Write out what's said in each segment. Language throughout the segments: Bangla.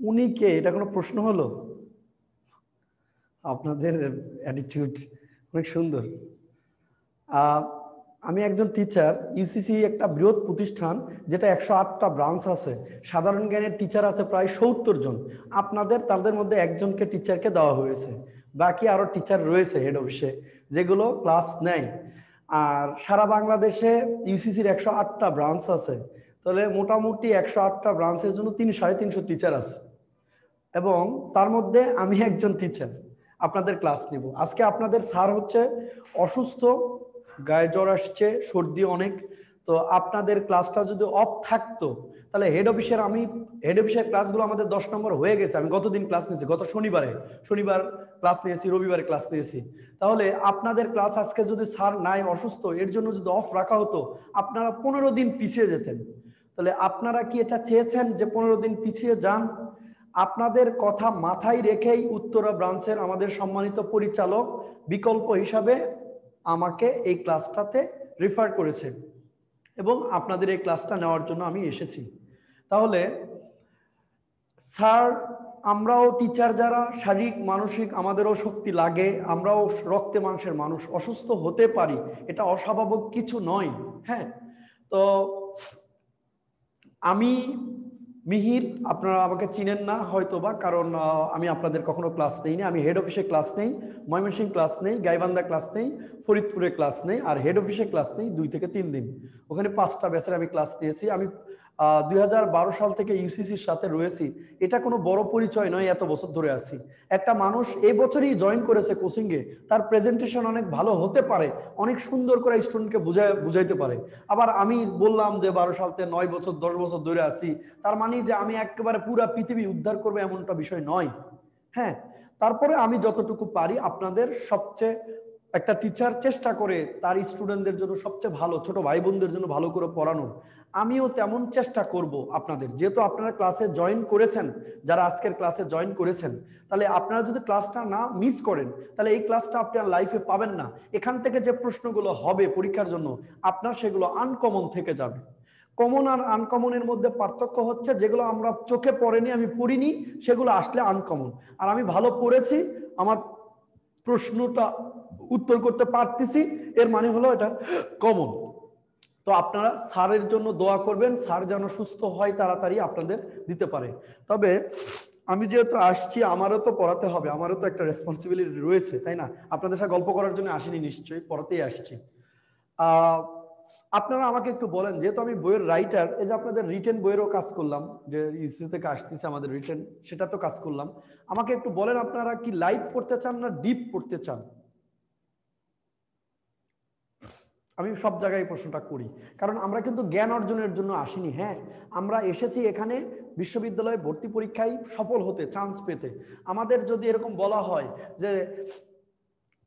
উনি কে? এটা কোনো প্রশ্ন হলো? আপনাদের অ্যাটিটিউড অনেক সুন্দর। আমি একজন টিচার ইউসিসি একটা বৃহৎ প্রতিষ্ঠান, যেটা একশো আটটা ব্রাঞ্চ আছে। সাধারণ জ্ঞানের টিচার আছে প্রায় সত্তর জন। আপনাদের, তাদের মধ্যে একজনকে টিচারকে দেওয়া হয়েছে। বাকি আরও টিচার রয়েছে হেড অফিসে যেগুলো ক্লাস নেয়। আর সারা বাংলাদেশে ইউসিসির একশো আটটা ব্রাঞ্চ আছে। তাহলে মোটামুটি একশো আটটা ব্রাঞ্চের জন্য তিন, সাড়ে তিনশো টিচার আছে। এবং তার মধ্যে আমি একজন টিচার আপনাদের ক্লাস নিব। আজকে আপনাদের স্যার হচ্ছে অসুস্থ, গায়ে জ্বর আসছে, সর্দি অনেক। তো আপনাদের ক্লাসটা যদি অফ থাকতো, তাহলে হেড অফিসের আমি হেড অফিসের ক্লাসগুলো আমাদের দশ নম্বর হয়ে গেছে। আমি গতদিন ক্লাস নিয়েছি, গত শনিবারে। শনিবার ক্লাস নিয়েছি, রবিবারে ক্লাস নিয়েছি। তাহলে আপনাদের ক্লাস আজকে যদি স্যার নাই, অসুস্থ, এর জন্য যদি অফ রাখা হতো, আপনারা পনেরো দিন পিছিয়ে যেতেন। তাহলে আপনারা কি এটা চেয়েছেন যে পনেরো দিন পিছিয়ে যান? আপনাদের কথা মাথায় রেখেই উত্তরা ব্রাঞ্চের আমাদের সম্মানিত পরিচালক বিকল্প হিসাবে আমাকে এই ক্লাসটাতে রেফার করেছে এবং আপনাদের এই ক্লাসটা নেওয়ার জন্য আমি এসেছি। তাহলে, স্যার, আমরাও টিচার যারা, শারীরিক, মানসিক আমাদেরও শক্তি লাগে, আমরাও রক্তে মাংসের মানুষ, অসুস্থ হতে পারি, এটা অস্বাভাবিক কিছু নয় হ্যাঁ? তো আমি মিহির, আপনারা আমাকে চিনেন না হয়তো বা কারণ আমি আপনাদের কখনো ক্লাস নেই আমি হেড অফিসে ক্লাস নেই ময়মনসিং ক্লাস নেই, গাইবান্ধা ক্লাস নেই, ফরিদপুরে ক্লাস নেই, আর হেড অফিসে ক্লাস নেই দুই থেকে তিন দিন। ওখানে পাঁচটা ব্যাচের আমি ক্লাস নিয়েছি। আমি দুই সাল থেকে ইউসিসির সাথে রয়েছি। এটা কোনো বড় পরিচয় নয়, এত বছর ধরে আছি। একটা মানুষ এই বছরই জয়েন করেছে কোচিংয়ে তার প্রেজেন্টেশন অনেক ভালো হতে পারে, অনেক সুন্দর করে স্টুডেন্টকে বুঝায়, বুঝাইতে পারে। আবার আমি বললাম যে বারো সালতে নয় বছর, দশ বছর ধরে আছি, তার মানে যে আমি একেবারে পুরা পৃথিবী উদ্ধার করব এমনটা বিষয় নয়। হ্যাঁ তারপরে আমি যতটুকু পারি আপনাদের সবচেয়ে একটা টিচার চেষ্টা করে তার স্টুডেন্টদের জন্য সবচেয়ে ভালো, ছোট ভাই বোনদের জন্য ভালো করে পড়ানোর। আমিও তেমন চেষ্টা করব আপনাদের। যেহেতু আপনারা ক্লাসে জয়েন করেছেন, যারা আজকের ক্লাসে জয়েন করেছেন, তাহলে আপনারা যদি ক্লাসটা না মিস করেন, তাহলে এই ক্লাসটা আপনার লাইফে পাবেন না। এখান থেকে যে প্রশ্নগুলো হবে পরীক্ষার জন্য, আপনার সেগুলো আনকমন থেকে যাবে। কমন আর আনকমনের মধ্যে পার্থক্য হচ্ছে, যেগুলো আমরা চোখে পড়েনি, আমি পড়িনি, সেগুলো আসলে আনকমন আর আমি ভালো পড়েছি, আমার প্রশ্নটা উত্তর করতে পারতেছি। এর মানে হলো এটা কমন তো আপনারা সারের জন্য দোয়া করবেন সার যেন সুস্থ হয় তাড়াতাড়ি আপনাদের দিতে পারে। তবে আমি যেহেতু আসছি, আমারও তো পড়াতে হবে, আমারও তো একটা রেসপন্সিবিলিটি রয়েছে, তাই না? আপনাদের সাথে গল্প করার জন্য আসিনি নিশ্চয়ই, পড়াতেই আসছি। আপনারা আমাকে একটু বলেন, যেহেতু আমি বইয়ের রাইটার এই যে আপনাদের রিটেন বইয়েরও কাজ করলাম, যে ইউসি থেকে আসতেছে আমাদের রিটেন সেটা তো কাজ করলাম। আমাকে একটু বলেন, আপনারা কি লাইট পড়তে চান না ডিপ পড়তে চান? আমি সব জায়গায় প্রশ্নটা করি। কারণ আমরা কিন্তু জ্ঞান অর্জনের জন্য আসিনি হ্যাঁ? আমরা এসেছি এখানে বিশ্ববিদ্যালয়ে ভর্তি পরীক্ষায় সফল হতে চান্স পেতে। আমাদের যদি এরকম বলা হয় যে,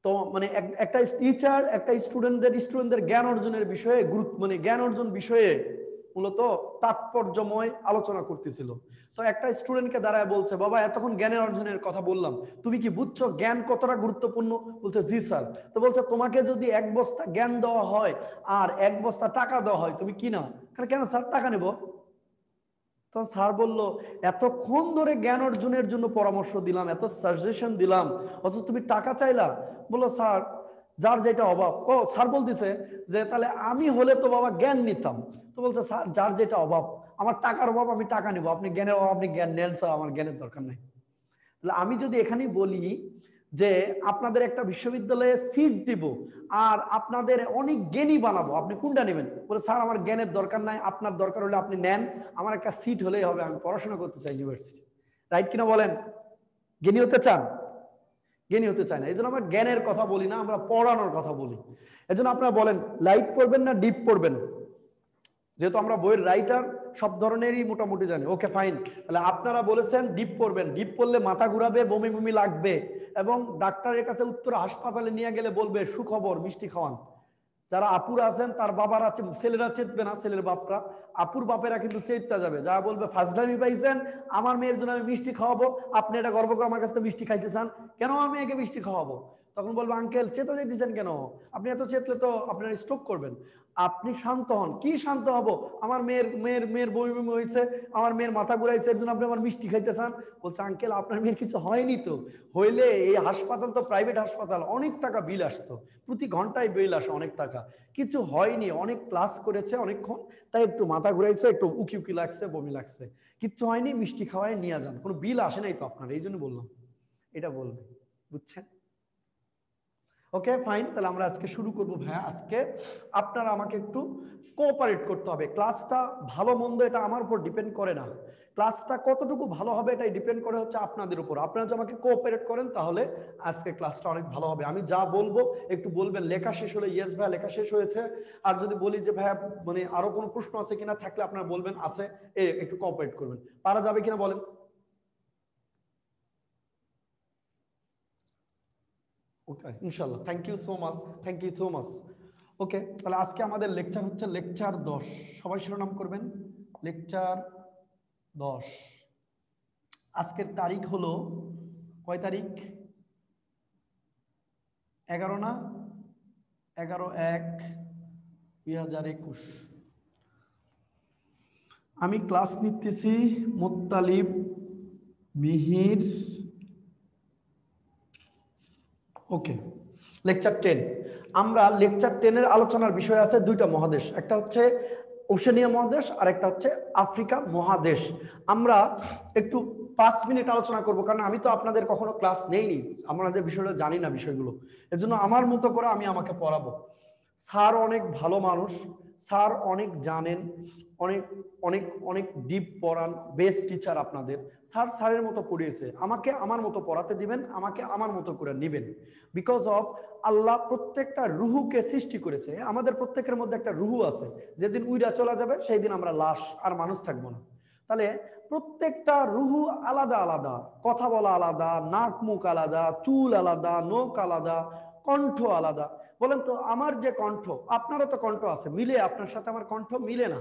তো মানে এক- একটা টিচার একটা স্টুডেন্টদের স্টুডেন্টদের জ্ঞান অর্জনের বিষয়ে গুরুত্ব মানে জ্ঞান অর্জন বিষয়ে মূলত তাৎপর্যময় আলোচনা করতেছিল। তো একটা স্টুডেন্টকে দাঁড়ায় বলছে, বাবা, এতক্ষণ জ্ঞানের অর্জনের কথা বললাম। তুমি কি বুঝছ জ্ঞান কতটা গুরুত্বপূর্ণ? বলছে, জি স্যার। তো বলছে, তোমাকে যদি এক বস্তা জ্ঞান দেওয়া হয় আর এক বস্তা টাকা দেওয়া হয়, তুমি কি নাও? কেন কেন স্যার? টাকা নেব। তখন স্যার বলল, এতক্ষণ ধরে জ্ঞান অর্জনের জন্য পরামর্শ দিলাম, এত সাজেশন দিলাম, অথচ তুমি টাকা চাইলা। বলল, স্যার যার যেটা অভাব। ও, স্যার বলতেছে যে, তাহলে আমি হলে তো বাবা জ্ঞান নিতাম। তো বলছে, স্যার, যার যেটা অভাব, আমার টাকার অভাব আমি টাকা নিব। আপনি জ্ঞানের অভাব, আপনি জ্ঞান নেন, স্যার, আমার জ্ঞানের দরকার নাই। তাহলে আমি যদি এখানেই বলি যে, আপনাদের একটা বিশ্ববিদ্যালয়ে সিট দিব আর আপনাদের অনেক জ্ঞানী বানাবো। আপনি কোনটা নেবেন? বলে, স্যার, আমার জ্ঞানের দরকার নাই, আপনার দরকার হলে আপনি নেন। আমার একটা সিট হলেই হবে, আমি পড়াশোনা করতে চাই ইউনিভার্সিটি। রাইট কিনা বলেন? জ্ঞানী হতে চান? জ্ঞানী হতে চায় না। এই জন্য আমরা জ্ঞানের কথা বলি না, আমরা পড়ানোর কথা বলি। এই জন্য আপনারা বলেন, লাইট পড়বেন না ডিপ পড়বেন? যেহেতু আমরা বইয়ের রাইটার, সব ধরনেরই মোটামুটি জানি। Okay, fine. তাহলে আপনারা বলেছেন ডিপ পড়বেন। ডিপ পড়লে মাথা ঘুরাবে, বমি বমি লাগবে এবং ডাক্তারের কাছে উত্তর হাসপাতালে নিয়ে গেলে বলবে, সুখবর, মিষ্টি খাওয়ান। যারা আপুর আছেন, তার বাবার আছে, ছেলেরা চেতবে না, ছেলের বাপরা। আপুর বাপেরা কিন্তু চেততে যাবে। যা বলবে, ফাজলামি পাইছেন, আমার মেয়ের জন্য আমি মিষ্টি খাওয়াবো, আপনি এটা গর্ব করে আমার কাছে মিষ্টি খাইতে চান, কেন আমি মেয়েকে মিষ্টি খাওয়াবো? তখন বলব, আঙ্কেল, চেতে যাইতেছেন কেন? আপনি এত চেতলে তো আপনার স্ট্রোক করবেন। আপনি শান্ত হন। কি শান্ত হব? আমার মেয়ের মেয়ের মেয়ের বই বমি হয়েছে আমার মেয়ের মাথা ঘুরাইছে, এর জন্য আপনি আমার মিষ্টি খাইতে চান বলছে, আঙ্কেল, আপনার মেয়ের কিছু হয়নি তো? হইলে এই হাসপাতাল তো প্রাইভেট হাসপাতাল, অনেক টাকা বিল আসতো। প্রতি ঘন্টায় বিল আসে অনেক টাকা। কিছু হয়নি, অনেক ক্লাস করেছে অনেকক্ষণ, তাই একটু মাথা ঘুরাইছে, একটু উকি উকি লাগছে, বমি লাগছে। কিচ্ছু হয়নি, মিষ্টি খাওয়ায় নিয়ে যান। কোনো বিল আসে নাই তো আপনার? এই জন্য বললাম। এটা বলবে। বুঝছেন? ওকে ফাইন তাহলে আমরা আজকে শুরু করব ভাইয়া। আজকে আপনারা আমাকে একটু কোঅপারেট করতে হবে। ক্লাসটা ভালো, মন্দ এটা আমার উপর ডিপেন্ড করে না। ক্লাসটা কতটুকু ভালো হবে এটাই ডিপেন্ড করে হচ্ছে আপনাদের উপর। আপনারা যদি আমাকে কোঅপারেট করেন, তাহলে আজকে ক্লাসটা অনেক ভালো হবে। আমি যা বলব, একটু বলবেন। লেখা শেষ হলে ইয়েস ভাইয়া, লেখা শেষ হয়েছে। আর যদি বলি যে ভাইয়া মানে আরও কোনো প্রশ্ন আছে কিনা থাকলে আপনারা বলবেন, আছে, এ একটু কোঅপারেট করবেন। পারা যাবে কিনা বলেন? ওকে ইনশাল্লাহ thank you so much thank you so much okay তাহলে আজকে আমাদের লেকচার হচ্ছে লেকচার দশ। সবাই শিরোনাম করবেন? লেকচার দশ। আজকের তারিখ হলো কয় তারিখ? এগারো না? এগারো এক দুই হাজার একুশ। আমি ক্লাস নিতেছি Mottalib Mihir okay lecture ten আমরা লেকচার টেনের আলোচনার বিষয় আছে দুইটা মহাদেশ। একটা হচ্ছে ওশেনিয়া মহাদেশ আর একটা হচ্ছে আফ্রিকা মহাদেশ। আমরা একটু পাঁচ মিনিট আলোচনা করব, কারণ আমি তো আপনাদের কখনো ক্লাস নেইনি। আপনাদের বিষয়টা জানি না বিষয়গুলো। এজন্য আমার মতো করে আমি আমাকে পড়াবো। স্যার অনেক ভালো মানুষ। স্যার অনেক জানেন। অনেক অনেক অনেক ডিপ পড়ান। বেস্ট টিচার আপনাদের। স্যার স্যারের মতো পড়িয়েছে। আমাকে আমার মতো পড়াতে দিবেন, আমাকে আমার মতো করে নেবেন। বিকজ অফ আল্লাহ প্রত্যেকটা রুহুকে সৃষ্টি করেছে, আমাদের প্রত্যেকের মধ্যে একটা রুহু আছে, যেদিন উইরা চলে যাবে সেই দিন আমরা লাশ আর মানুষ থাকব না। তাহলে প্রত্যেকটা রুহু আলাদা আলাদা, কথা বলা আলাদা, নাক মুখ আলাদা, চুল আলাদা, নখ আলাদা, কণ্ঠ আলাদা। বলেন তো, আমার যে কণ্ঠ, আপনারও তো কণ্ঠ আছে, মিলে, আপনার সাথে আমার কণ্ঠ মিলে না।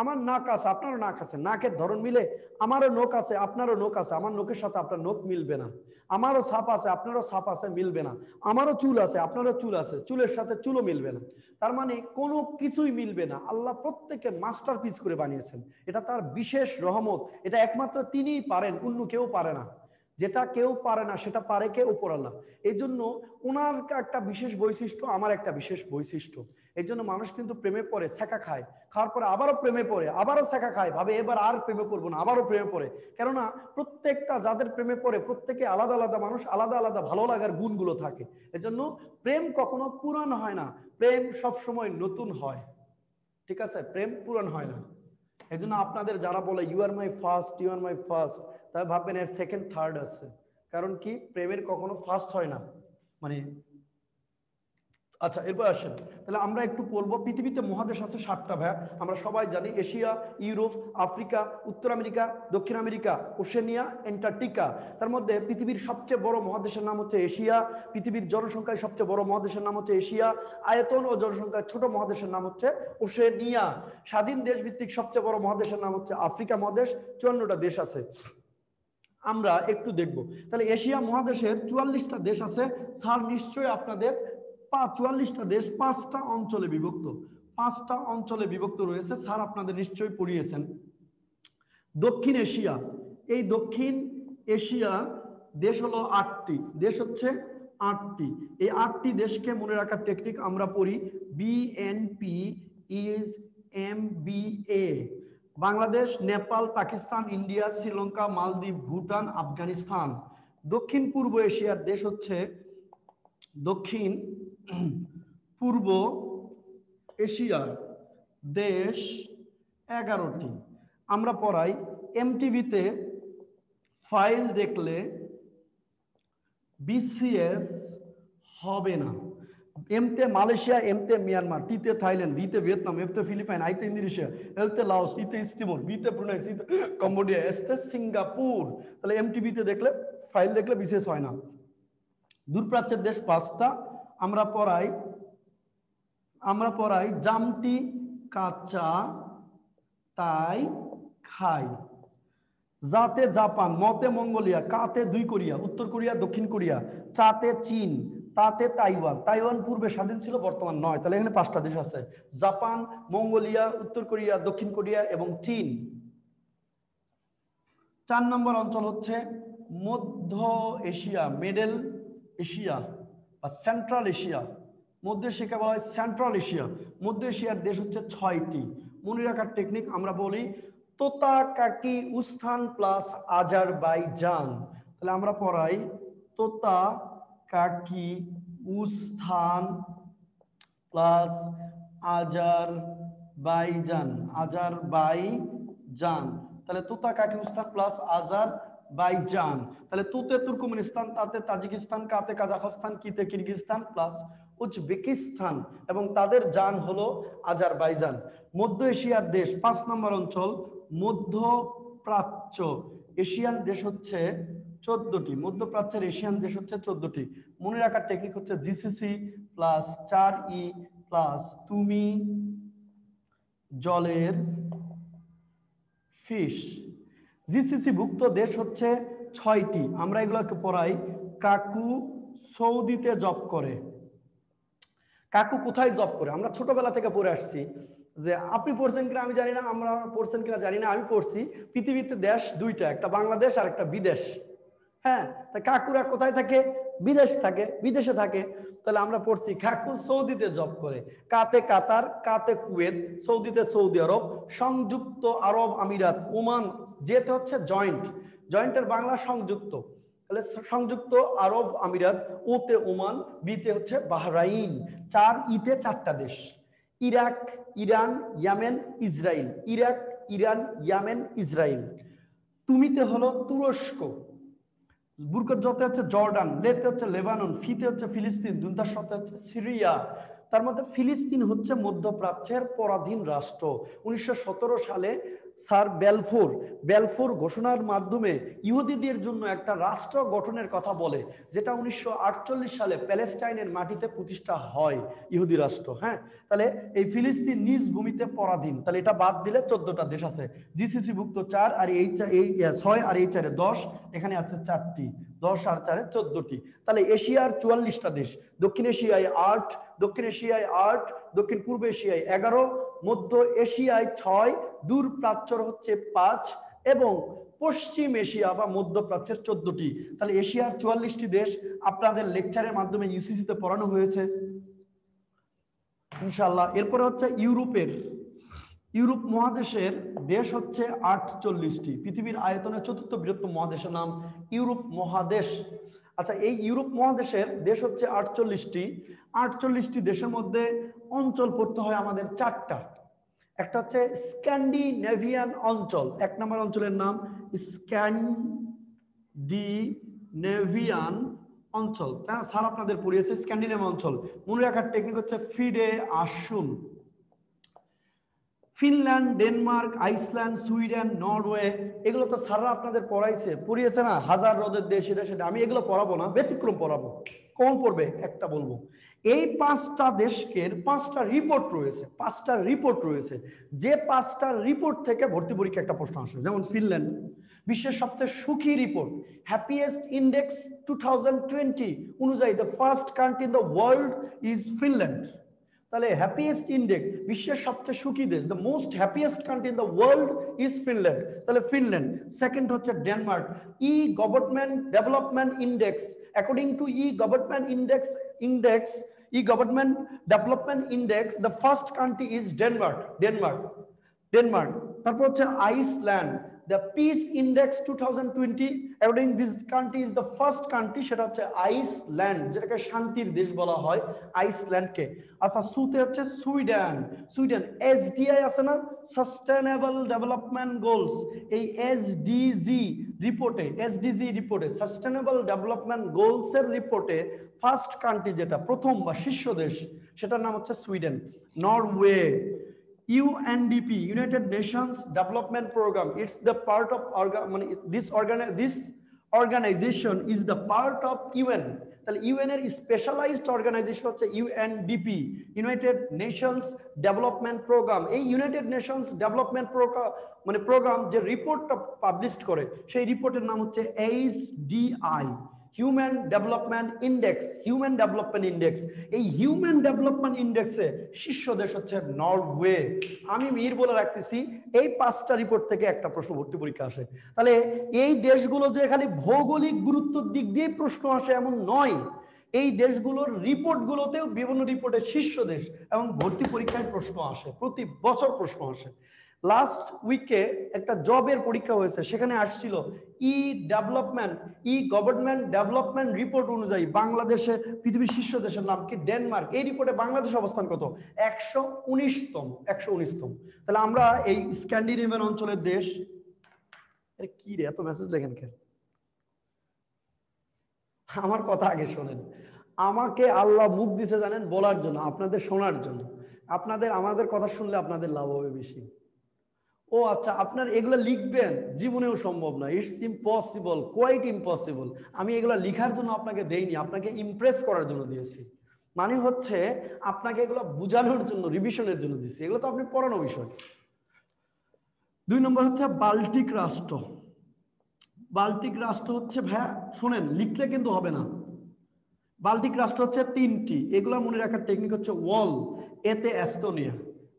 আমার নাক আছে, আপনারও নাক আছে। নাকের ধরন মিলে আমারও নোক আছে, আপনারও নোক আছে। আমার নোকের সাথে আপনার নোক মিলবে না। আমারও সাপ আছে, আপনারও সাপ আছে, মিলবে না। আমারও চুল আছে, আপনারও চুল আছে। চুলের সাথে চুলও মিলবে না। তার মানে কোনো কিছুই মিলবে না। আল্লাহ প্রত্যেকে মাস্টার পিস করে বানিয়েছেন। এটা তার বিশেষ রহমত। এটা একমাত্র তিনিই পারেন, অন্য কেউ পারে না। যেটা কেউ পারে না, সেটা পারে কে? উপর আল্লাহ এই জন্য ওনার একটা বিশেষ বৈশিষ্ট্য, আমার একটা বিশেষ বৈশিষ্ট্য। এই জন্য মানুষ কিন্তু প্রেমে পড়ে, শেখা খায়। খাওয়ার পরে আবারও প্রেমে পড়ে, আবারও শেখা খায়। ভাবে, এবার আর প্রেমে পড়ব না, আবারও প্রেমে পড়ে। কেননা প্রত্যেকটা যাদের প্রেমে পড়ে, প্রত্যেকে আলাদা আলাদা মানুষ, আলাদা আলাদা ভালো লাগার গুণগুলো থাকে। এজন্য প্রেম কখনো পুরান হয় না। প্রেম সব সময় নতুন হয়। ঠিক আছে? প্রেম পুরান হয় না। এই জন্য আপনাদের যারা বলে you are my first you are my first তাই ভাববেন এর সেকেন্ড থার্ড আছে। কারণ কি? প্রেমের কখনো ফার্স্ট হয় না। মানে আচ্ছা এরপর আসেন। তাহলে আমরা একটু পড়ব পৃথিবীতে মহাদেশ আছে সাতটা ভাইয়া আমরা সবাই জানি এশিয়া, ইউরোপ, আফ্রিকা, উত্তর আমেরিকা, দক্ষিণ আমেরিকা, ওশেনিয়া এন্টার্কটিকা তার মধ্যে পৃথিবীর সবচেয়ে বড় মহাদেশের নাম হচ্ছে এশিয়া। পৃথিবীর জনসংখ্যায় সবচেয়ে বড় মহাদেশের নাম হচ্ছে এশিয়া। আয়তন ও জনসংখ্যায় ছোট মহাদেশের নাম হচ্ছে ওশেনিয়া। স্বাধীন দেশ ভিত্তিক সবচেয়ে বড় মহাদেশের নাম হচ্ছে আফ্রিকা মহাদেশ, চুয়ান্নটা দেশ আছে। আমরা একটু দেখব। তাহলে এশিয়া মহাদেশের চুয়াল্লিশটা দেশ আছে। স্যার, নিশ্চয়ই আপনাদের চুয়াল্লিশটা দেশ পাঁচটা অঞ্চলে বিভক্ত। পাঁচটা অঞ্চলে বিভক্ত রয়েছে। স্যার, আপনাদের নিশ্চয়ই পড়িয়েছেন। দক্ষিণ এশিয়া। এই দক্ষিণ এশিয়া দেশ হলো আটটি। দেশ হচ্ছে আটটি। এই আটটি দেশকে মনে রাখার টেকনিক আমরা পড়ি BNP is M B A Bangladesh, Nepal, Pakistan, India, Sri Lanka, Maldives, Bhutan, Afghanistan. দক্ষিণ পূর্ব এশিয়ার দেশ হচ্ছে দক্ষিণ পূর্ব এশিয়ার দেশ এগারোটি। আমরা পড়াই এমটিভিতে ফাইল দেখলে বিসিএস হবে না। এমতে মালয়েশিয়া, এমতে মিয়ানমার, টিতে থাইল্যান্ড, ভিতে ভিয়েতনাম, এফতে ফিলিপাইন, আইতে ইন্দোনেশিয়া, এলতে লাওস, ইতে ইস্তিমোর বিতে ব্রুনাই, সিতে কম্বোডিয়া, এসতে সিঙ্গাপুর। তাহলে এমটিভিতে দেখলে, ফাইল দেখলে বিশেষ হয় না। দূরপ্রাচ্যের দেশ পাঁচটা আমরা পড়াই আমরা পড়াই, জামটি কাঁচা, তাই খাই। জাতে জাপান, মতে মঙ্গোলিয়া, কাতে দুই কোরিয়া, উত্তর কোরিয়া, দক্ষিণ কোরিয়া, চাতে চীন, তাতে তাইওয়ান। তাইওয়ান পূর্বে স্বাধীন ছিল, বর্তমান নয়। তাহলে এখানে পাঁচটা দেশ আছে। জাপান, মঙ্গোলিয়া, উত্তর কোরিয়া, দক্ষিণ কোরিয়া এবং চীন। চার নম্বর অঞ্চল হচ্ছে মধ্য এশিয়া, মিডল এশিয়া। বা সেন্ট্রাল এশিয়া মধ্য এশিয়াকে বলা হয় সেন্ট্রাল এশিয়া মধ্য এশিয়ার দেশ হচ্ছে ছয়টি। মনে রাখার টেকনিক আমরা বলি তোতা কাকি উস্থান প্লাস আজারবাইজান তাহলে আমরা পড়াই তোতা কাকি উস্থান প্লাস আজার বাইজান আজার বাই জান তাহলে তুতা কাকিস্তান প্লাস আজার বাইজান। তাহলে তুতে, তুর্কমেনিস্তান, তাতে, তাজিকিস্তান, কাতে, কাজাখস্তান, কিতে কিরগিস্তান প্লাস উজবেকিস্তান। এবং তাদের জান হলো আজার বাইজান মধ্য এশিয়ার দেশ, পাঁচ নম্বর অঞ্চল, মধ্য প্রাচ্য। এশিয়ান দেশ হচ্ছে চোদ্দটি। মধ্যপ্রাচ্যের এশিয়ান দেশ হচ্ছে চোদ্দটি। মনে রাখার টেকনিক হচ্ছে জিসিসি প্লাস চার ই প্লাস তুমি জলের ফিশ জিসিসি ভুক্ত দেশ হচ্ছে ছয়টি। আমরা এগুলোকে পড়াই। কাকু সৌদিতে জব করে। কাকু কোথায় জব করে? আমরা ছোটবেলা থেকে পড়ে আসছি যে, আপনি পড়ছেন কিনা আমি জানি না, আমরা পড়ছেন কিনা জানি না, আমি পড়ছি। পৃথিবীতে দেশ দুইটা, একটা বাংলাদেশ আর একটা বিদেশ। হ্যাঁ তা কাকুরা কোথায় থাকে? বিদেশ থাকে, বিদেশে থাকে। তাহলে আমরা পড়ছি, কাকু সৌদিতে জব করে। কাতে কাতার, কাতে কুয়েত, সৌদিতে সৌদি আরব, সংযুক্ত আরব আমিরাত, ওমান, যেতে হচ্ছে জয়েন্ট জয়েন্টের বাংলা সংযুক্ত। তাহলে সংযুক্ত আরব আমিরাত ওতে ওমান, বিতে হচ্ছে বাহরাইন। চার ইতে চারটা দেশ। Iraq, Iran, Yemen Israel Iraq, Iran, Yemen Israel তুমিতে হলো তুরস্ক। বুরকত জতে হচ্ছে জর্ডান, লেতে হচ্ছে লেবানন, ফিতে হচ্ছে ফিলিস্তিন, দুন্দার সাথে হচ্ছে সিরিয়া। তার মধ্যে ফিলিস্তিন হচ্ছে মধ্যপ্রাচ্যের পরাধীন রাষ্ট্র। উনিশশো সতেরো সালে স্যার বেলফোর বেলফোর ঘোষণার মাধ্যমে ইহুদিদের জন্য একটা রাষ্ট্র গঠনের কথা বলে, যেটা উনিশশো আটচল্লিশ সালে প্যালেস্টাইনের মাটিতে প্রতিষ্ঠা হয় ইহুদি রাষ্ট্র হ্যাঁ? তাহলে এই ফিলিস্তিন নিজ ভূমিতে পরাধীন। তাহলে এটা বাদ দিলে চোদ্দটা দেশ আছে জিসিসি ভুক্ত চার আর এই এই ছয় আর এই চারে দশ, এখানে আছে চারটি, দশ আর চারে চোদ্দটি। তাহলে এশিয়ার চুয়াল্লিশটা দেশ, দক্ষিণ এশিয়ায় আট, দক্ষিণ এশিয়ায় আট, দক্ষিণ পূর্ব এশিয়ায় এগারো মধ্য এশিয়ায় ছয়, দূর প্রাচ্যর হচ্ছে পাঁচ এবং পশ্চিম এশিয়া বা মধ্যপ্রাচ্যের চোদ্দটি। তাহলে এশিয়ার চুয়াল্লিশটি দেশ আপনাদের লেকচারের মাধ্যমে ইউসিসিতে পড়ানো হয়েছে। ইনশাল্লাহ এরপরে হচ্ছে ইউরোপের। ইউরোপ মহাদেশের দেশ হচ্ছে আটচল্লিশটি। পৃথিবীর আয়তনের চতুর্থ বৃহত্তম মহাদেশের নাম ইউরোপ মহাদেশ। আচ্ছা এই ইউরোপ মহাদেশের দেশ হচ্ছে আটচল্লিশটি। আটচল্লিশটি দেশের মধ্যে অঞ্চল পড়তে হয় আমাদের চারটা। একটা হচ্ছে স্ক্যান্ডিনেভিয়ান অঞ্চল, এক নম্বর অঞ্চলের নাম স্ক্যান্ডিনেভিয়ান অঞ্চল। হ্যাঁ স্যার আপনাদের পড়িয়েছে স্ক্যান্ডিনেভ অঞ্চল। মনে রাখার টেকনিক হচ্ছে ফিডে আসুন। Finland, Denmark, Iceland, Sweden, Norway, এগুলো তো স্যাররা আপনাদের পড়াইছে। পড়িয়েছে না, হাজার রোদের দেশ এটা সেটা আমি এগুলো পড়াবো না, ব্যতিক্রম পড়াবো। কম পড়বে, একটা বলব। এই পাঁচটা দেশের পাঁচটা রিপোর্ট রয়েছে, পাঁচটা রিপোর্ট রয়েছে। যে পাঁচটা রিপোর্ট থেকে ভর্তি পরীক্ষা একটা প্রশ্ন আসে, যেমন ফিনল্যান্ড। বিশ্বের সবচেয়ে সুখী report happiest index two thousand twenty অনুযায়ী the first country in the world is Finland তাহলে হ্যাপিয়েস্ট ইন্ডেক্স বিশ্বের সবচেয়ে সুখী দেশ the most happiest country in the world is Finland তাহলে ফিনল্যান্ড সেকেন্ড হচ্ছে Denmark e government development index according to e government index index e government development index the first country is Denmark Denmark Denmark তারপর হচ্ছে Iceland the peace index 2020 according this country, is the first country, সেটা হচ্ছে আইসল্যান্ড যেটাকে শান্তির দেশ বলা হয় আইসল্যান্ডকে আচ্ছা সুতে হচ্ছে সুইডেন। সুইডেন এসডিআই আছে না? সাস্টেনেবল ডেভেলপমেন্ট গোলস এই এসডিজি রিপোর্টে এসডিজি রিপোর্টে সাস্টেনেবল ডেভেলপমেন্ট গোলস এর রিপোর্টে ফার্স্ট কান্ট্রি যেটা, প্রথম বা শীর্ষ দেশ, সেটার নাম হচ্ছে Sweden. Norway UNDP, United Nations Development Program. It's the part of organ, this organ, this organization is the part of UN. তাহলে ইউএন এর স্পেশালাইজড অর্গানাইজেশন হচ্ছে UNDP United Nations development programme এই ইউনাইটেড নেশনস ডেভেলপমেন্ট মানে প্রোগ্রাম যে রিপোর্টটা পাবলিশ করে সেই রিপোর্টের নাম হচ্ছে H DI human development index human development index এই হিউম্যান ডেভেলপমেন্ট ইন্ডেক্সে শীর্ষ দেশ হচ্ছে নরওয়ে আমি মির বলে রাখতেছি, এই পাঁচটা রিপোর্ট থেকে একটা প্রশ্ন ভর্তি পরীক্ষা আসে। তাহলে এই দেশগুলো যে খালি ভৌগোলিক গুরুত্বের দিক দিয়ে প্রশ্ন আসে এমন নয়। এই দেশগুলোর রিপোর্টগুলোতেও বিভিন্ন রিপোর্টের শীর্ষ দেশ এবং ভর্তি পরীক্ষায় প্রশ্ন আসে, প্রতি বছর প্রশ্ন আসে। লাস্ট উইকে একটা জবের পরীক্ষা হয়েছে, সেখানে আসছিল e development e government development report অনুযায়ী বাংলাদেশে, পৃথিবীর শীর্ষ দেশের নাম কি? ডেনমার্ক এই রিপোর্টে বাংলাদেশ অবস্থান কত? একশো উনিশতম একশো উনিশতম। তাহলে আমরা এই স্ক্যান্ডিনেভিয়ান অঞ্চলের দেশ কি রে, এত মেসেজ লেখেন কেন? আমার কথা আগে শোনেন। আমাকে আল্লাহ মুখ দিছে জানেন বলার জন্য, আপনাদের শোনার জন্য। আপনাদের, আমাদের কথা শুনলে আপনাদের লাভ হবে বেশি। ও আচ্ছা আপনার এগুলো লিখবেন, জীবনেও সম্ভব না। ইটস ইম্পসিবল কোয়াইট ইম্পসিবল আমি এগুলো লিখার জন্য আপনাকে দেইনি, আপনাকে ইমপ্রেস করার জন্য দিয়েছি। মানে হচ্ছে, আপনাকে এগুলো বোঝানোর জন্য রিভিশনের জন্য দিয়েছি। এগুলো তো আপনি পড়ানো বিষয়। দুই নম্বর হচ্ছে বাল্টিক রাষ্ট্র। বাল্টিক রাষ্ট্র হচ্ছে, ভাইয়া, শোনেন, লিখলে কিন্তু হবে না। বাল্টিক রাষ্ট্র হচ্ছে তিনটি। এগুলো মনে রাখার টেকনিক হচ্ছে ওয়াল, এতে এস্তোনিয়া।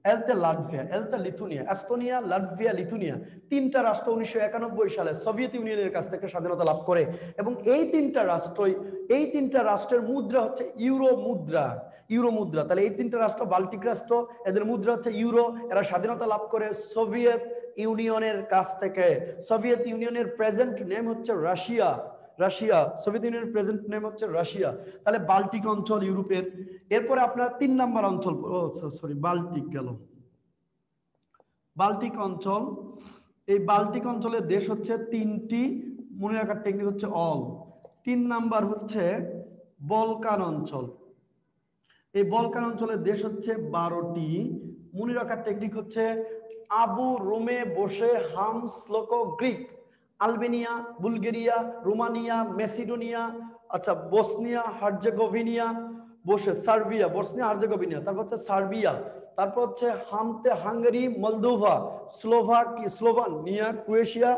এলতে লাটভিয়া, এলতে লিথুনিয়া, এস্তোনিয়া, লাটভিয়া, লিথুনিয়া, তিনটা রাষ্ট্র উনিশশো একানব্বই সালে সোভিয়েত ইউনিয়নের কাছ থেকে স্বাধীনতা লাভ করে। এবং এই তিনটা রাষ্ট্রই, এই তিনটা রাষ্ট্রের মুদ্রা হচ্ছে ইউরো মুদ্রা। ইউরো মুদ্রা, তাহলে এই তিনটা রাষ্ট্র বাল্টিক রাষ্ট্র, এদের মুদ্রা হচ্ছে ইউরো। এরা স্বাধীনতা লাভ করে সোভিয়েত ইউনিয়নের কাছ থেকে। সোভিয়েত ইউনিয়নের প্রেজেন্ট নেম হচ্ছে রাশিয়া। রাশিয়া, সোভিয়েত ইউনিয়নের প্রেজেন্ট নেম হচ্ছে রাশিয়া। তাহলে বাল্টিক অঞ্চল ইউরোপের, এরপরে আপনার তিন নাম্বার অঞ্চল সরি বাল্টিক গেল। বাল্টিক অঞ্চল, এই বাল্টিক অঞ্চলের দেশ হচ্ছে তিনটি, মনে রাখার টেকনিক হচ্ছে অল তিন নাম্বার হচ্ছে বলকান অঞ্চল। এই বলকান অঞ্চলের দেশ হচ্ছে বারোটি, মনে রাখার টেকনিক হচ্ছে আবু রোমে বসে হাম শ্লোক Greek. Albania, Bulgaria, Romania, Macedonia আচ্ছা বসনিয়া, হার্জেগোভিনিয়া, বসে, সার্বিয়া, বসনিয়া, হার্জেগোভিনিয়া, তারপর হচ্ছে সার্বিয়া, তারপর হচ্ছে হামতে Hungary, Moldova, Slovak Slovenia Croatia,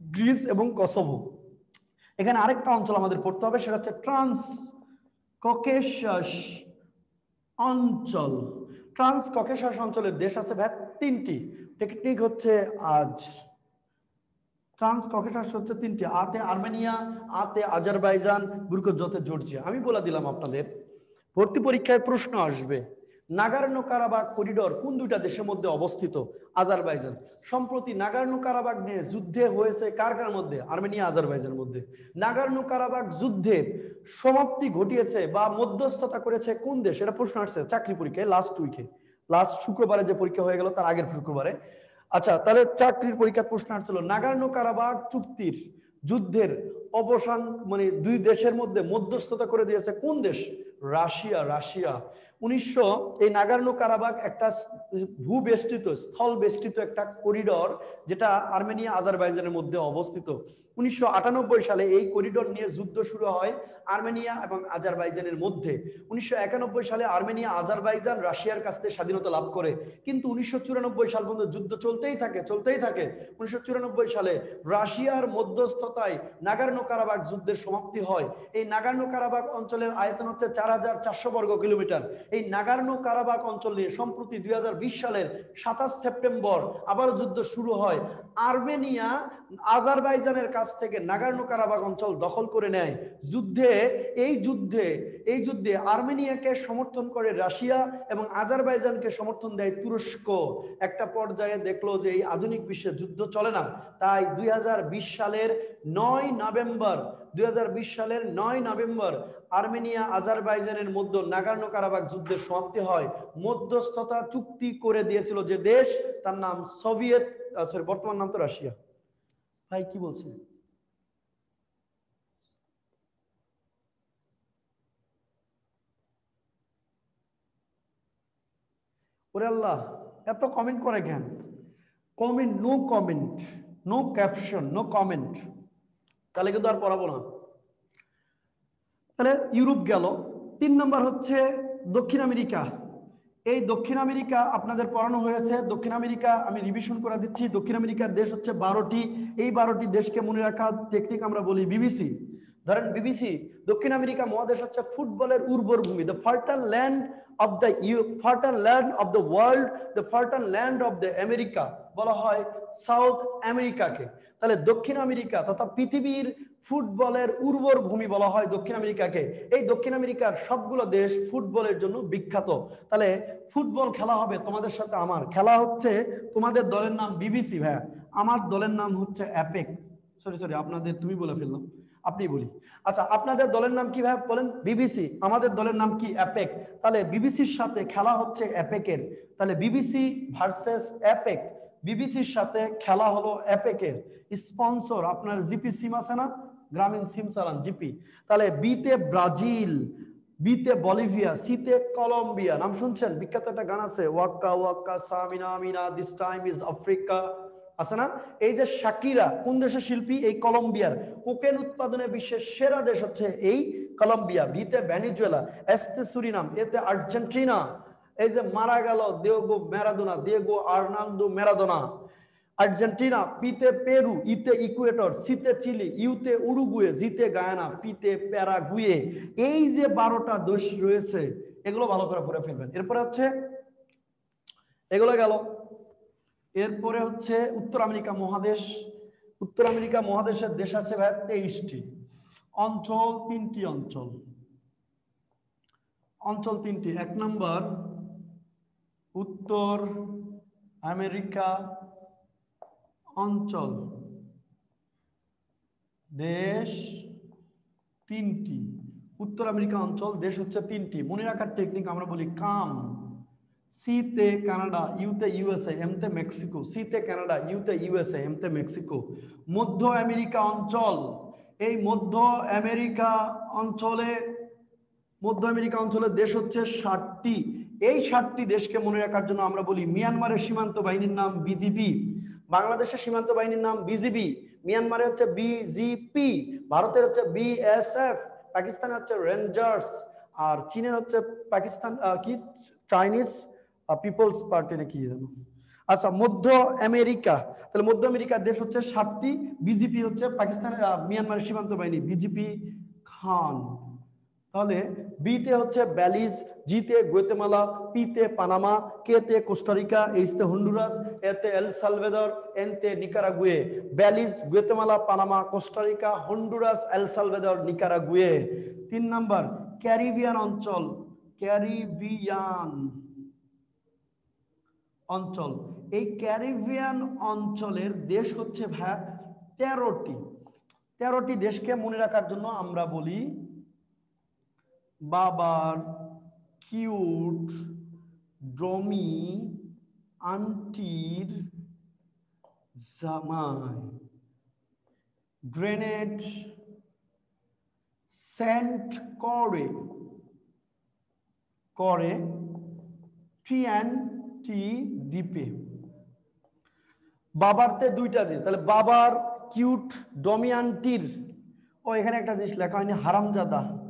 Greece এবং কসোভো। এখানে আরেকটা অঞ্চল আমাদের পড়তে হবে, সেটা হচ্ছে ট্রান্স ককেশাস অঞ্চল। ট্রান্স ককেশাস অঞ্চলের দেশ আছে, ভাই, তিনটি। টেকনিক হচ্ছে আজ। ট্রান্স ককেশাস হচ্ছে তিনটি, আতে আর্মেনিয়া, আতে আজারবাইজান বুরকজতে জর্জিয়া। আমি বলে দিলাম আপনাদের, ভর্তি পরীক্ষায় প্রশ্ন আসবে নাগার্নো কারাবাগ করিডোর কোন দুইটা দেশের মধ্যে অবস্থিত? আজারবাইজান। সম্প্রতি নাগার্নো কারাবাগ নিয়ে যুদ্ধে হয়েছে কার কার মধ্যে? আর্মেনিয়া, আজারবাইজানের মধ্যে। নাগার্নো কারাবাগ যুদ্ধের সমাপ্তি ঘটিয়েছে বা মধ্যস্থতা করেছে কোন দেশ? এটা প্রশ্ন আসছে চাকরি পরীক্ষায় লাস্ট উইকে লাস্ট শুক্রবারে যে পরীক্ষা হয়ে গেল, তার আগের শুক্রবারে। আচ্ছা তাহলে চাকরির পরীক্ষার প্রশ্ন আসছিল, নাগার্নো কারাবাগ চুক্তির যুদ্ধের অবসান মানে দুই দেশের মধ্যে মধ্যস্থতা করে দিয়েছে কোন দেশ? Russia Russia. উনিশশো, এই নাগার্নো কারাবাগ একটা ভূবেষ্টিত স্থল বেষ্টিত একটা করিডর, যেটা আর্মেনিয়া, আজারবাইজানের মধ্যে অবস্থিত। উনিশশো আটানব্বই সালে এই করিডর নিয়ে যুদ্ধ শুরু হয়। আর্মেনিয়া এবং আজারবাইজানের মধ্যে। উনিশশো একানব্বই সালে আর্মেনিয়া, আজারবাইজান রাশিয়ার কাছ থেকে স্বাধীনতা লাভ করে। কিন্তু উনিশশো চুরানব্বই সাল পর্যন্ত যুদ্ধ চলতেই থাকে চলতেই থাকে। উনিশশো সালে রাশিয়ার মধ্যস্থতায় নাগার্নো কারাবাগ যুদ্ধের সমাপ্তি হয়। এই নাগার্নো কারাবাগ অঞ্চলের আয়তন হচ্ছে চার হাজার চারশো বর্গ কিলোমিটার। এই নাগার্নো কারাবাগ অঞ্চল নিয়ে সম্প্রতি দুই হাজার বিশ সালের সাতাশ সেপ্টেম্বর আবার যুদ্ধ শুরু হয়। আর্মেনিয়া, আজারবাইজানের কাছ থেকে নাগার্নো কারাবাগ অঞ্চল দখল করে নেয়। যুদ্ধে, এই যুদ্ধে এই যুদ্ধে আর্মেনিয়াকে সমর্থন করে রাশিয়া এবং আজারবাইজানকে সমর্থন দেয় তুরস্ক। একটা পর্যায়ে দেখল যে এই আধুনিক বিশ্বে যুদ্ধ চলে না। তাই দুই হাজার বিশ সালের নয় নভেম্বর, দুই হাজার বিশ সালের নয় নভেম্বর আর্মেনিয়া, আজারবাইজানের মধ্যে নাগার্নো কারাবাগ যুদ্ধের সমাপ্তি হয়। মধ্যস্থতা চুক্তি করে দিয়েছিল যে দেশ, তার নাম সোভিয়েত সরি বর্তমান নাম তো রাশিয়া। ভাই কি বলছে ওরে আল্লাহ এত কমেন্ট করে কেন? Comment no comment no caption no comment তাহলে কিন্তু আর পড়াবো না। তাহলে ইউরোপ গেল। তিন নম্বর হচ্ছে দক্ষিণ আমেরিকা। এই দক্ষিণ আমেরিকা আপনাদের পড়ানো হয়েছে। দক্ষিণ আমেরিকা আমি রিভিশন করে দিচ্ছি। দক্ষিণ আমেরিকার দেশ হচ্ছে বারোটি। এই বারোটি দেশকে মনে রাখা টেকনিক আমরা বলি বিবিসি ধরেন বিবিসি দক্ষিণ আমেরিকা মহাদেশ হচ্ছে ফুটবলের উর্বর ভূমি the fertile land of the fertile land of the world the fertile land of the America বলা হয় সাউথ আমেরিকাকে। তাহলে দক্ষিণ আমেরিকা তথা পৃথিবীর ফুটবলের উর্বর ভূমি বলা হয় দক্ষিণ আমেরিকাকে। এই দক্ষিণ আমেরিকার সবগুলো দেশ ফুটবলের জন্য বিখ্যাত। তাহলে ফুটবল খেলা হবে তোমাদের সাথে আমার। খেলা হচ্ছে তোমাদের দলের নাম বিবিসি ভাইয়া। আমার দলের নাম হচ্ছে অ্যাপেক। সরি সরি আপনাদের তুমি বলে ফেললাম। আপনি বলি। আচ্ছা আপনাদের দলের নাম কি ভাই বলেন? বিবিসি। আমাদের দলের নাম কি অ্যাপেক? তাহলে বিবিসির সাথে খেলা হচ্ছে অ্যাপেকের। তাহলে বিবিসি ভার্সেস অ্যাপেক। বিবিসির সাথে খেলা হলো অ্যাপেকের। স্পন্সর, আপনার জিপি সিম আছে না? গ্রামীণ সিম চালান জিপি। তাহলে বিতে ব্রাজিল, বিতে বলিভিয়া, সিতে কলম্বিয়া। নাম শুনছেন? বিখ্যাত একটা গান আছে, ওয়াক্কা ওয়াক্কা, Samina, Mina, this time is Africa. আছে না? এই যে শাকিরা, কোন দেশের শিল্পী? এই কলম্বিয়ার। কোকেন উৎপাদনে বিশ্বের সেরা দেশ হচ্ছে এই কলম্বিয়া, বিতে ভ্যানিজুয়েলা এস্তে সুরিনাম, এতে আর্জেন্টিনা। এই যে মারা গেল Diego Maradona, Diego Arnaldo Maradona. Argentina, পিতে পেরু, ইতে ইকুয়েটর, সিতে চিলি, ইউতে উরুগুয়ে, জিতে গায়ানা, পিতে প্যারাগুয়ে। এই যে বারোটা দেশ রয়েছে, এগুলো ভালো করে পড়ে ফেলবেন। এরপরে হচ্ছে, এগুলো গেল। এরপরে হচ্ছে উত্তর আমেরিকা মহাদেশ। উত্তর আমেরিকা মহাদেশের দেশ আছে ভাই তেইশটি। অঞ্চল তিনটি অঞ্চল। অঞ্চল তিনটি। এক নম্বর উত্তর আমেরিকা অঞ্চল। দেশ তিনটি। উত্তর আমেরিকা অঞ্চল, দেশ হচ্ছে তিনটি। মনে রাখার টেকনিক আমরা বলি কাম। সিতে কানাডা, ইউতে ইউএসএ, এমতে মেক্সিকো। সিতে কানাডা, ইউতে ইউএসএ, এমতে মেক্সিকো। মধ্য আমেরিকা অঞ্চল। এই মধ্য আমেরিকা অঞ্চলে, মধ্য আমেরিকা অঞ্চলের দেশ হচ্ছে ষাটটি। এই সাতটি দেশকে মনে রাখার জন্য আমরা বলি মিয়ানমারের সীমান্ত বাহিনীর নাম বিজিবি, বাংলাদেশের সীমান্ত বাহিনীর নাম বিজিবি মিয়ানমারে হচ্ছে বিজিপি, ভারতের হচ্ছে বিএসএফ, পাকিস্তানের হচ্ছে রেঞ্জার্স, আর চীনের হচ্ছে পাকিস্তান কি, চাইনিজ পিপলস পার্টি নাকি জানো আচ্ছা মধ্য আমেরিকা, তাহলে মধ্য আমেরিকার দেশ হচ্ছে ষাটটি বিজেপি হচ্ছে পাকিস্তানের মিয়ানমারের সীমান্ত বাহিনী, বিজেপি খান। তাহলে বিতে হচ্ছে ব্যালিজ, জিতে গুয়েতেমালা, পিতে পানামা, কেতে কোস্টারিকা এইসতে হন্ডুরাস, এতে এল সালভেদর, এনতে Nicaragua. Belize, Guatemala, Panama, Costa Rica, Honduras, El Salvador, Nicaragua. তিন নাম্বার, ক্যারিবিয়ান অঞ্চল। ক্যারিবিয়ান অঞ্চল। এই ক্যারিবিয়ান অঞ্চলের দেশ হচ্ছে ভাই তেরোটি। তেরোটি দেশকে মনে রাখার জন্য আমরা বলি বাবার কিউট, ড্রমি আন্টির জামাই। গ্রেনেড সেন্ট করে করে টি দ্বীপে। বাবারতে দুইটা দেশ, তাহলে বাবার কিউট ডমিয়ান্টির ও এখানে একটা জিনিস লেখা হয়নি, হারামজাদা।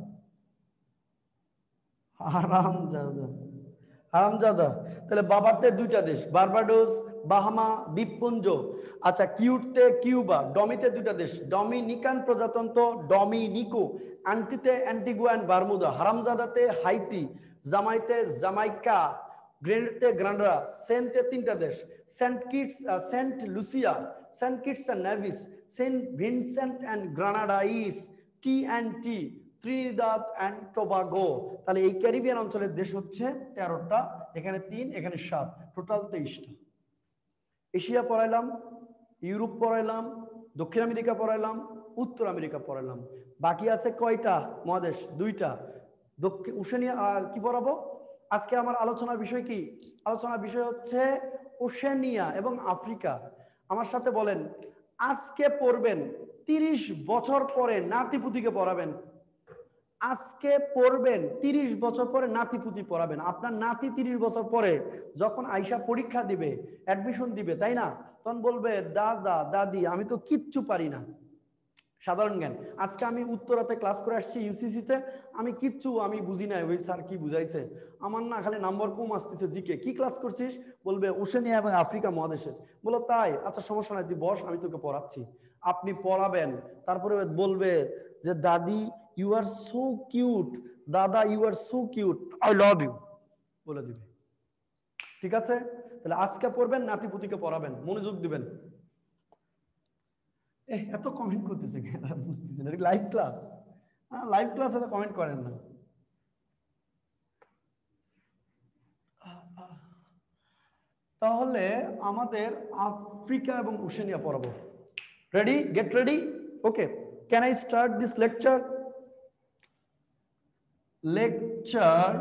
হারামজাদা। হারামজাদা। তাহলে বাবারতে দুইটা দেশ, বারবাডোস, বাহামা, দ্বীপপুঞ্জ। আচ্ছা কিউটতে কিউবা, ডমিতে দুইটা দেশ, ডমিনিকান প্রজাতন্ত্র, ডমিনিকো, আন্টিতে অ্যান্টিগুয়া অ্যান্ড বারমুদা। হারামজাদাতে হাইতি, জামাইতে জামাইকা, গ্রেনেডতে গ্রান্ডা, সেন্টে তিনটা দেশ, Saint Kitts Saint Lucia, Saint Kitts and Nevis, Saint Vincent and Grenadines, T and T. Trinidad and Tobago. তাহলে এই ক্যারিবিয়ান অঞ্চলের দেশ হচ্ছে তেরোটা, এখানে তিন, এখানে সাত। টোটাল তেইশটা। এশিয়া পড়াইলাম, ইউরোপ পড়াইলাম, দক্ষিণ আমেরিকা পড়াইলাম, উত্তর আমেরিকা পড়াইলাম। বাকি আছে কয়টা? মহাদেশ, দুইটা। দক্ষিণ উশেনিয়া কি পড়াবো? আজকে আমার আলোচনার বিষয় কি? আলোচনার বিষয় হচ্ছে ওশেনিয়া এবং আফ্রিকা। আমার সাথে বলেন, আজকে পড়বেন, তিরিশ বছর পরে নাতিপুতিকে পড়াবেন। আজকে পড়বেন, তিরিশ বছর পরে নাতি পুতি পড়াবেন। আপনার নাতি তিরিশ বছর পরে যখন আইসা পরীক্ষা দিবে অ্যাডমিশন দিবে, তাই না? তখন বলবে, দাদা, দাদি, আমি তো কিচ্ছু পারি না। সাধারণ জ্ঞান। আজকে আমি উত্তরাতে ক্লাস করে আসছি ইউসিসিতে আমি কিচ্ছু, আমি বুঝি নাই, ওই স্যার কি বুঝাইছে? আমার না খালি নাম্বার কম আসতেছে জিকে কি ক্লাস করছিস? বলবে, ওশেনিয়া এবং আফ্রিকা মহাদেশে বলো তাই? আচ্ছা সমস্যা নাই, তুই বস, আমি তোকে পড়াচ্ছি। আপনি পড়াবেন, তারপরে বলবে যে, দাদি ইউ আর সো কিউট দাদা you are so cute I love you বলে দিবে। ঠিক আছে? তাহলে আজকে পড়বেন, নাতিপুতিকে পড়াবেন। মনোযোগ দিবেন। এত কমেন্ট করতেছে বুঝতেছি লাইভ ক্লাস হ্যাঁ লাইভ ক্লাস এত কমেন্ট করেন না। তাহলে আমাদের আফ্রিকা এবং ওশেনিয়া পড়াবো। Ready get ready okay can I start this lecture lecture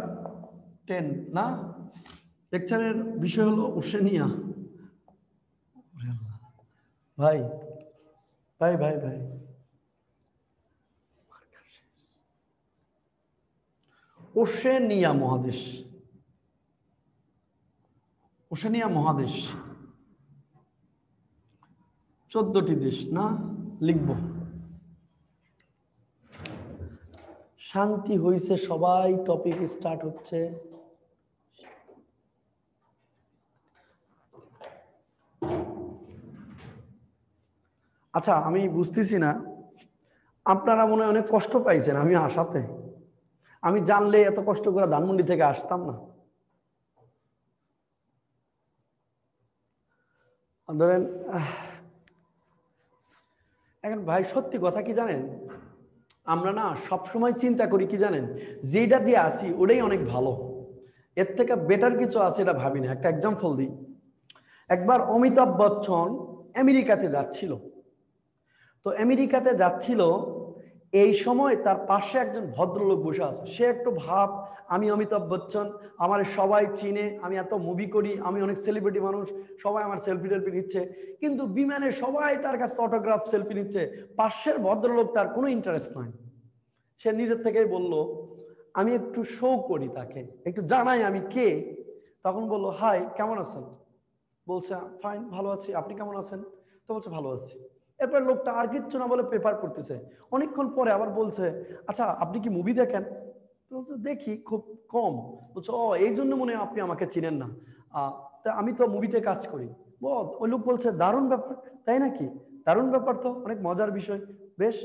ten না? লেকচারের বিষয় হলো ওশেনিয়া ভাই ভাই ভাই ভাই। ওশেনিয়া মহাদেশ। ওশেনিয়া মহাদেশ। চোদ্দটি দেশ, না? লিখব। শান্তি হইছে, সবাই টপিক স্টার্ট হচ্ছে। আচ্ছা আমি বুঝতেছি না, আপনারা মনে অনেক কষ্ট পাইছেন আমি আসাতে আমি জানলে এত কষ্ট করে ধানমন্ডি থেকে আসতাম না। ধরেন এখন ভাই সত্যি কথা কি জানেন? আমরা না সবসময় চিন্তা করি, কি জানেন? যেটা দিয়ে আসি, ওটাই অনেক ভালো। এর থেকে বেটার কিছু আছে এটা ভাবি না। একটা এক্সাম্পল দিই। একবার অমিতাভ বচ্চন আমেরিকাতে যাচ্ছিল। তো আমেরিকাতে যাচ্ছিল এই সময় তার পাশে একজন ভদ্রলোক বসে আছে। সে একটু ভাব, আমি অমিতাভ বচ্চন, আমার সবাই চিনে, আমি এত মুভি করি, আমি অনেক সেলিব্রিটি মানুষ, সবাই আমার সেলফি টেলফি নিচ্ছে। কিন্তু বিমানে সবাই তার কাছে অটোগ্রাফ সেলফি নিচ্ছে। পাশের ভদ্রলোক তার কোনো ইন্টারেস্ট নয় সে নিজের থেকেই বলল, আমি একটু শো করি তাকে, একটু জানাই আমি কে। তখন বলল হাই কেমন আছেন? বলছে ফাইন ভালো আছি। আপনি কেমন আছেন? তো বলছে, ভালো আছি। এরপর লোকটা আর কিচ্ছু না বলে পেপার পড়তেছে। অনেকক্ষণ পরে আবার বলছে আচ্ছা আপনি কি মুভি দেখেন? বলছে, দেখি, খুব কম। বলছে, ও, এই জন্য মনে আপনি আমাকে চিনেন না। তা আমি তো মুভিতে কাজ করি। ওই লোক বলছে, দারুণ ব্যাপার। তাই নাকি? দারুণ ব্যাপার তো, অনেক মজার বিষয়। বেশ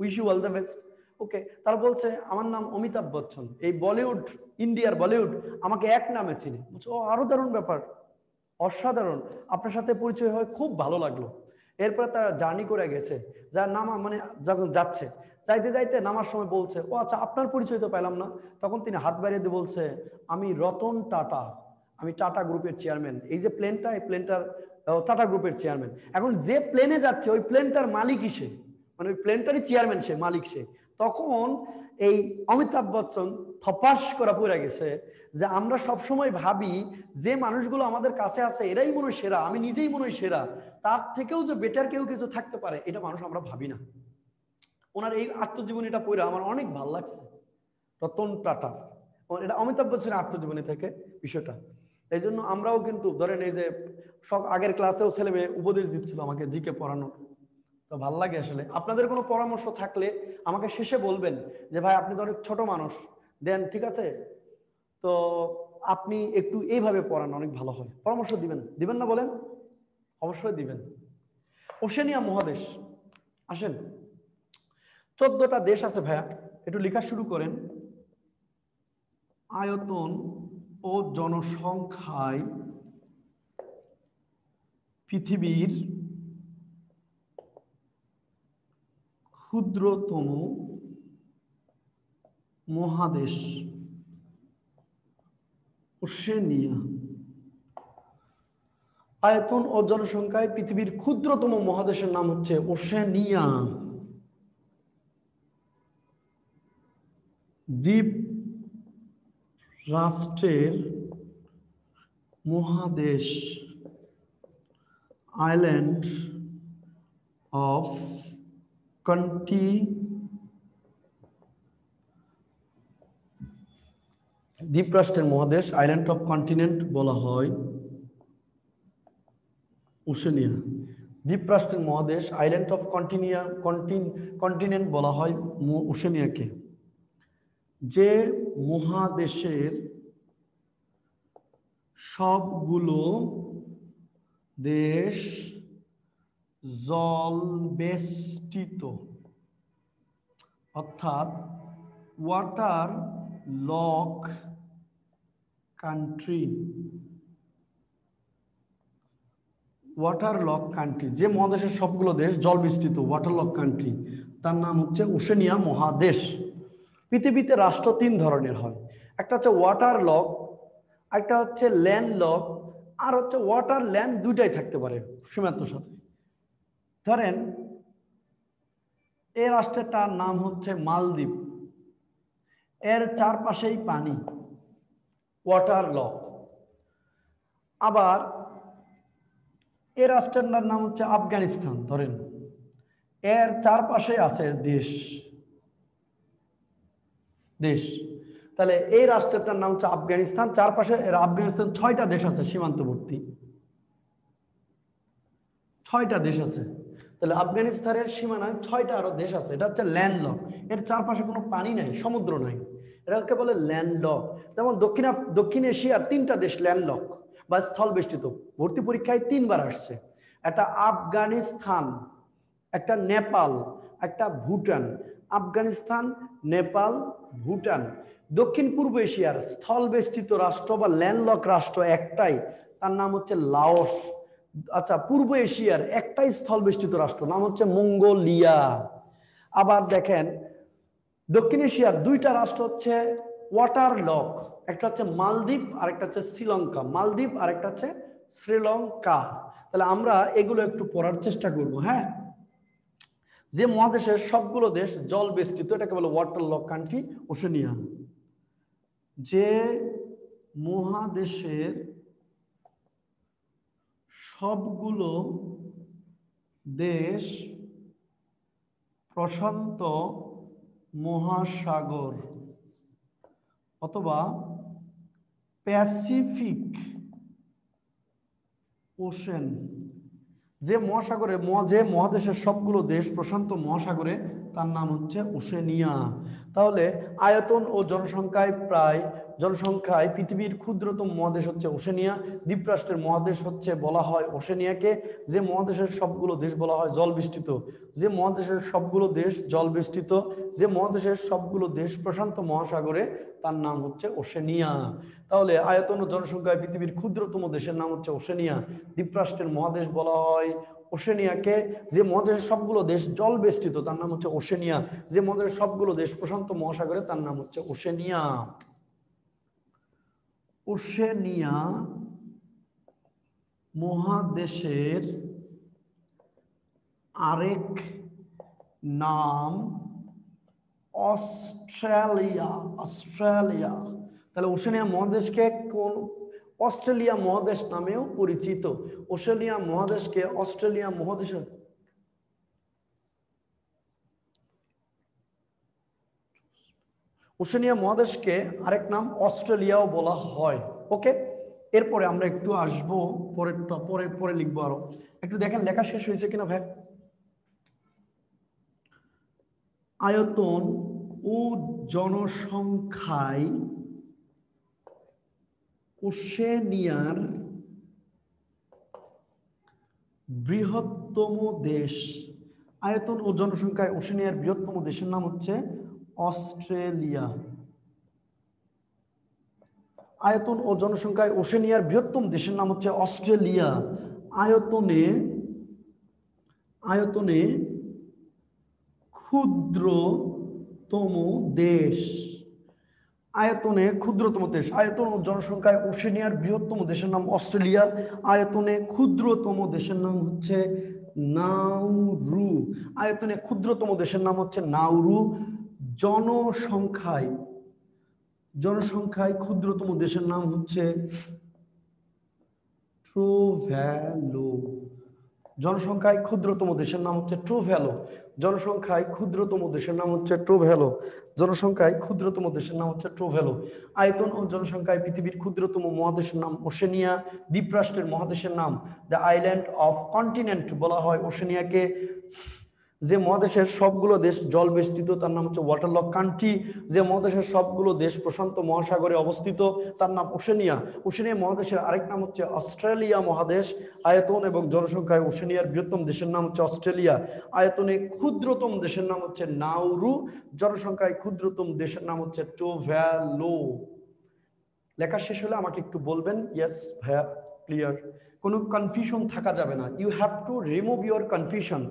wish you all the best okay, তারা বলছে, আমার নাম অমিতাভ বচ্চন। এই বলিউড, ইন্ডিয়ার বলিউড, আমাকে এক নামে চিনি। বলছে, ও, আরও দারুণ ব্যাপার। অসাধারণ। আপনার সাথে পরিচয় হয় খুব ভালো লাগল। এরপরে তারা জার্নি করে গেছে, যার নামা মানে যখন যাচ্ছে, যাইতে যাইতে নামার সময় বলছে, ও আচ্ছা আপনার পরিচয় তো পেলাম না। তখন তিনি হাত বাড়িয়ে দিয়ে বলছে, আমি রতন টাটা, আমি টাটা গ্রুপের চেয়ারম্যান। এই যে প্লেনটা, এই প্লেনটার টাটা গ্রুপের চেয়ারম্যান। এখন যে প্লেনে যাচ্ছে, ওই প্লেনটার মালিক সে। মানে ওই প্লেনটারই চেয়ারম্যান সে, মালিক সে। তখন এই অমিতাভ বচ্চন থপাস করা পড়ে গেছে যে আমরা সবসময় ভাবি, যে মানুষগুলো আমাদের কাছে আছে, এরাই মনে সেরা, আমি নিজেই মনে সেরা। তার থেকেও যে বেটার কেউ কিছু থাকতে পারে, এটা মানুষ আমরা ভাবি না। ওনার এই আত্মজীবনীটা পড়ে আমার অনেক ভালো লাগছে। রতন টাটা। এটা অমিতাভ বচ্চনের আত্মজীবনী থেকে বিষয়টা। এই জন্য আমরাও কিন্তু, ধরেন এই যে সব আগের ক্লাসেও ছেলে মেয়ে উপদেশ দিচ্ছিল আমাকে জিকে পড়ানোর। তো ভালো লাগে আসলে। আপনাদের কোনো পরামর্শ থাকলে আমাকে শেষে বলবেন যে, ভাই, আপনি তো অনেক ছোট মানুষ। দেন, ঠিক আছে? তো আপনি একটু এইভাবে পড়ান, অনেক ভালো হয়। পরামর্শ দিবেন। দিবেন না বলেন? অবশ্যই দিবেন। ওশেনিয়া মহাদেশ। আসেন। চোদ্দটা দেশ আছে ভাইয়া। একটু লেখা শুরু করেন। আয়তন ও জনসংখ্যায় পৃথিবীর ক্ষুদ্রতম মহাদেশ ওশেনিয়া। আয়তন ও জনসংখ্যায় পৃথিবীর ক্ষুদ্রতম মহাদেশের নাম হচ্ছে ওশেনিয়া। দ্বীপ রাষ্ট্রের মহাদেশ, আইল্যান্ড অফ দ্বীপরাষ্ট্রের মহাদেশ আইল্যান্ড অফ কন্টিনেন্ট বলা হয়। ওশেনিয়া দ্বীপরাষ্ট্রের মহাদেশ আইল্যান্ড অফ কন্টিনিয়া কন্টিন কন্টিনেন্ট বলা হয় ওশেনিয়াকে যে মহাদেশের সবগুলো দেশ জল বেষ্টিত। অর্থাৎ water lock country water lock country যে মহাদেশের সবগুলো দেশ জল বিস্তৃত ওয়াটার লক কান্ট্রি তার নাম হচ্ছে ওশেনিয়া মহাদেশ। পৃথিবীতে রাষ্ট্র তিন ধরনের হয়, একটা হচ্ছে ওয়াটার লক একটা হচ্ছে ল্যান্ড লক আর হচ্ছে ওয়াটার ল্যান্ড দুইটাই থাকতে পারে সীমান্তর সাথে। ধরেন এই রাষ্ট্রটার নাম হচ্ছে মালদ্বীপ। এর চারপাশেই পানি ওয়াটার লক আবার এ রাষ্ট্রটার নাম হচ্ছে আফগানিস্তান, ধরেন। এর চারপাশে আছে দেশ। দেশ। তাহলে এই রাষ্ট্রটার নাম হচ্ছে আফগানিস্তান, চারপাশে এর আফগানিস্তান ছয়টা দেশ আছে সীমান্তবর্তী। ছয়টা দেশ আছে। তাহলে আফগানিস্তানের সীমানায় ছয়টা আরও দেশ আছে, এটা হচ্ছে ল্যান্ডলক এর চারপাশে কোনো পানি নাই, সমুদ্র নাই। এটাকে বলে ল্যান্ডলক যেমন দক্ষিণ দক্ষিণ এশিয়ার তিনটা দেশ ল্যান্ডলক বা স্থল বেষ্টিত ভর্তি পরীক্ষায় তিনবার আসছে। একটা আফগানিস্তান, একটা নেপাল, একটা ভুটান। আফগানিস্তান, নেপাল, ভুটান। দক্ষিণ পূর্ব এশিয়ার স্থল বেষ্টিত রাষ্ট্র বা ল্যান্ডলক রাষ্ট্র একটাই, তার নাম হচ্ছে লাওস। আচ্ছা পূর্ব এশিয়ার একটাই স্থল বেষ্টিত রাষ্ট্র, নাম হচ্ছে মঙ্গোলিয়া। আবার দেখেন, দক্ষিণ এশিয়ার দুইটা রাষ্ট্র হচ্ছে ওয়াটার লক একটা হচ্ছে মালদ্বীপ আর একটা হচ্ছে শ্রীলঙ্কা। মালদ্বীপ আর একটা হচ্ছে শ্রীলঙ্কা। তাহলে আমরা এগুলো একটু পড়ার চেষ্টা করব হ্যাঁ? যে মহাদেশের সবগুলো দেশ জল বেষ্টিত, এটাকে বলে ওয়াটার লক কান্ট্রি ওশেনিয়া যে মহাদেশের সবগুলো দেশ প্রশান্ত মহাসাগর অথবা প্যাসিফিক ওশেন। যে মহাসাগরে, মহা- যে মহাদেশের সবগুলো দেশ প্রশান্ত মহাসাগরে তার নাম হচ্ছে ওশেনিয়া তাহলে আয়তন ও জনসংখ্যায় প্রায়, জনসংখ্যায় পৃথিবীর ক্ষুদ্রতম মহাদেশ হচ্ছে ওশেনিয়া দ্বীপরাষ্ট্রের মহাদেশ হচ্ছে বলা হয় ওশেনিয়াকে যে মহাদেশের সবগুলো দেশ বলা হয় জল বেষ্টিত যে মহাদেশের সবগুলো দেশ জল বেষ্টিত যে মহাদেশের সবগুলো দেশ প্রশান্ত মহাসাগরে, তার নাম হচ্ছে ওশেনিয়া তাহলে আয়তন ও জনসংখ্যায় পৃথিবীর ক্ষুদ্রতম দেশের নাম হচ্ছে ওশেনিয়া দ্বীপরাষ্ট্রের মহাদেশ বলা হয় ওশেনিয়াকে যে মহাদেশের সবগুলো দেশ জল বেষ্টিত, তার নাম হচ্ছে ওশেনিয়া। যে মহাদেশের সবগুলো দেশ প্রশান্ত মহাসাগরে, তার নাম হচ্ছে ওশেনিয়া। ওশেনিয়া মহাদেশের আরেক নাম অস্ট্রেলিয়া অস্ট্রেলিয়া। তাহলে ওশেনিয়া মহাদেশকে কোন অস্ট্রেলিয়া মহাদেশ নামেও পরিচিত। অস্ট্রেলিয়া মহাদেশকে অস্ট্রেলিয়া মহাদেশের ওশেনিয়া মহাদেশকে আরেক নাম অস্ট্রেলিয়াও বলা হয়। ওকে? এরপরে আমরা একটু আসব পরেরটা পরে পরে লিখব আরও। একটু দেখেন, লেখা শেষ হয়েছে কিনা ভাই? আয়তন ও জনসংখ্যায় ওশেনিয়ার বৃহত্তম দেশ। আয়তন ও জনসংখ্যায় ওশেনিয়ার বৃহত্তম দেশের নাম হচ্ছে অস্ট্রেলিয়া। আয়তন ও জনসংখ্যায় ওশেনিয়ার বৃহত্তম দেশের নাম হচ্ছে অস্ট্রেলিয়া। আয়তনে আয়তনে ক্ষুদ্রতম দেশ। আয়তনে ক্ষুদ্রতম দেশ। আয়তন ও জনসংখ্যায় ওশেনিয়ার বৃহত্তম দেশের নাম অস্ট্রেলিয়া। আয়তনে ক্ষুদ্রতম দেশের নাম হচ্ছে নাউরু। আয়তনে ক্ষুদ্রতম দেশের নাম হচ্ছে নাউরু। জনসংখ্যায় জনসংখ্যায় ক্ষুদ্রতম দেশের নাম হচ্ছে ট্রুভ্যালো। জনসংখ্যায় ক্ষুদ্রতম দেশের নাম হচ্ছে ট্রুভ্যালো। জনসংখ্যায় ক্ষুদ্রতম দেশের নাম হচ্ছে ট্রোভ্যালো জনসংখ্যায় ক্ষুদ্রতম দেশের নাম হচ্ছে ট্রোভেলো আয়তন ও জনসংখ্যায় পৃথিবীর ক্ষুদ্রতম মহাদেশের নাম ওশেনিয়া। দ্বীপরাষ্ট্রের মহাদেশের নাম দ্য আইল্যান্ড অফ কন্টিনেন্ট বলা হয় ওশেনিয়াকে। যে মহাদেশের সবগুলো দেশ জল বেষ্টিত তার নাম হচ্ছে ওয়াটারলক কান্ট্রি যে মহাদেশের সবগুলো দেশ প্রশান্ত মহাসাগরে অবস্থিত, তার নাম ওশেনিয়া ওশেনিয়া মহাদেশের আরেক নাম হচ্ছে অস্ট্রেলিয়া মহাদেশ। আয়তন এবং জনসংখ্যায় ওশেনিয়ার বৃহত্তম দেশের নাম হচ্ছে অস্ট্রেলিয়া আয়তনে ক্ষুদ্রতম দেশের নাম হচ্ছে নাউরু জনসংখ্যায় ক্ষুদ্রতম দেশের নাম হচ্ছে টোভ্যালো লেখা শেষ হলে আমাকে একটু বলবেন? ইয়েস ভাইয়া ক্লিয়ার কোনো কনফিউশন থাকা যাবে না। You have to remove your confusion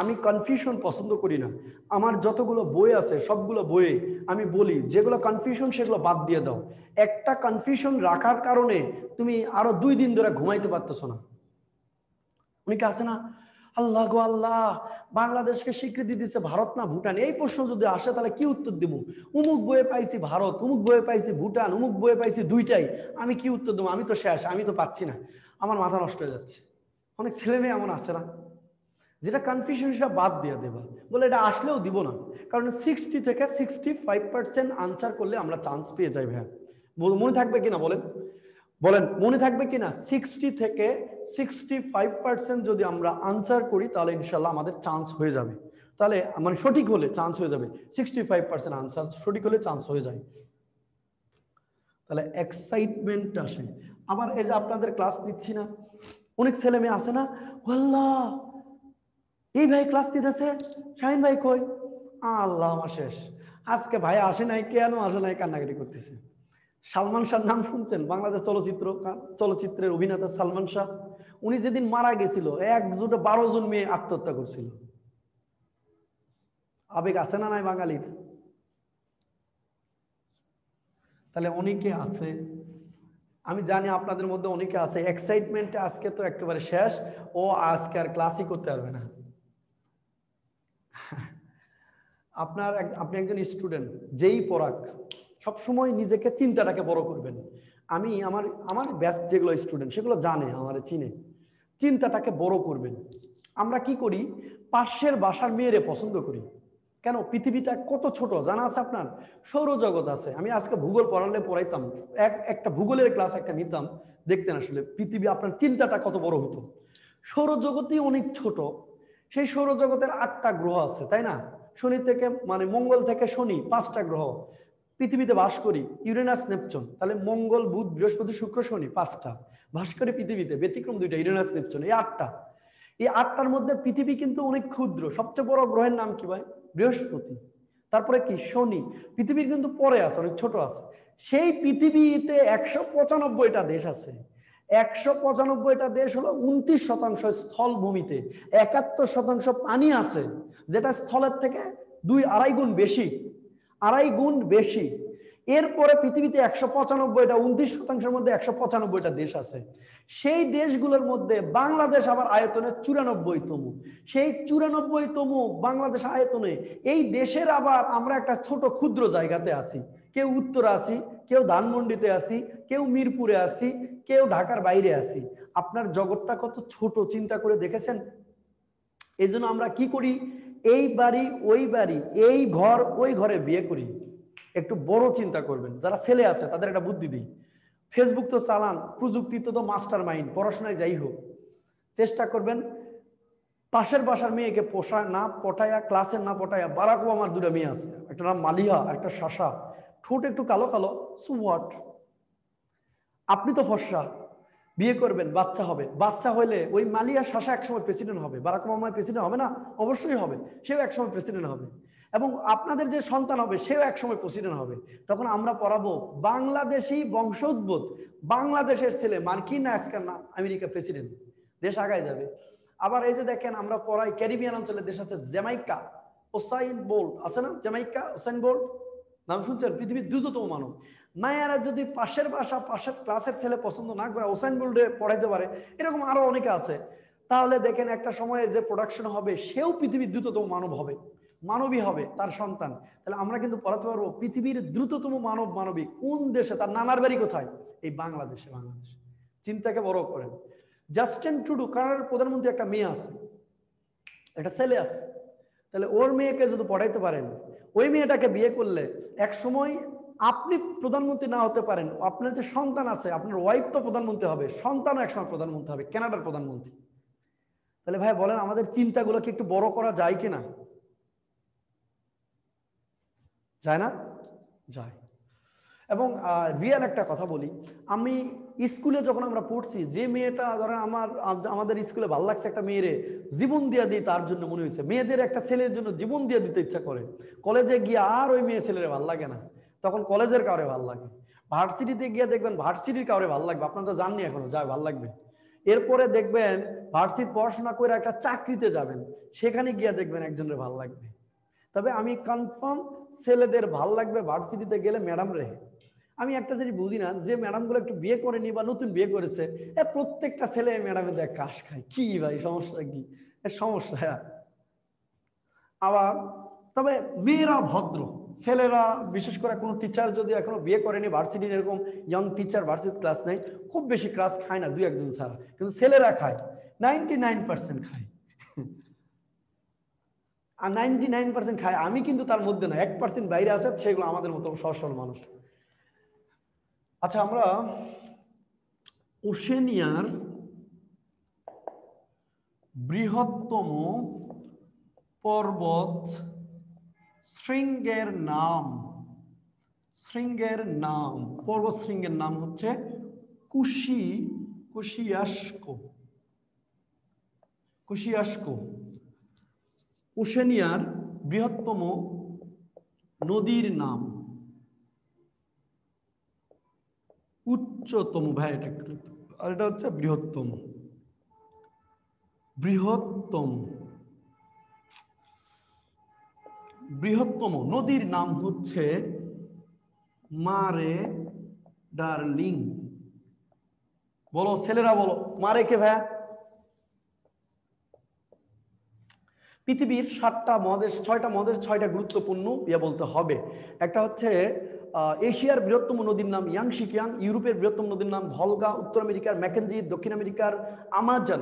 আমি কনফিউশন পছন্দ করি না। আমার যতগুলো বই আছে, সবগুলো বইয়ে আমি বলি, যেগুলো কনফিউশন সেগুলো বাদ দিয়ে দাও। একটা কনফিউশন রাখার কারণে তুমি আরও দুই দিন ধরে ঘুমাইতে পারতেছো না। অনেকে আছে না? আল্লাহ গো আল্লাহ, বাংলাদেশকে স্বীকৃতি দিচ্ছে ভারত না ভুটান? এই প্রশ্ন যদি আসে, তাহলে কি উত্তর দিব? উমুক বইয়ে পাইছি ভারত, উমুক বইয়ে পাইছি ভুটান, উমুক বইয়ে পাইছি দুইটাই। আমি কি উত্তর দেবো? আমি তো শেষ, আমি তো পাচ্ছি না। আমার মাথা নষ্ট হয়ে যাচ্ছে। অনেক ছেলে মেয়ে এমন আছে না, যেটা কনফিউশন সেটা বাদ দিয়ে দেবা বলে এটা আসলেও দিব না। কারণ সিক্সটি থেকে সিক্সটি ফাইভ পার্সেন্ট আনসার করলে আমরা চান্স পেয়ে যাই ভাইয়া। মনে থাকবে কিনা বলেন? বলেন, মনে থাকবে কিনা? সিক্সটি থেকে সিক্সটি ফাইভ পার্সেন্ট যদি আমরা আনসার করি, তাহলে ইনশাল্লাহ আমাদের চান্স হয়ে যাবে। তাহলে মানে সঠিক হলে চান্স হয়ে যাবে। সিক্সটি ফাইভ পার্সেন্ট আনসার সঠিক হলে চান্স হয়ে যায়। তাহলে এক্সাইটমেন্ট আসে। আবার এই যে আপনাদের ক্লাস নিচ্ছি না, অনেক ছেলে মেয়ে আসে না? আল্লাহ এই ভাই ক্লাস দিতেছে? শাহিন ভাই কই? আল্লাহ, আমার শেষ। আজকে ভাই আসে নাই, কেন আসে নাই, কান্নাকাটি করতেছে। সালমান শাহ নাম শুনছেন? বাংলাদেশ চলচ্চিত্র চলচ্চিত্রের অভিনেতা সালমান শাহ। উনি যেদিন মারা গেছিল একজোটে বারো জন মেয়ে আত্মহত্যা করছিল। আবেগ আছে না নাই বাঙালির? তাহলে অনেকে আছে আমি জানি আপনাদের মধ্যে অনেকে আছে এক্সাইটমেন্টে আজকে তো একেবারে শেষ, ও আজকে আর ক্লাসই করতে পারবে না। আপনার আপনি একজন স্টুডেন্ট যেই পড়াক, সবসময় নিজেকে চিন্তাটাকে বড় করবেন। আমি আমার আমার ব্যাস যেগুলো স্টুডেন্ট সেগুলো জানে, আমার চিনে। চিন্তাটাকে বড় করবেন। আমরা কি করি? পাশের বাসার মেয়েরে পছন্দ করি। কেন পৃথিবীটা কত ছোট? জানা আছে আপনার? সৌরজগৎ আছে। আমি আজকে ভূগোল পড়ালে পড়াইতাম। এক, একটা ভূগোলের ক্লাস একটা নিতাম, দেখতেন আসলে পৃথিবী আপনার চিন্তাটা কত বড় হতো। সৌরজগতই অনেক ছোট। সেই সৌরজগতের আটটা গ্রহ আছে, তাই না? শনি থেকে মানে মঙ্গল থেকে শনি, পাঁচটা গ্রহ। পৃথিবীতে বাস করি, ইউরেনাস, নেপচন। তাহলে মঙ্গল, বুধ, বৃহস্পতি, শুক্র, শনি, পাঁচটা। বাস করি পৃথিবীতে, ব্যতিক্রম দুইটা, ইউরেনাস, নেপচন, এই আটটা। এই আটটার মধ্যে পৃথিবী কিন্তু অনেক ক্ষুদ্র। সবচেয়ে বড় গ্রহের নাম কি ভাই? বৃহস্পতি, তারপরে কি? শনি। পৃথিবীর কিন্তু পরে আছে, অনেক ছোট আছে। সেই পৃথিবীতে একশো পঁচানব্বইটা দেশ আছে। একশো পঁচানব্বইটা দেশ হলো উনত্রিশ শতাংশ স্থল ভূমিতে একাত্তর শতাংশ পানি আছে, যেটা স্থলের থেকে দুই আড়াই গুণ বেশি। আড়াই গুণ বেশি। এরপরে পৃথিবীতে একশো পঁচানব্বইটা, উনত্রিশ শতাংশের মধ্যে একশো পঁচানব্বইটা দেশ আছে। সেই দেশগুলোর মধ্যে বাংলাদেশ আবার আয়তনে চুরানব্বইতম। সেই চুরানব্বইতম বাংলাদেশ আয়তনে এই দেশের আবার আমরা একটা ছোট ক্ষুদ্র জায়গাতে আছি। কেউ উত্তরে আছি, কেউ ধানমন্ডিতে আছি, কেউ মিরপুরে আছি, কেউ ঢাকার বাইরে আছি। আপনার জগৎটা কত ছোট, চিন্তা করে দেখেছেন? এই আমরা কি করি? এই বাড়ি, ওই বাড়ি, এই ঘর, ওই ঘরে বিয়ে করি। একটু বড় চিন্তা করবেন। যারা ছেলে আছে, তাদের একটা বুদ্ধি দিই। ফেসবুক তো চালান, প্রযুক্তি তো তো মাস্টার মাইন্ড পড়াশোনায় যাই হোক। চেষ্টা করবেন, পাশের বাসার মেয়েকে পোষা না পটায়া ক্লাসের না পটায়া বারাক আমার দুটো মেয়ে আছে। একটা নাম মালিহা একটা শাসা। ঠোঁট একটু কালো কালো সু আপনি তো ফর্সা। বিয়ে করবেন, বাচ্চা হবে। বাচ্চা হলে ওই মালিয়া শাসা একসময় প্রেসিডেন্ট হবে। বারাক ওবামা প্রেসিডেন্ট হবে না? অবশ্যই হবে। সেও একসময় প্রেসিডেন্ট হবে। এবং আপনাদের যে সন্তান হবে, সেও একসময় প্রেসিডেন্ট হবে। তখন আমরা পড়াবো বাংলাদেশি বংশোদ্ভূত, বাংলাদেশের ছেলে, মার্কিন আজকাল না, আমেরিকা প্রেসিডেন্ট দেশ আগায় যাবে। আবার এই যে দেখেন, আমরা পড়াই ক্যারিবিয়ান অঞ্চলের দেশ আছে জ্যামাইকা। ওসাইন বোল্ট, আছে না? Jamaica, Usain Bolt? নাম শুনছেন? পৃথিবীর দ্রুততম মানব। মায়েরা যদি পাশের বাসা, পাশের ক্লাসের ছেলে পছন্দ না করে ওসাইন বোল্টে পড়াইতে পারে, এরকম আরও অনেকে আছে। তাহলে দেখেন, একটা সময়ে যে প্রোডাকশন হবে, সেও পৃথিবীর দ্রুততম মানব হবে। মানবী হবে তার সন্তান। তাহলে আমরা কিন্তু পড়াতে পারব পৃথিবীর দ্রুততম মানব মানবী। কোন দেশে? তার নানার বাড়ি কোথায়? এই বাংলাদেশে, বাংলাদেশ। চিন্তাকে বড় করেন। জাস্টিন টুডু কানাডার প্রধানমন্ত্রী একটা মেয়ে আছে। একটা ছেলে আছে। তাহলে ওর মেয়েকে যদি পড়াইতে পারেন, ওই মেয়েটাকে বিয়ে করলে এক সময় আপনি প্রধানমন্ত্রী না হতে পারেন। আপনার যে সন্তান আছে, আপনার ওয়াইফ তো প্রধানমন্ত্রী হবে। সন্তানও একসময় প্রধানমন্ত্রী হবে, কানাডার প্রধানমন্ত্রী। তাহলে ভাই বলেন, আমাদের চিন্তাগুলোকে একটু বড় করা যায় কিনা? যায় না? যায়। এবং রিয়েল একটা কথা বলি। আমি স্কুলে যখন আমরা পড়ছি, যে মেয়েটা, ধরেন আমার আমাদের স্কুলে ভালো লাগছে একটা মেয়েরে জীবন দিয়ে দিই, তার জন্য মনে হয়েছে। মেয়েদের একটা ছেলের জন্য জীবন দিয়ে দিতে ইচ্ছা করে। কলেজে গিয়ে আর ওই মেয়ে ছেলের ভালো লাগে না। তখন কলেজের কাউরে ভালো লাগে। ভার্সিটিতে গিয়ে দেখবেন ভার্সিটির কাউরে ভালো লাগবে। আপনারা তো জাননি এখনও যা ভালো লাগবে। এরপরে দেখবেন ভার্সিটি পড়াশোনা করে একটা চাকরিতে যাবেন। সেখানে গিয়ে দেখবেন একজনের ভালো লাগবে। তবে আমি কনফার্ম ছেলেদের ভালো লাগবে ভার্সিটিতে গেলে ম্যাডাম রে। আমি একটা জিনিস বুঝি না, যে ম্যাডামগুলো একটু বিয়ে করেনি বা নতুন বিয়ে করেছে, এ প্রত্যেকটা ছেলে ম্যাডামের দেখ কাশ খায়। কি ভাই, সমস্যা কি? সমস্যা হ্যাঁ। আবার, তবে মেয়েরা ভদ্র। ছেলেরা, বিশেষ করে কোনো টিচার যদি এখনও বিয়ে করেনি ভার্সিটির এরকম ইয়ং টিচার ভার্সিটি ক্লাস নেই খুব বেশি ক্লাস খায় না দুই একজন ছাড়া কিন্তু ছেলেরা খায় নাইনটি নাইন পার্সেন্ট খায়। আর নাইনটি নাইন পার্সেন্ট খায়। আমি কিন্তু তার মধ্যে না, এক পার্সেন্ট বাইরে আছে, সেগুলো আমাদের মতো সসল মানুষ। আচ্ছা আমরা ওশেনিয়ার বৃহত্তম পর্বত শৃঙ্গের নাম শৃঙ্গের নাম, পর্বত শৃঙ্গের নাম হচ্ছে কুশি, কুশিয়াস্কো। কুশিয়াস্কো। ওশেনিয়ার বৃহত্তম নদীর নাম। উচ্চতম, ভাই, এটা আর এটা হচ্ছে বৃহত্তম। বৃহত্তম। বৃহত্তম নদীর নাম হচ্ছে মারে ডার্লিং। বলো, ছেলেরা বলো মারে কে ভাইয়া? পৃথিবীর সাতটা মহাদেশ, ছয়টা মহাদেশ, ছয়টা গুরুত্বপূর্ণ ইয়ে বলতে হবে। একটা হচ্ছে এশিয়ার বৃহত্তম নদীর নাম ইয়াংশিকিয়াং ইউরোপের বৃহত্তম নদীর নাম ভলগা, উত্তর আমেরিকার ম্যাকেনজি, দক্ষিণ আমেরিকার আমাজন।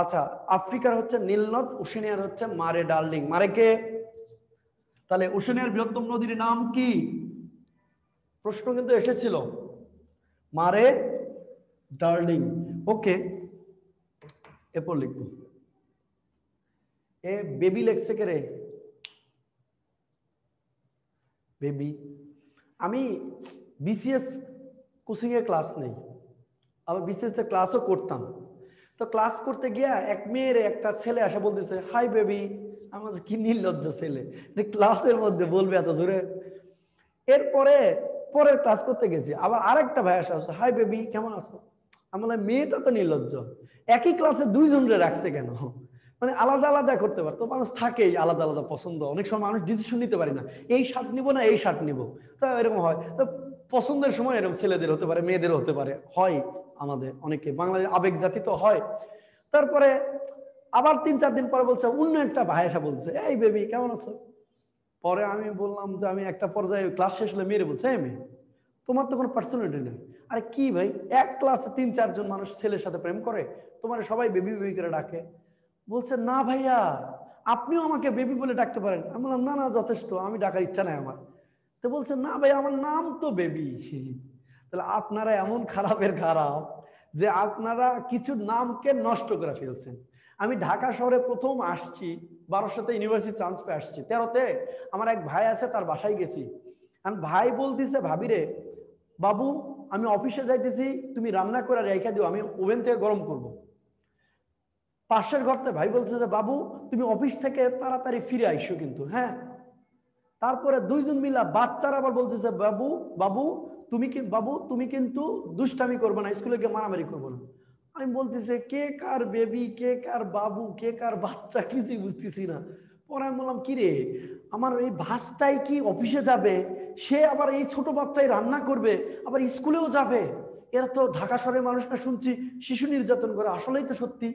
আচ্ছা আফ্রিকার হচ্ছে নীলনদ, ওশেনিয়ার হচ্ছে মারে ডার্লিং। মারে কে? তাহলে ওশেনিয়ার বৃহত্তম নদীর নাম কি? প্রশ্ন কিন্তু এসেছিল। মারে ডার্লিং। ওকে, এরপর লিখব। এ বেবি লেখছে কে রে? বেবি। আমি বিসিএস কোচিং ক্লাস নেই। আবার বিসিএস এর ক্লাসও করতাম। তো ক্লাস করতে গিয়া এক মেয়ের একটা ছেলে আসা বলতেছে, হাই বেবি। আমার কি নির্লজ্জ ছেলে। ক্লাসের মধ্যে বলবে এত জোরে। এরপরে পরের ক্লাস করতে গেছি। আবার আরেকটা ভাই আসা হাই বেবি, কেমন আছো? আমি বললাম, মেয়েটা তো নির্লজ্জ। একই ক্লাসে দুইজনরে রাখছে কেন? মানে আলাদা আলাদা করতে পারতো মানুষ থাকেই আলাদা আলাদা পছন্দ। অনেক সময় মানুষ ডিসিশন নিতে পারে না। এই শার্ট নিব না, এই শার্ট নিব। তা এরকম হয়। তো পছন্দের সময় এরকম ছেলেদের হতে পারে, মেয়েদের হতে পারে। হয় আমাদের অনেকে। বাংলাদেশ আবেগ জাতি তো হয়। তারপরে আবার তিন চার দিন পরে বলছে, অন্য একটা ভাই এসে বলছে, এই বেবি কেমন আছো? পরে আমি বললাম যে, আমি একটা পর্যায়ে ক্লাস শেষ হলে মেয়েরে বলছে মেয়ে, তোমার তো কোনো পার্সোনালিটি নেই। আরে কি ভাই, এক ক্লাসে তিন চারজন মানুষ ছেলের সাথে প্রেম করে? তোমার সবাই বেবি বেবি করে ডাকে। বলছে, না ভাইয়া, আপনিও আমাকে বেবি বলে ডাকতে পারেন। আমি বললাম, না না, যথেষ্ট, আমি ডাকার ইচ্ছা নাই আমার। তো বলছে, না ভাই আমার নাম তো বেবি তাহলে আপনারা এমন খারাপের খারাপ যে আপনারা কিছু নামকে নষ্ট করে ফেলছেন। আমি ঢাকা শহরে প্রথম আসছি বারোশোতে ইউনিভার্সিটি চান্স পেয়ে আসছি। তেরোতে আমার এক ভাই আছে, তার বাসায় গেছি। আর ভাই বলতেছে ভাবিরে বাবু, আমি অফিসে যাইতেছি, তুমি রান্না করে রেখা দিও, আমি ওভেন থেকে গরম করব। পাশের ঘরতে ভাই বলছে যে, বাবু, তুমি অফিস থেকে তাড়াতাড়ি ফিরে আইসো কিন্তু। হ্যাঁ। তারপরে দুইজন মিলা বাচ্চারা আবার বলছে যে, বাবু বাবু, তুমি কি বাবু, তুমি কিন্তু দুষ্টামি করবে না, স্কুলে গিয়ে মারামারি করব না। আমি বলতেছে, কে কার বেবি, কে কার বাবু, কে কার বাচ্চা কিছুই বুঝতেছি না। পরে আমি বললাম কি রে আমার এই ভাস্তাই কি অফিসে যাবে? সে আবার এই ছোট বাচ্চাই রান্না করবে, আবার স্কুলেও যাবে? এরা তো ঢাকা শহরের মানুষটা শুনছি শিশু নির্যাতন করে, আসলেই তো সত্যি।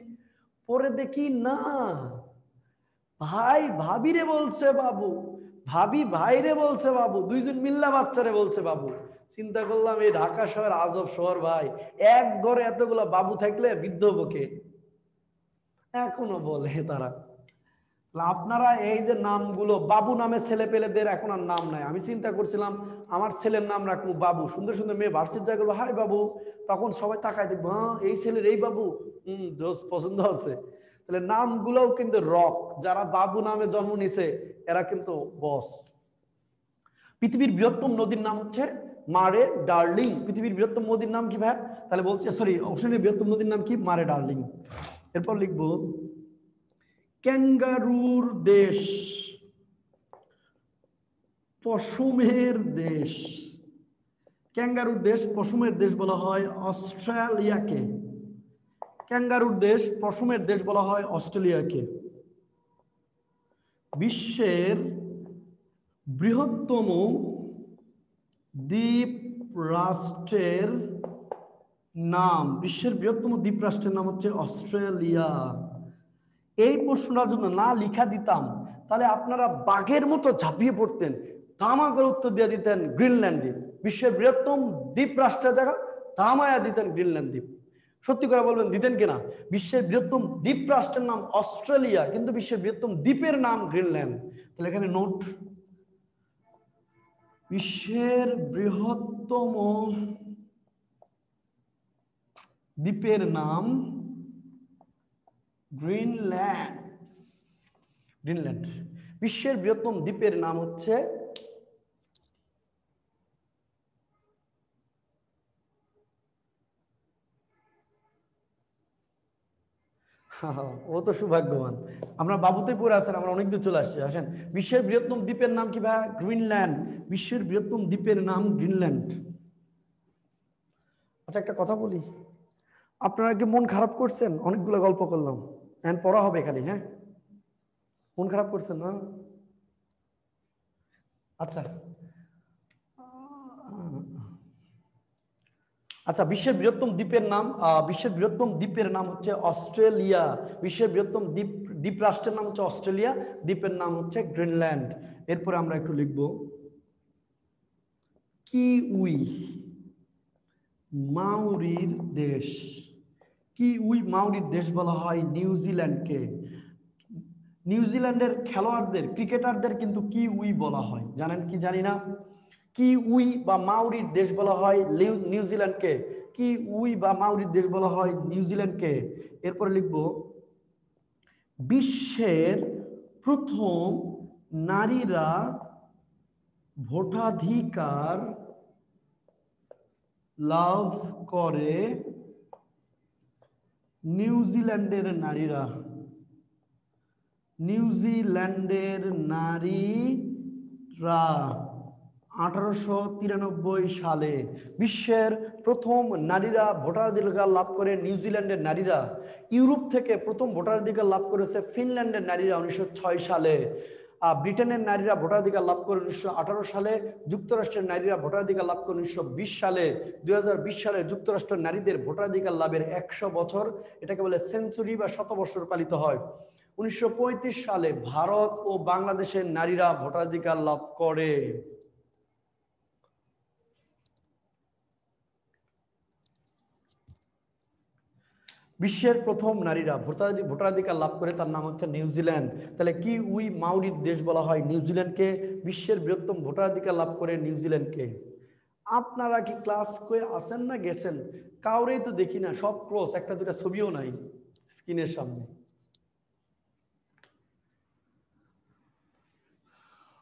পরে দেখি না। ভাই ভাবি রে বলছে বাবু, ভাবি ভাইরে বলছে বাবু, দুইজন মিল্লা বাচ্চারে বলছে বাবু। চিন্তা করলাম এই ঢাকা শহর, আজব শহর ভাই। এক ঘরে এতগুলা বাবু থাকলে বৃদ্ধ বকে এখনও বলে তারা। আপনারা এই যে নামগুলো, বাবু নামে ছেলে পেলেদের এখন আর নাম নাই। আমি চিন্তা করছিলাম, আমার ছেলের নাম রাখব বাবু। সুন্দর সুন্দর মেয়ে ভার্সিট যা করব হাই বাবু। তখন সবাই তাকায়, দেখব হ্যাঁ এই ছেলের এই বাবু। হম দোষ পছন্দ আছে। তাহলে নামগুলোও কিন্তু রক যারা বাবু নামে জন্ম নিছে, এরা কিন্তু বস পৃথিবীর বৃহত্তম নদীর নাম হচ্ছে মারে ডার্লিং। পৃথিবীর বৃহত্তম নদীর নাম কি ভাই? তাহলে বলছি সরি অপশনের বৃহত্তম নদীর নাম কি? মারে ডার্লিং। এরপর লিখব ক্যাঙ্গারুর দেশ, পশমের দেশ। ক্যাঙ্গারুর দেশ, পশমের দেশ বলা হয় অস্ট্রেলিয়াকে। ক্যাঙ্গারুর দেশ, পশমের দেশ বলা হয় অস্ট্রেলিয়াকে। বিশ্বের বৃহত্তম দ্বীপ রাষ্ট্রের নাম, বিশ্বের বৃহত্তম দ্বীপ রাষ্ট্রের নাম হচ্ছে অস্ট্রেলিয়া। এই প্রশ্নটা জন্য না লিখা দিতাম, তাহলে আপনারা বাঘের মতো ঝাঁপিয়ে পড়তেন তামা করে উত্তর দিয়ে দিতেন গ্রিনল্যান্ড। দ্বীপ বিশ্বের বৃহত্তম দ্বীপ রাষ্ট্রের জায়গা, তামায়া দিতেন গ্রিনল্যান্ড। দ্বীপ সত্যি করে বলবেন, দিতেন কিনা? বিশ্বের বৃহত্তম দ্বীপ রাষ্ট্রের নাম অস্ট্রেলিয়া, কিন্তু বিশ্বের বৃহত্তম দ্বীপের নাম গ্রিনল্যান্ড। তাহলে এখানে নোট, বিশ্বের বৃহত্তম দ্বীপের নাম গ্রিনল্যান্ড গ্রিনল্যান্ড বিশ্বের বৃহত্তম দ্বীপের নাম হচ্ছে ও তো সৌভাগ্যবান। আমরা বাবুতে পড়ে আছেন, আমরা অনেক দূর চলে আসছি। আসেন, বিশ্বের বৃহত্তম দ্বীপের নাম কি ভাই? গ্রিনল্যান্ড বিশ্বের বৃহত্তম দ্বীপের নাম গ্রিনল্যান্ড আচ্ছা একটা কথা বলি। আপনারা কি মন খারাপ করছেন? অনেকগুলো গল্প করলাম। এখন পড়া হবে খালি হ্যাঁ? মন খারাপ করছেন না? আচ্ছা। আচ্ছা বিশ্বের বৃহত্তম দ্বীপের নাম বিশ্বের বৃহত্তম দ্বীপের নাম হচ্ছে অস্ট্রেলিয়া। বিশ্বের বৃহত্তম দ্বীপ দ্বীপ রাষ্ট্রের নাম হচ্ছে অস্ট্রেলিয়া, দ্বীপের নাম হচ্ছে গ্রিনল্যান্ড। এরপরে আমরা একটু লিখব। কিউই মাউরির দেশ। কিউই মাউরির দেশ বলা হয় নিউজিল্যান্ডকে নিউজিল্যান্ডের খেলোয়াড়দের, ক্রিকেটারদের কিন্তু কি উই বলা হয়? জানেন কি জানি না? কি উই বা মাউরির দেশ বলা হয় নিউজিল্যান্ডকে কি উই বা মাউরির দেশ বলা হয় নিউজিল্যান্ডকে এরপরে লিখব, বিশ্বের প্রথম নারীরা ভোটাধিকার লাভ করে নিউজিল্যান্ডের নারীরা নিউজিল্যান্ডের নারীরা আঠারোশো তিরানব্বই সালে বিশ্বের প্রথম নারীরা ভোটাধিকার লাভ করে নিউজিল্যান্ডের নারীরা ইউরোপ থেকে প্রথম ভোটাধিকার লাভ করেছে ফিনল্যান্ডের নারীরা উনিশশো ছয় সালে। ব্রিটেনের নারীরা ভোটাধিকার লাভ করে উনিশশো আঠারো সালে, যুক্তরাষ্ট্রের নারীরা ভোটাধিকার লাভ করে উনিশশো বিশ সালে, দুই হাজার বিশ সালে যুক্তরাষ্ট্রের নারীদের ভোটাধিকার লাভের একশো বছর, এটাকে বলে সেঞ্চুরি বা শতবর্ষ পালিত হয়। উনিশশো পঁয়ত্রিশ সালে ভারত ও বাংলাদেশের নারীরা ভোটাধিকার লাভ করে। বিশ্বের প্রথম নারীরা ভোটাধি- ভোটাধিকার লাভ করে তার নাম হচ্ছে নিউজিল্যান্ড তাহলে কি উই মাউরির দেশ বলা হয় নিউজিল্যান্ডকে বিশ্বের বৃহত্তম ভোটাধিকার লাভ করে নিউজিল্যান্ডকে আপনারা কি ক্লাস করে আসেন না গেছেন? কাউরেই তো দেখি না, সব ক্রস, একটা দুটা ছবিও নাই স্ক্রিনের সামনে।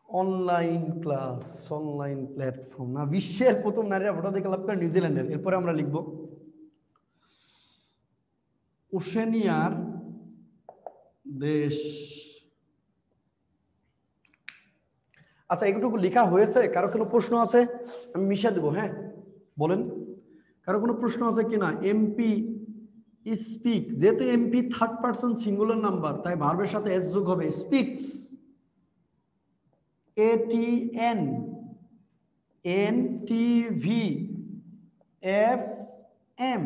Online class, online platform. না, বিশ্বের প্রথম নারীরা ভোটাধিকার লাভ করে নিউজিল্যান্ডের এরপরে আমরা লিখব। ওশেনিয়ার দেশ। আচ্ছা এটুকু লেখা হয়েছে, কারও কোনো প্রশ্ন আছে? আমি মিশা দেবো হ্যাঁ? বলেন। কারও কোনো প্রশ্ন আছে কিনা এমপি স্পিক যেহেতু MP third person singular number তাই ভার্বের সাথে এস যোগ হবে। Speaks A T N N T V F M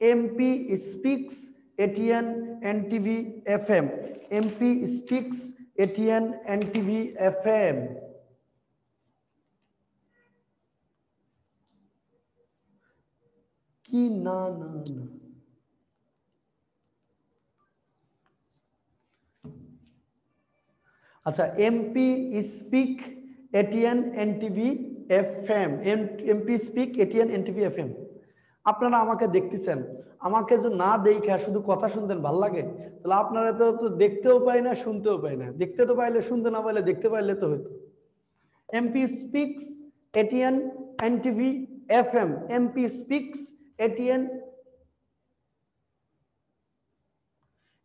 MP speaks ATN NTV FM MP speaks ATN NTV FM কি না না না আচ্ছা MP speak ATN NTV FM MP speak ATN NTV FM আপনারা আমাকে দেখতেছেন। আমাকে যে না দেখে শুধু কথা শুনতেন, ভালো লাগে? তাহলে আপনারা তো দেখতেও পাই না, শুনতেও পাই না। দেখতে তো পাইলে, শুনতে না পাইলে, দেখতে পাইলে তো হতো MP speaks ATN NTV F M MP speaks ATN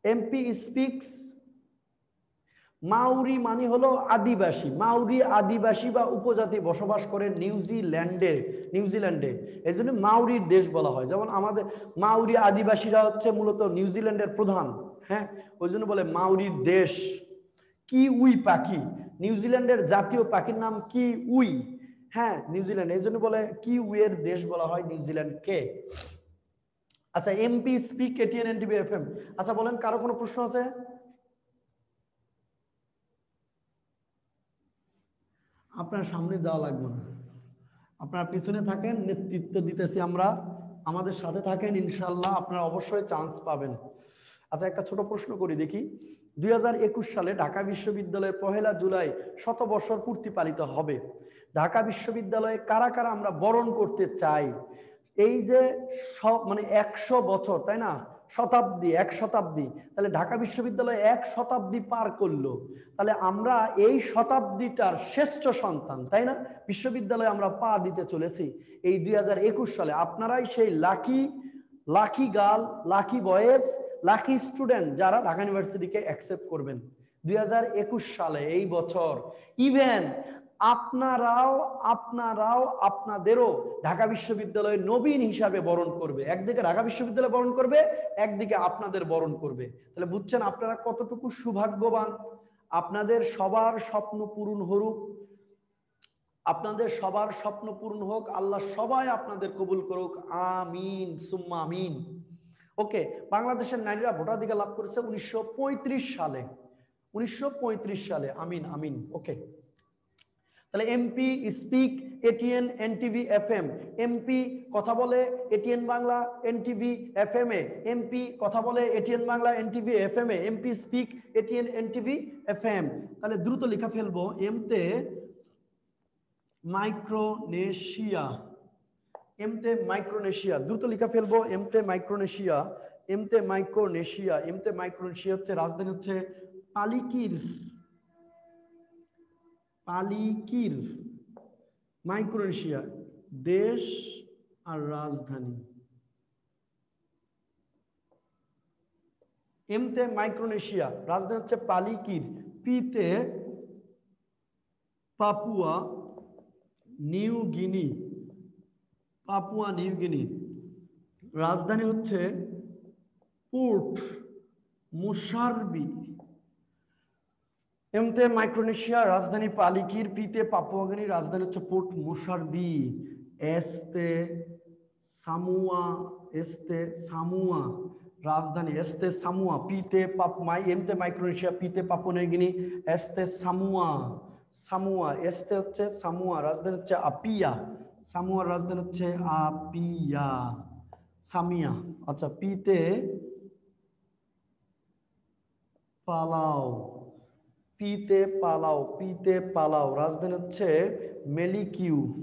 MP speaks Maori মানে হলো আদিবাসী। মাউরি আদিবাসী বা উপজাতি বসবাস করে নিউজিল্যান্ডে নিউজিল্যান্ডে। এই জন্য মাউরির দেশ বলা হয়। যেমন আমাদের মাউরি আদিবাসীরা হচ্ছে মূলত নিউজিল্যান্ডের প্রধান হ্যাঁ? ওই জন্য বলে মাউরির দেশ। কি উই পাখি। নিউজিল্যান্ডের জাতীয় পাখির নাম কি উই হ্যাঁ? নিউজিল্যান্ড। এই জন্য বলে কি উইয়ের দেশ বলা হয় নিউজিল্যান্ডকে আচ্ছা MP speak ATN NTV FM. আচ্ছা বলেন, কারও কোনো প্রশ্ন আছে? আপনার সামনে যাওয়া লাগবে না। আপনার পিছনে থাকেন, নেতৃত্ব দিতেছি আমরা। আমাদের সাথে থাকেন ইনশাল্লাহ আপনারা অবশ্যই চান্স পাবেন। আচ্ছা একটা ছোট প্রশ্ন করি দেখি। দুই হাজার একুশ সালে ঢাকা বিশ্ববিদ্যালয়ে পহেলা জুলাই শত বছর পূর্তি পালিত হবে। ঢাকা বিশ্ববিদ্যালয়ে কারা কারা আমরা বরণ করতে চাই? এই যে সব মানে একশো বছর, তাই না? শতাব্দী, এক শতাব্দী। তাহলে ঢাকা বিশ্ববিদ্যালয় এক শতাব্দী পার করল। তাহলে আমরা এই শতাব্দীটার শ্রেষ্ঠ সন্তান, তাই না? বিশ্ববিদ্যালয়ে আমরা পা দিতে চলেছি এই দুই হাজার একুশ সালে। আপনারাই সেই lucky lucky girl, lucky boys, lucky student যারা ঢাকা ইউনিভার্সিটিকে অ্যাকসেপ্ট করবেন। দুই হাজার একুশ সালে এই বছর ইভেন আপনারাও আপনারাও, আপনাদেরও ঢাকা বিশ্ববিদ্যালয় নবীন হিসাবে বরণ করবে। একদিকে ঢাকা বিশ্ববিদ্যালয় বরণ করবে, একদিকে আপনাদের বরণ করবে। তাহলে বুঝছেন আপনারা কতটুকু সৌভাগ্যবান? আপনাদের সবার স্বপ্ন পূরণ হরুক। আপনাদের সবার স্বপ্ন পূরণ হোক, আল্লাহ সবাই আপনাদের কবুল করুক। আমিন, সুম্মা আমিন। ওকে, বাংলাদেশের নারীরা ভোটাধিকার লাভ করেছে উনিশশো পঁয়ত্রিশ সালে। উনিশশো পঁয়ত্রিশ সালে। আমিন আমিন। ওকে। তাহলে MP speak ATN NTV FM MP কথা বলে এটিএন বাংলা এনটিভি এফএম এ। এমপি কথা বলে এটিএন বাংলা এনটিভি এফএম এ। MP speak ATN NTV FM তাহলে দ্রুত লেখা ফেলব। এমতে মাইক্রোনেশিয়া। এমতে মাইক্রোনেশিয়া। দ্রুত লেখা ফেলব। এমতে মাইক্রোনেশিয়া। এমতে মাইক্রোনেশিয়া। এমতে মাইক্রোনেশিয়া হচ্ছে রাজধানী হচ্ছে পালিকির পালিকির, মাইক্রোনেশিয়া, দেশ আর রাজধানী। এমতে মাইক্রোনেশিয়া, রাজধানী হচ্ছে পালিকির, পিতে Papua, New Guinea, Papua, New Guinea. রাজধানী হচ্ছে পোর্ট মুসারবি এমতে মাইক্রোনেশিয়া রাজধানী পালিকির পিতে পাপুয়াগিনি রাজধানী হচ্ছে পোর্ট মুসারবি এস্তে সামুয়া এস্তে সামুয়া রাজধানী, এস্তে সামুয়া পিতে পাপ মাই এমতে মাইক্রোনেশিয়া পিতে পাপুয়াগিনি, এস্তে সামুয়া সামুয়া, এস্তে হচ্ছে সামুয়া, রাজধানী হচ্ছে আপিয়া, সামুয়ার রাজধানী হচ্ছে আপিয়া, সামিয়া। আচ্ছা পিতে পালাও। পিতে পালাও পিতে পালাও। রাজধানী হচ্ছে মেলিকিউ।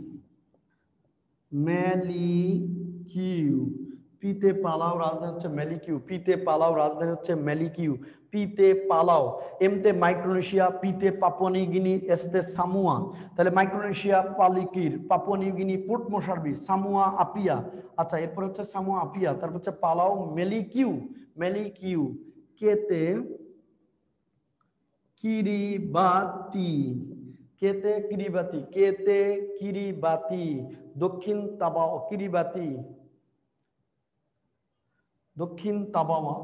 মেলিকিউ। পিতে পালাও, রাজধানী হচ্ছে মেলিকিউ। পিতে পালাও, রাজধানী হচ্ছে মেলিকিউ। পিতে পালাও। এমতে মাইক্রোনেশিয়া, পিতে পাপুয়ানিগিনি এসতে সামুয়া। তাহলে মাইক্রোনেশিয়া, পালিকির পাপুয়ানিগিনি পোর্ট মোসারবি সামুয়া, আপিয়া। আচ্ছা এরপর হচ্ছে সামুয়া, আপিয়া। তারপর হচ্ছে পালাও, মেলিকিউ। মেলিকিউ। কেতে কিরিবাতি কেতে কিরিবাতি কেতে কিরিবাতি দক্ষিণ তাবাও কিরিবাতি দক্ষিণ তাবাওয়া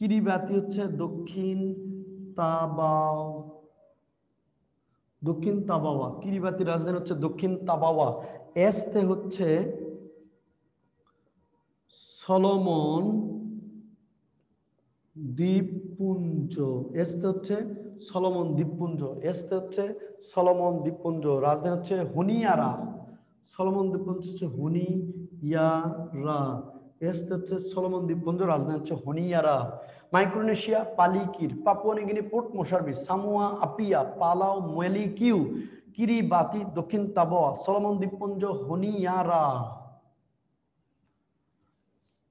কিরিবাতি হচ্ছে দক্ষিণ তাবাও। দক্ষিণ তাবাওয়া কিরিবাতি রাজধানী হচ্ছে দক্ষিণ তাবাওয়া এসতে হচ্ছে সলমন দ্বীপপুঞ্জ এসতে হচ্ছে সলমন দ্বীপপুঞ্জ এসতে হচ্ছে সলমন দ্বীপপুঞ্জ, রাজধানী হচ্ছে হুনিয়ারা। সলমন দ্বীপপুঞ্জ হচ্ছে হুনিয়ারা এসতে হচ্ছে সলমন দ্বীপপুঞ্জ, রাজধানী হচ্ছে হনিয়ারা। মাইক্রোনেশিয়া, পালিকির পাপুয়ানিগিনি পোর্ট মোসারবি সামুয়া, আপিয়া, পালাও, মেলিকিউ, কিরিবাতি, দক্ষিণ তাবোয়া, সলমন দ্বীপপুঞ্জ, হনিয়ারা।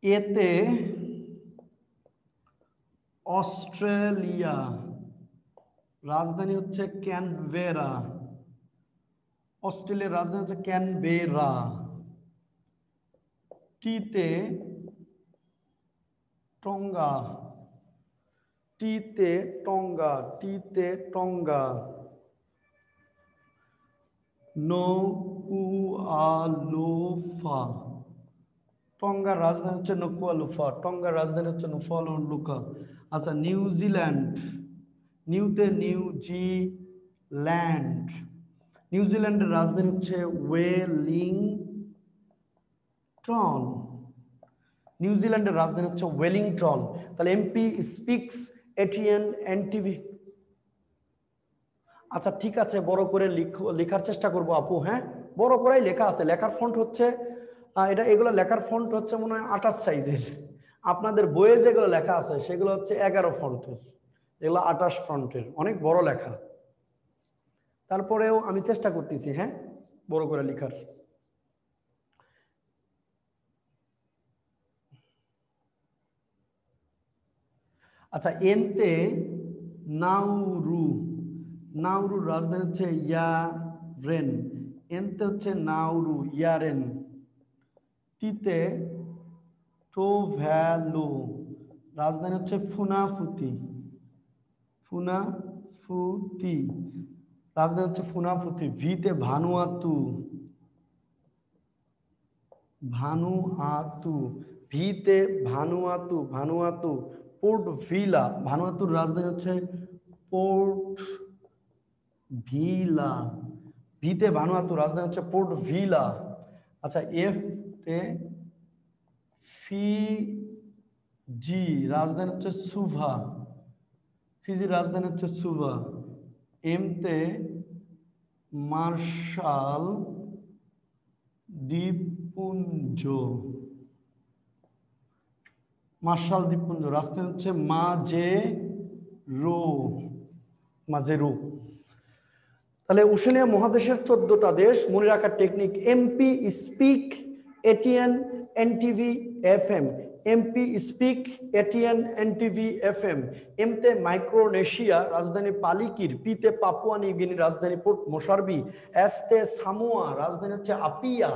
এতে অস্ট্রেলিয়া। রাজধানী হচ্ছে ক্যানবেরা। অস্ট্রেলিয়ার রাজধানী হচ্ছে ক্যানবেরা। টিতে টঙ্গা। টিতে টঙ্গা টিতে টঙ্গা। নকুয়ালোফা। টঙ্গার রাজধানী হচ্ছে নকুয়ালুফা। টঙ্গার রাজধানী হচ্ছে নুফালুকা আচ্ছা নিউজিল্যান্ড নিউতে নিউ জি ল্যান্ড। নিউজিল্যান্ডের রাজধানী হচ্ছে ওয়েলিং ওয়েলিংটন নিউজিল্যান্ডের রাজধানী হচ্ছে ওয়েলিং ওয়েলিংটন। তাহলে এমপি স্পিক্স এটিএন এনটিভি আচ্ছা ঠিক আছে, বড় করে লেখার চেষ্টা করব আপু হ্যাঁ? বড় করেই লেখা আছে, লেখার ফন্ট হচ্ছে এটা, এগুলো লেখার ফন্ট হচ্ছে মনে হয় আঠাশ সাইজের আপনাদের বইয়ে যেগুলো লেখা আছে, সেগুলো হচ্ছে এগারো ফন্টের। এগুলো আঠাশ ফন্টের। অনেক বড় লেখা। তারপরেও আমি চেষ্টা করতেছি হ্যাঁ? বড় করে লেখার। আচ্ছা এনতে নাউরু। নাউরুর রাজধানী হচ্ছে ইয়ারেন। এনতে হচ্ছে নাউরু, ইয়ারেন। টিতে টোভ্যালো রাজধানী হচ্ছে ফুনাফুতি ফুনাফুতি রাজধানী হচ্ছে ফুনাফুতি ভিতে ভানুয়াতু। ভানুয়াতু। ভিতে ভানুয়াতু ভানুয়াতু। পোর্ট ভিলা ভানুয়াতুর রাজধানী হচ্ছে পোর্ট ভিলা ভিতে ভানুয়াতু। রাজধানী হচ্ছে পোর্ট ভিলা আচ্ছা এফ তে ফিজি, রাজধানী হচ্ছে সুভা। ফিজি রাজধানী হচ্ছে সুভা। এমতে মার্শাল দ্বীপপুঞ্জ। মার্শাল দ্বীপপুঞ্জ, রাজধানী হচ্ছে মাজে রো মাজে রো তাহলে ওশেনিয়া মহাদেশের চোদ্দটা দেশ, মনে রাখার technique MP speak ATN NTV F M MP speak ATN NTV F M এমতে Micronesia রাজধানী পালিকির পিতে পাপুয়া গিনি রাজধানী পোর্ট মোশারবি এসতে সামোয়া রাজধানী হচ্ছে আপিয়া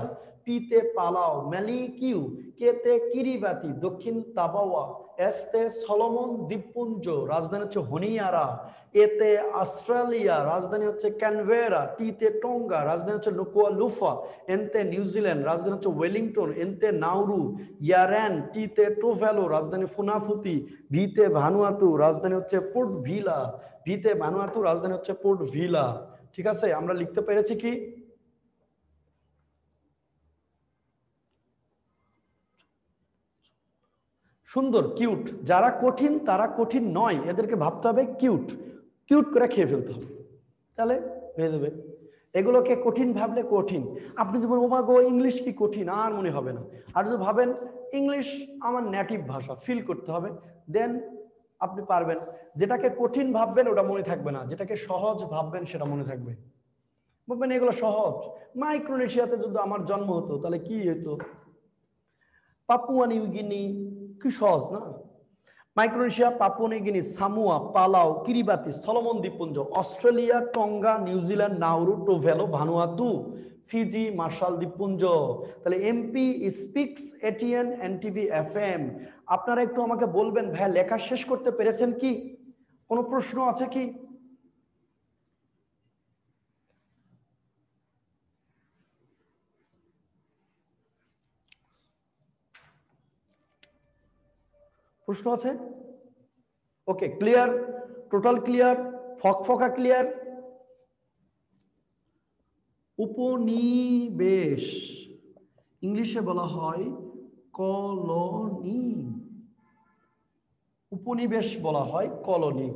পিতে পালাও ম্যালিকিউ কেতে কিরিবাতি দক্ষিণ তাবাওয়া এসতে সলোমন দ্বীপপুঞ্জ, রাজধানী হচ্ছে হনিয়ারা। এতে অস্ট্রেলিয়া, রাজধানী হচ্ছে ক্যানভেরা, টিতে টঙ্গা, রাজধানী হচ্ছে নোকুয়া লুফা এনতে নিউজিল্যান্ড, রাজধানী হচ্ছে ওয়েলিংটন, এনতে নাউরু, ইয়ারেন, টিতে টোভ্যালো রাজধানী ফুনাফুতি, ভিতে ভানুয়াতু, রাজধানী হচ্ছে পোর্ট ভিলা, ভিতে ভানুয়াতু, রাজধানী হচ্ছে পোর্ট ভিলা। ঠিক আছে, আমরা লিখতে পেরেছি কি? সুন্দর, কিউট। যারা কঠিন, তারা কঠিন নয়। এদেরকে ভাবতে হবে কিউট। কিউট করে খেয়ে ফেলতে হবে। তাহলে হয়ে যাবে। এগুলোকে কঠিন ভাবলে কঠিন। আপনি যদি ওমা গো, ইংলিশ কি কঠিন? আর মনে হবে না। আর যদি ভাবেন, ইংলিশ আমার নেটিভ ভাষা ফিল করতে হবে দেন আপনি পারবেন। যেটাকে কঠিন ভাববেন, ওটা মনে থাকবে না। যেটাকে সহজ ভাববেন, সেটা মনে থাকবে। বলবেন এগুলো সহজ। মাইক্রোনেশিয়াতে যদি আমার জন্ম হতো, তাহলে কি হতো? পাপুয়া নিউগিনি কি সহজ না? মাইক্রোনেশিয়া পাপনিগিনি সামুয়া, পালাও, কিরিবাতি, সলমন দ্বীপপুঞ্জ, Australia, Tonga New Zealand Nauru Tuvalu, Vanuatu, Fiji, Marshall দ্বীপপুঞ্জ। তাহলে MP speaks, ATN, NTV F M আপনারা একটু আমাকে বলবেন ভাই লেখা শেষ করতে পেরেছেন কি? কোনো প্রশ্ন আছে কি? প্রশ্ন আছে? ওকে ক্লিয়ার টোটাল ক্লিয়ার ফকফকা ক্লিয়ার উপনিবেশ। ইংলিশে বলা হয় কলোনি। উপনিবেশ বলা হয় কলোনি।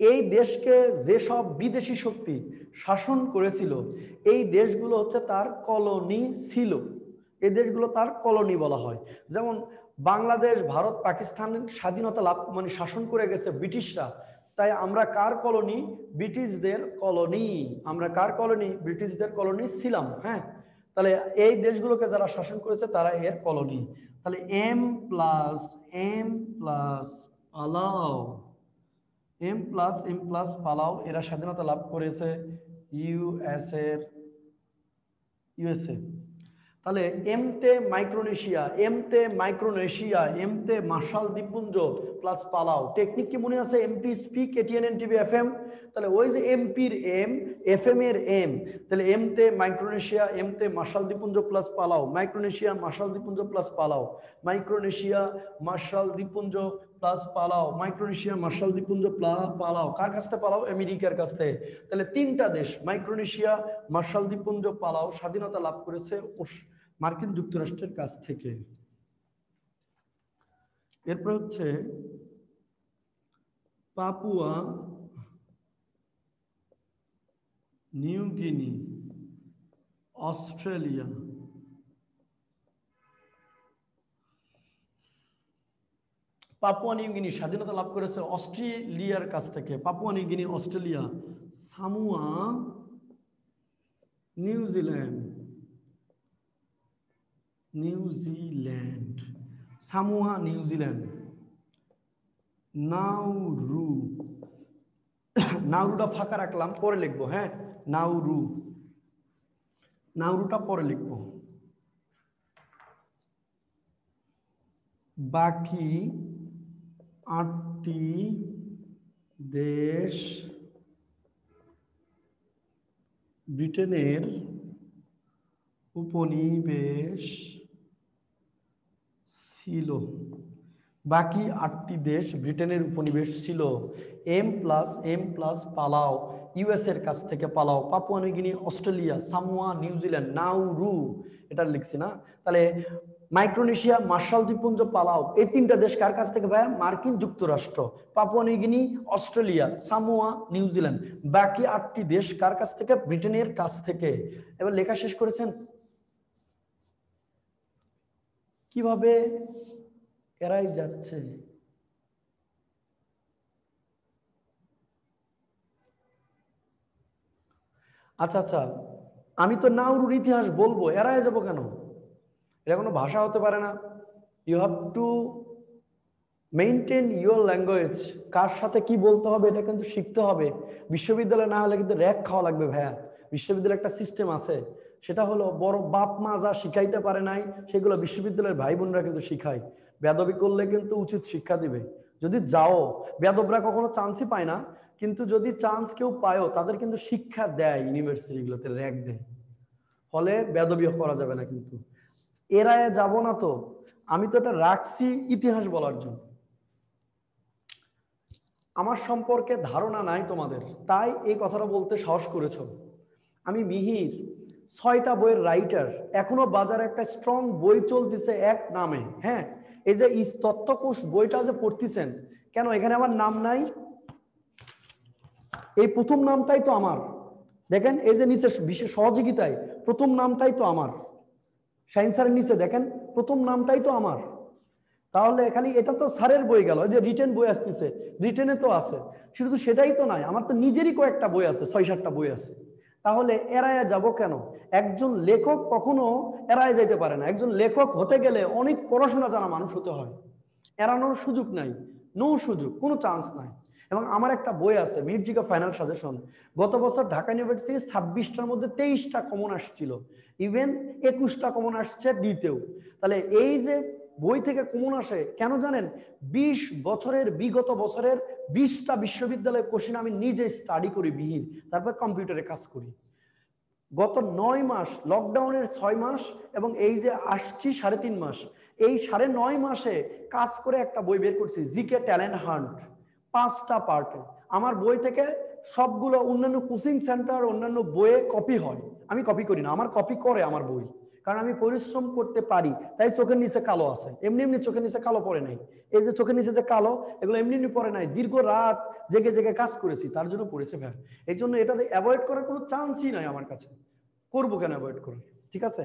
এই দেশকে যেসব বিদেশি শক্তি শাসন করেছিল, এই দেশগুলো হচ্ছে তার কলোনি ছিল। এই দেশগুলো তার কলোনি বলা হয়। যেমন বাংলাদেশ, ভারত পাকিস্তান স্বাধীনতা লাভ মানে শাসন করে গেছে ব্রিটিশরা। তাই আমরা কার কলোনি? ব্রিটিশদের কলোনি। আমরা কার কলোনি? ব্রিটিশদের কলোনি ছিলাম হ্যাঁ? তাহলে এই দেশগুলোকে যারা শাসন করেছে, তারা এর কলোনি। তাহলে M plus M plus Palau M plus M plus Palau এরা স্বাধীনতা লাভ করেছে ইউএস এর ইউএসএ তাহলে এমতে মাইক্রোনেশিয়া এমতে মাইক্রোনেশিয়া, এমতে মার্শাল দ্বীপপুঞ্জ প্লাস পালাও। টেকনিক কি মনে আছে? MP speak ATN N TV F M তাহলে ওই যে এমপির এম এফ এম এর এম তাহলে এমতে মাইক্রোনেশিয়া, এমতে মার্শাল দ্বীপপুঞ্জ প্লাস পালাও। মাইক্রোনেশিয়া, মার্শাল দ্বীপপুঞ্জ প্লাস পালাও। মাইক্রোনেশিয়া, মার্শাল দ্বীপপুঞ্জ প্লাস পালাও। মাইক্রোনেশিয়া, মার্শাল দ্বীপপুঞ্জ প্লা- পালাও। কার কাছ থেকে পালাও? আমেরিকার কাছ থেকে তাহলে তিনটা দেশ, মাইক্রোনেশিয়া, মার্শাল দ্বীপপুঞ্জ পালাও স্বাধীনতা লাভ করেছে। মার্কিন যুক্তরাষ্ট্রের কাছ থেকে। এরপর হচ্ছে Papua, New Guinea, Australia. Papua, New Guinea স্বাধীনতা লাভ করেছে অস্ট্রেলিয়ার কাছ থেকে। Papua, New Guinea, Australia. Samoa New Zealand New Zealand Samoa New Zealand Nauru নাউরুটা ফাঁকা রাখলাম, পরে লিখব হ্যাঁ? নাউরু নাউরুটা পরে লিখব। বাকি আটটি দেশ ব্রিটেনের উপনিবেশ ছিল। বাকি আটটি দেশ ব্রিটেনের উপনিবেশ ছিল। M plus M plus Palau US এর কাছ থেকে Palau, Papua New Guinea Australia, Samoa New Zealand Nauru এটা লিখছি না। তাহলে মাইক্রোনেশিয়া, মার্শাল দ্বীপপুঞ্জ, পালাও, এই তিনটা দেশ কার কাছ থেকে ভাইয়া? মার্কিন যুক্তরাষ্ট্র, Papua New Guinea Australia, Samoa New Zealand বাকি আটটি দেশ কার কাছ থেকে? ব্রিটেনের কাছ থেকে। এবার লেখা শেষ করেছেন কীভাবে এরাই যাচ্ছে? আচ্ছা আচ্ছা আমি তো নাউরুর ইতিহাস বলব, এরাই যাব কেন? এটা কোনো ভাষা হতে পারে না। You have to maintain your language কার সাথে কি বলতে হবে, এটা কিন্তু শিখতে হবে। বিশ্ববিদ্যালয়ে না হলে কিন্তু র্যাক খাওয়া লাগবে, ভাইয়া। বিশ্ববিদ্যালয়ে একটা সিস্টেম আছে। সেটা হলো বড় বাপ মা যা শিখাইতে পারে নাই, সেগুলো বিশ্ববিদ্যালয়ের ভাই বোনরা কিন্তু শিখায়। বেদবি করলে কিন্তু উচিত শিক্ষা দিবে। যদি যাও বেদবরা কখনো চান্সই পায় না, কিন্তু যদি চান্স কেউ পায়ও, তাদের কিন্তু শিক্ষা দেয় ইউনিভার্সিটিগুলোতে র্যাক দেয়। ফলে বেদবিও করা যাবে না কিন্তু। এরায় যাব না তো। আমি তো এটা রাখছি ইতিহাস বলার জন্য। আমার সম্পর্কে ধারণা নাই তোমাদের, তাই এই কথাটা বলতে সাহস করেছ। আমি মিহির ছয়টা বইয়ের রাইটার এখনও বাজারে একটা স্ট্রং বই চলতেছে এক নামে হ্যাঁ? এই যে তত্ত্বকোষ বইটা যে পড়তেছেন, কেন এখানে আমার নাম নাই? এই প্রথম নামটাই তো আমার। দেখেন, এই যে নিচে বিশেষ সহযোগিতায়, প্রথম নামটাই তো আমার। শাইন স্যারের নিচে দেখেন, প্রথম নামটাই তো আমার। তাহলে খালি এটা তো স্যারের বই গেল যে রিটেন বই আসতেছে রিটেনে তো আছে। শুধু সেটাই তো নাই, আমার তো নিজেরই কয়েকটা বই আছে ছয় সাতটা বই আছে। তাহলে এড়ায় যাব কেন? একজন লেখক কখনো এড়ায় যাইতে পারে না। একজন লেখক হতে গেলে অনেক পড়াশোনা জানা মানুষ হতে হয়। এড়ানোর সুযোগ নাই নো সুযোগ, কোনো চান্স নাই। এবং আমার একটা বই আছে, মির্জিকা ফাইনাল সাজেশন। গত বছর ঢাকা ইউনিভার্সিটি ছাব্বিশটার মধ্যে তেইশটা কমন আসছিল। ইভেন একুশটা কমন আসছে ডিতেও তাহলে এই যে বই থেকে কমন আসে, কেন জানেন? বিশ বছরের, বিগত বছরের বিশটা বিশ্ববিদ্যালয় কোশ্চিন আমি নিজে স্টাডি করি বিহির তারপর কম্পিউটারে কাজ করি। গত নয় মাস লকডাউনের ছয় মাস এবং এই যে আসছি সাড়ে তিন মাস, এই সাড়ে নয় মাসে কাজ করে একটা বই বের করছি জিকে ট্যালেন্ট হান্ট, পাঁচটা পার্টে। আমার বই থেকে সবগুলো অন্যান্য কোচিং সেন্টার, অন্যান্য বইয়ে কপি হয়। আমি কপি করি না, আমার কপি করে আমার বই। কারণ আমি পরিশ্রম করতে পারি, তাই চোখের নিচে কালো আছে। এমনি এমনি চোখের নিচে কালো পড়ে নাই। এই যে চোখের নিচে যে কালো, এগুলো এমনি এমনি পড়ে নাই। দীর্ঘ রাত জেগে জেগে কাজ করেছি, তার জন্য পড়েছে ভ্যান এই জন্য এটাতে অ্যাভয়েড করার কোনো চান্সই নাই আমার কাছে। করব কেন অ্যাভয়েড করে? ঠিক আছে?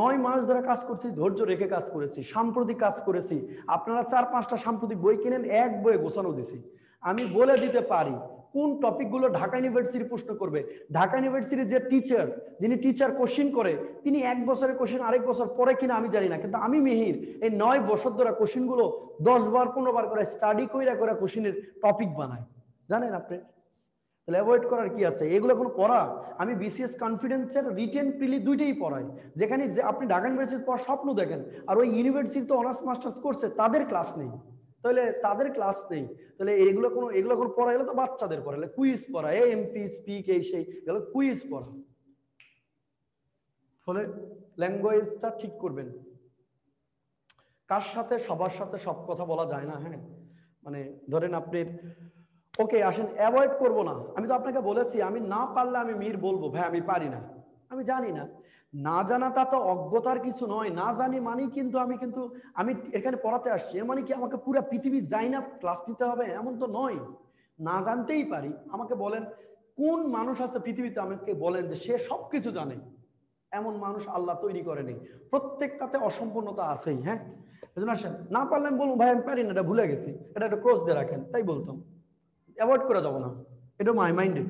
নয় মাস ধরে কাজ করছি, ধৈর্য রেখে কাজ করেছি, সাম্প্রতিক কাজ করেছি। আপনারা চার পাঁচটা সাম্প্রতিক বই কিনেন, এক বইয়ে গোছানো দিছি। আমি বলে দিতে পারি কোন টপিকগুলো ঢাকা ইউনিভার্সিটি প্রশ্ন করবে? ঢাকা ইউনিভার্সিটির যে টিচার যিনি টিচার কোশ্চিন করে, তিনি এক বছরের কোশ্চিন আরেক বছর পরে কিনা আমি জানি না, কিন্তু আমি মিহির এই নয় বছর ধরে কোশ্চিনগুলো দশ বার, পনেরো বার করে স্টাডি কইরা করে কোশ্চিনের টপিক বানায়। জানেন আপনি? তাহলে অ্যাভয়েড করার কি আছে? এগুলো এখন পড়া। আমি বিসিএস কনফিডেন্সের রিটেন প্রিলি দুইটাই পড়াই। যেখানে যে আপনি ঢাকা ইউনিভার্সিটির পড়ার স্বপ্ন দেখেন, আর ওই ইউনিভার্সিটি তো অনার্স মাস্টার্স করছে তাদের ক্লাস নেই। তাহলে তাদের ক্লাস নেই। তাহলে এগুলো কোনো এগুলো কোনো পড়া এগুলো তো বাচ্চাদের পড়া কুইজ পড়া, এ এমপি স্পিক এই, সেই এগুলো কুইজ পড়া। ফলে ল্যাঙ্গুয়েজটা ঠিক করবেন। কার সাথে, সবার সাথে সব কথা বলা যায় না হ্যাঁ? মানে ধরেন আপনি, ওকে, আসেন অ্যাভয়েড করব না। আমি তো আপনাকে বলেছি, আমি না পারলে আমি মির বলব। ভাই, আমি পারি না। আমি জানি না। না জানাটা তো অজ্ঞতার কিছু নয়। না জানি মানেই কিন্তু আমি কিন্তু, আমি এখানে পড়াতে আসছি। মানে কি আমাকে পুরো পৃথিবী যাই না ক্লাস নিতে হবে? এমন তো নয়। না জানতেই পারি। আমাকে বলেন, কোন মানুষ আছে পৃথিবীতে আমাকে বলেন যে সে সব কিছু জানে? এমন মানুষ আল্লাহ তৈরি করেনি। প্রত্যেকটাতে অসম্পূর্ণতা আছেই হ্যাঁ? এজন্য আসেন না পারলে আমি বলব ভাই, আমি পারি না, এটা ভুলে গেছি। এটা একটা ক্রস দিয়ে রাখেন। তাই বলতাম। অ্যাভয়েড করা যাব না। এটা মাই মাইন্ডেড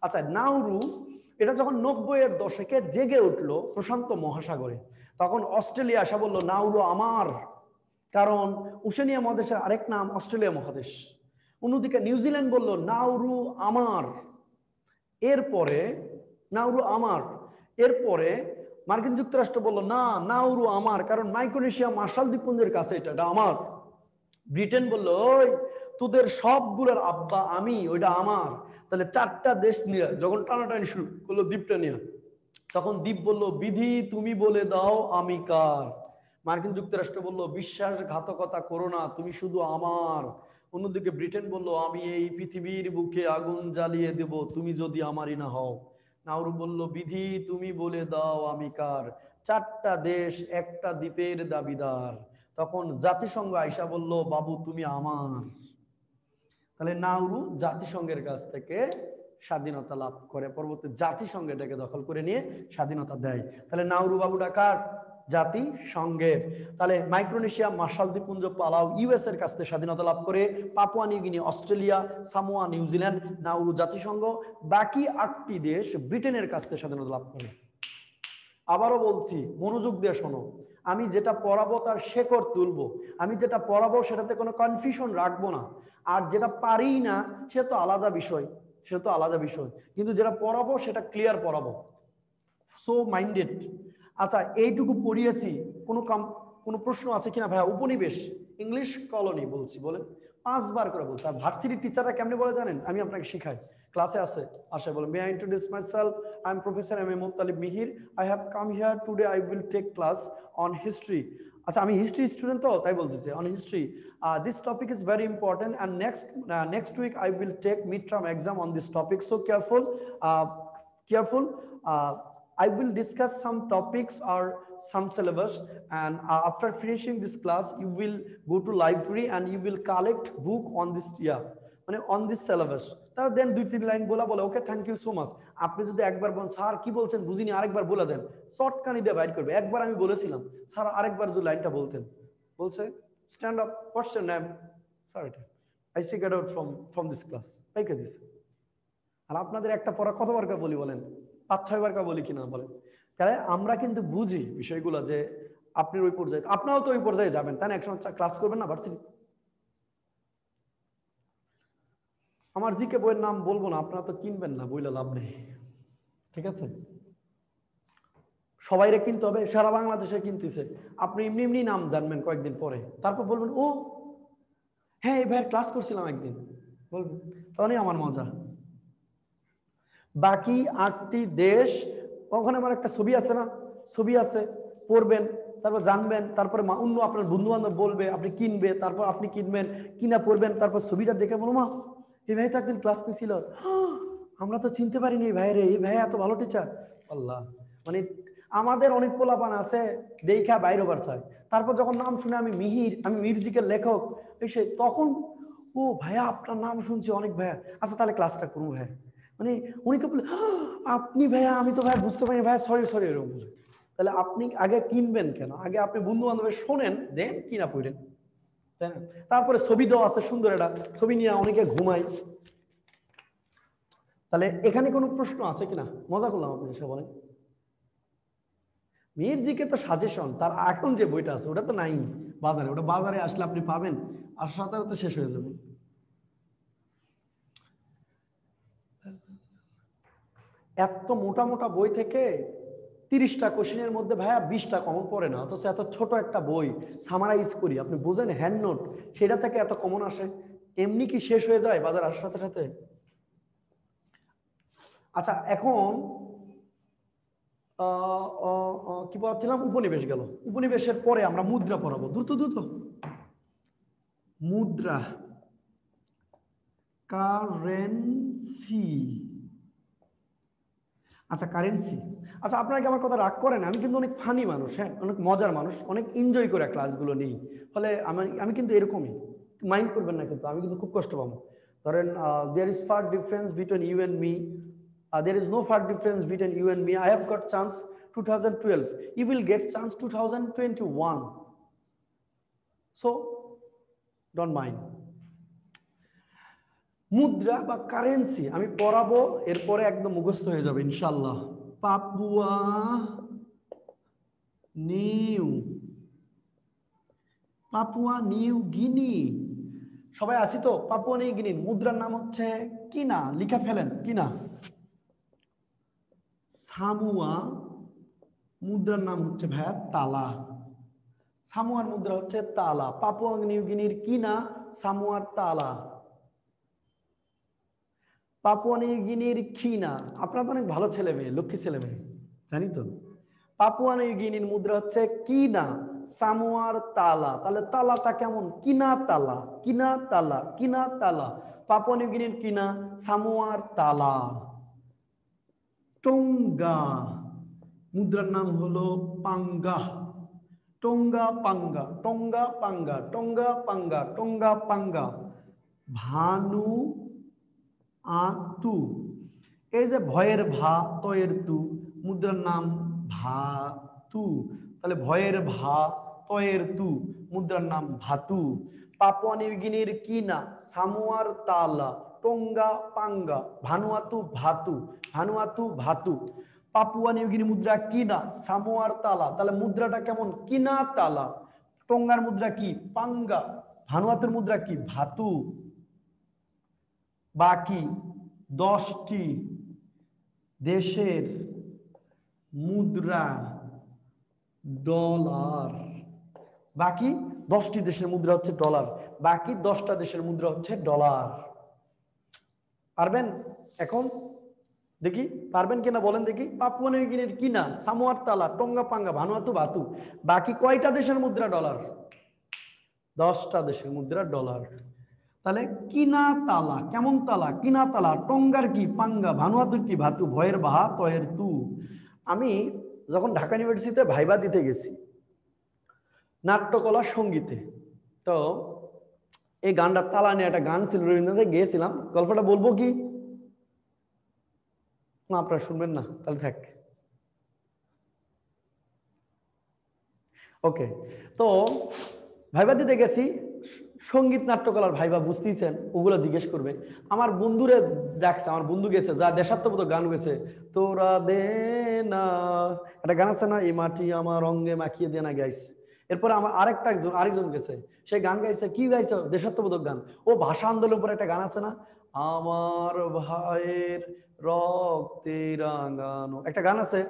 আচ্ছা নাউরু এটা যখন নব্বইয়ের দশকে জেগে উঠল প্রশান্ত মহাসাগরে, তখন অস্ট্রেলিয়া আসা বলল, না নাউরু আমার। কারণ উশেনিয়া মহাদেশের আরেক নাম অস্ট্রেলিয়া মহাদেশ। অন্যদিকে নিউজিল্যান্ড বলল নাউরু আমার। এরপরে নাউরু আমার। এরপরে মার্কিন যুক্তরাষ্ট্র বলল, না নাউরু আমার। কারণ মাইক্রোনেশিয়া মার্শাল দ্বীপপুঞ্জের কাছে এটা আমার। ব্রিটেন বলল, ওই তোদের সবগুলোর আব্বা আমি, ওইটা আমার। তাহলে চারটা দেশ নিয়ে যখন টানাটানি শুরু করল দ্বীপটা নিয়ে, তখন দ্বীপ বলল, বিধি তুমি বলে দাও, আমি কার? মার্কিন যুক্তরাষ্ট্র বলল, বিশ্বাসঘাতকতা করো না, তুমি শুধু আমার। অন্যদিকে ব্রিটেন বলল, আমি এই পৃথিবীর বুকে আগুন জ্বালিয়ে দেব, তুমি যদি আমারই না হও। নাউরু বলল, বিধি তুমি বলে দাও, আমি কার? চারটা দেশ একটা দ্বীপের দাবিদার। তখন জাতিসংঘ আইসা বলল, বাবু, তুমি আমার। তাহলে নাউরু জাতিসংঘের কাছ থেকে স্বাধীনতা লাভ করে, পরবর্তী জাতিসংঘ এটাকে দখল করে নিয়ে স্বাধীনতা দেয়। তাহলে নাউরু বাবুটা কার? জাতিসংঘের। তাহলে মাইক্রোনেশিয়া মার্শাল দ্বীপপুঞ্জ পালাও ইউএস এর কাছ থেকে স্বাধীনতা লাভ করে, Papua New Guinea Australia, Samoa New Zealand Nauru জাতিসংঘ, বাকি আটটি দেশ ব্রিটেনের কাছ থেকে স্বাধীনতা লাভ করে। আবারও বলছি, মনোযোগ দিয়ে শোনো। আমি যেটা পড়াবো তার শেকড় তুলবো। আমি যেটা পড়াবো সেটাতে কোনো কনফিউশন রাখব না। আর যেটা পারি না, সে তো আলাদা বিষয়। সে তো আলাদা বিষয়। কিন্তু যেটা পড়াবো সেটা ক্লিয়ার পড়াবো সো মাইন্ডেড আচ্ছা এইটুকু পড়িয়েছি। কোনো কাম, কোনো প্রশ্ন আছে কিনা ভাইয়া? উপনিবেশ ইংলিশ কলোনি বলছি, বলেন। পাঁচবার করে বলছি। আর ভার্সিটির টিচাররা কেমনি বলে জানেন? আমি আপনাকে শিখাই। ক্লাসে আছে। আসে বলে may I introduce myself I am professor M A Muktalib Mihir I have come here today I will take class on history আচ্ছা আমি হিস্ট্রি স্টুডেন্ট তো তাই বলতেছি on history this topic is very important and next next week I will take mid term exam on this topic so careful careful I will discuss some topics or some syllabus and uh, after finishing this class you will go to library and you will collect book on this yeah মানে অন দিস সিলেবাস তার দেন দুই, তিন লাইন বলা বলে, okay thank you so much আপনি যদি একবার বলেন, স্যার, কি বলছেন? বুঝিনি, আরেকবার বলে দেন। শর্টকানি দিয়ে বাইর করবে। একবার আমি বলেছিলাম, স্যার, আরেকবার যদি লাইনটা বলতেন। বলছে stand up what's your name sir, এটা I see get out from from this class পাইকে দিস আর আপনাদের একটা পড়া কতবার করে বলি বলেন? পাঁচ ছয়বার কা বলি কিনা বলেন? তাহলে আমরা কিন্তু বুঝি বিষয়গুলো যে, আপনি ওই পর্যায়ে, আপনারাও তো ওই পর্যায়ে যাবেন। তাই না? একসময় ক্লাস করবেন না ভার্সিটি আমার জিকে বইয়ের নাম বলব না আপনারা তো কিনবেন না বইলে লাভ নেই। ঠিক আছে? সবাইরে কিনতে হবে সারা বাংলাদেশে কিনতেছে। আপনি এমনি এমনি নাম জানবেন কয়েকদিন পরে। তারপর বলবেন ও হ্যাঁ এই ভাইয়ের ক্লাস করছিলাম একদিন। বলবেন তাহলে আমার মজা। বাকি আটটি দেশ ওখানে আমার একটা ছবি আছে না? ছবি আছে পড়বেন তারপর জানবেন তারপরে অন্য আপনার বন্ধু বান্ধব বলবে আপনি কিনবে তারপর আপনি কিনবেন কিনা পড়বেন তারপর ছবিটা দেখে বলো মা এই ভাই তো একদিন ক্লাস নিয়েছিল আমরা তো চিনতে পারিনি এই ভাই রে এই ভাই এত ভালো টিচার আল্লাহ। মানে আমাদের অনেক পোলাপান আছে দেখা বাইরে বার চায়। তারপর যখন নাম শুনে আমি মিহির আমি মিউজিকের লেখক এসে তখন ও ভাইয়া আপনার নাম শুনছি অনেক ভাইয়া। আচ্ছা তাহলে ক্লাসটা করব ভাইয়া। মানে উনি উনিকে বলে আপনি ভাইয়া আমি তো ভাই বুঝতে পারি ভাইয়া সরি সরি এরকম বলে। তাহলে আপনি আগে কিনবেন কেন? আগে আপনি বন্ধু বান্ধবের শোনেন দেন কিনা পড়েন। তাই তারপরে ছবি দেওয়া আছে, সুন্দর একটা ছবি নিয়ে অনেকে ঘুমাই তাহলে এখানে কোনো প্রশ্ন আছে কিনা? মজা করলাম আপনি এসে বলেন। মির্জিকে তো সাজেশন তার এখন যে বইটা আছে, ওটা তো নাই বাজারে। ওটা বাজারে আসলে আপনি পাবেন আর সাথে সাথে শেষ হয়ে যাবে। এত মোটা মোটা বই থেকে তিরিশটা কোশ্চেনের মধ্যে ভাইয়া বিশটা কমন পড়ে না, অথচ এত ছোট একটা বই সামারাইজ করি। আপনি বুঝেন, হ্যান্ড নোট, সেটা থেকে এত কমন আসে। এমনি কি শেষ হয়ে যায় বাজার আসার সাথে সাথে? আচ্ছা এখন কি পড়াচ্ছিলাম? উপনিবেশ গেল। উপনিবেশের পরে আমরা মুদ্রা পড়াবো। দ্রুত দ্রুত। মুদ্রা। কারেন্সি। আচ্ছা কারেন্সি। আচ্ছা আপনারা কি আমার কথা রাগ করেন? আমি কিন্তু অনেক ফানি মানুষ হ্যাঁ? অনেক মজার মানুষ, অনেক এনজয় করে ক্লাসগুলো নিই। ফলে আমি আমি কিন্তু এরকমই। মাইন্ড করবেন না কিন্তু, আমি কিন্তু খুব কষ্ট পাবো। ধরেন there is far difference between you and me there is no far difference between you and me I have got chance two thousand twelve you will get chance two thousand twenty one so don't mind মুদ্রা বা কারেন্সি আমি পড়াবো, এরপরে একদম মুখস্থ হয়ে যাবে ইনশাল্লাহ Papua New Papua New Guinea সবাই আসি তো? পাপুয়া নিউ গিনির মুদ্রার নাম হচ্ছে কিনা? লিখা ফেলেন, কিনা? সামুয়া, মুদ্রার নাম হচ্ছে ভাইয়া তালা। সামুয়ার মুদ্রা হচ্ছে তালা। পাপুয়া নিউ গিনির কিনা? সামুয়ার তালা। পাপুয়া নিউ গিনির খিনা আপনার তো অনেক ভালো ছেলে মেয়ে, লক্ষ্মী ছেলে মেয়ে, জানি তো। পাপুয়া নিউ মুদ্রা হচ্ছে কিনা, সামোয়ার তালা। তাহলে তালাটা কেমন? কিনা তালা কিনা তালা কিনা তালা। পাপুয়া নিউ কিনা, সামোয়ার তালা। টঙ্গা, মুদ্রার নাম হলো পাঙ্গা। টঙ্গা পাঙ্গা টঙ্গা পাঙ্গা টঙ্গা পাঙ্গা টঙ্গা পাঙ্গা। ভানু আতু এই যে ভয়ের ভা, তয়ের তু, মুদ্রার নাম ভা, তু। তাহলে ভয়ের ভা, তয়ের তু, মুদ্রার নাম ভাতু পাপুয়া নিউগিনির কিনা সামুয়ার তালা, টঙ্গা পাঙ্গা ভানুয়াতু ভাতু ভানুয়াতু ভাতু পাপুয়া নিউগিনি মুদ্রা কিনা সামোয়ার তালা। তাহলে মুদ্রাটা কেমন? কিনা তালা। টঙ্গার মুদ্রা কি? পাঙ্গা। ভানুয়াতুর মুদ্রা কি? ভাতু বাকি দশটি দেশের মুদ্রা ডলার। বাকি দশটি দেশের মুদ্রা হচ্ছে ডলার। বাকি দশটা দেশের মুদ্রা হচ্ছে ডলার। পারবেন এখন? দেখি, পারবেন কিনা বলেন দেখি। পাপুয়া নিউগিনির কিনা, সামোয়ার তালা, টঙ্গা পাঙ্গা ভানুয়াতু বাতু। বাকি কয়টা দেশের মুদ্রা? ডলার। দশটা দেশের মুদ্রা, ডলার। তাহলে কিনা তালা কেমন তালা কিনা তালা টঙ্গার কি, পাঙ্গা, ভানুয়াতুর কি, ভাতু, ভয়ের বাহা, তয়ের তু। আমি যখন ঢাকা ইউনিভার্সিটিতে ভাইবা দিতে গেছি, নাট্যকলা, সঙ্গীতে, তো এই গানটা, তালা নিয়ে একটা গান ছিল, রবীন্দ্রনাথে গিয়েছিলাম। গল্পটা বলব কি? না, আপনারা শুনবেন না, তাহলে থাক। ওকে, তো ভাইবা দিতে গেছি সংগীত নাট্যকলার ভাইবা বুঝতেইছেন, ওগুলো জিজ্ঞেস করবে। আমার বন্ধুরে দেখছে, আমার বন্ধু গেছে, যা দেশাত্মবোধক গান গেছে তোরা দে না। একটা গান আছে না, এই মাটি আমার অঙ্গে মাখিয়ে দে না গাইছে এরপরে আমার আরেকটা একজন আরেকজন গেছে, সে গান গাইছে, কি গাইছে? দেশাত্মবোধক গান। ও ভাষা আন্দোলন পরে একটা গান আছে না, আমার ভাইয়ের রক্তে রাঙানো। একটা গান আছে,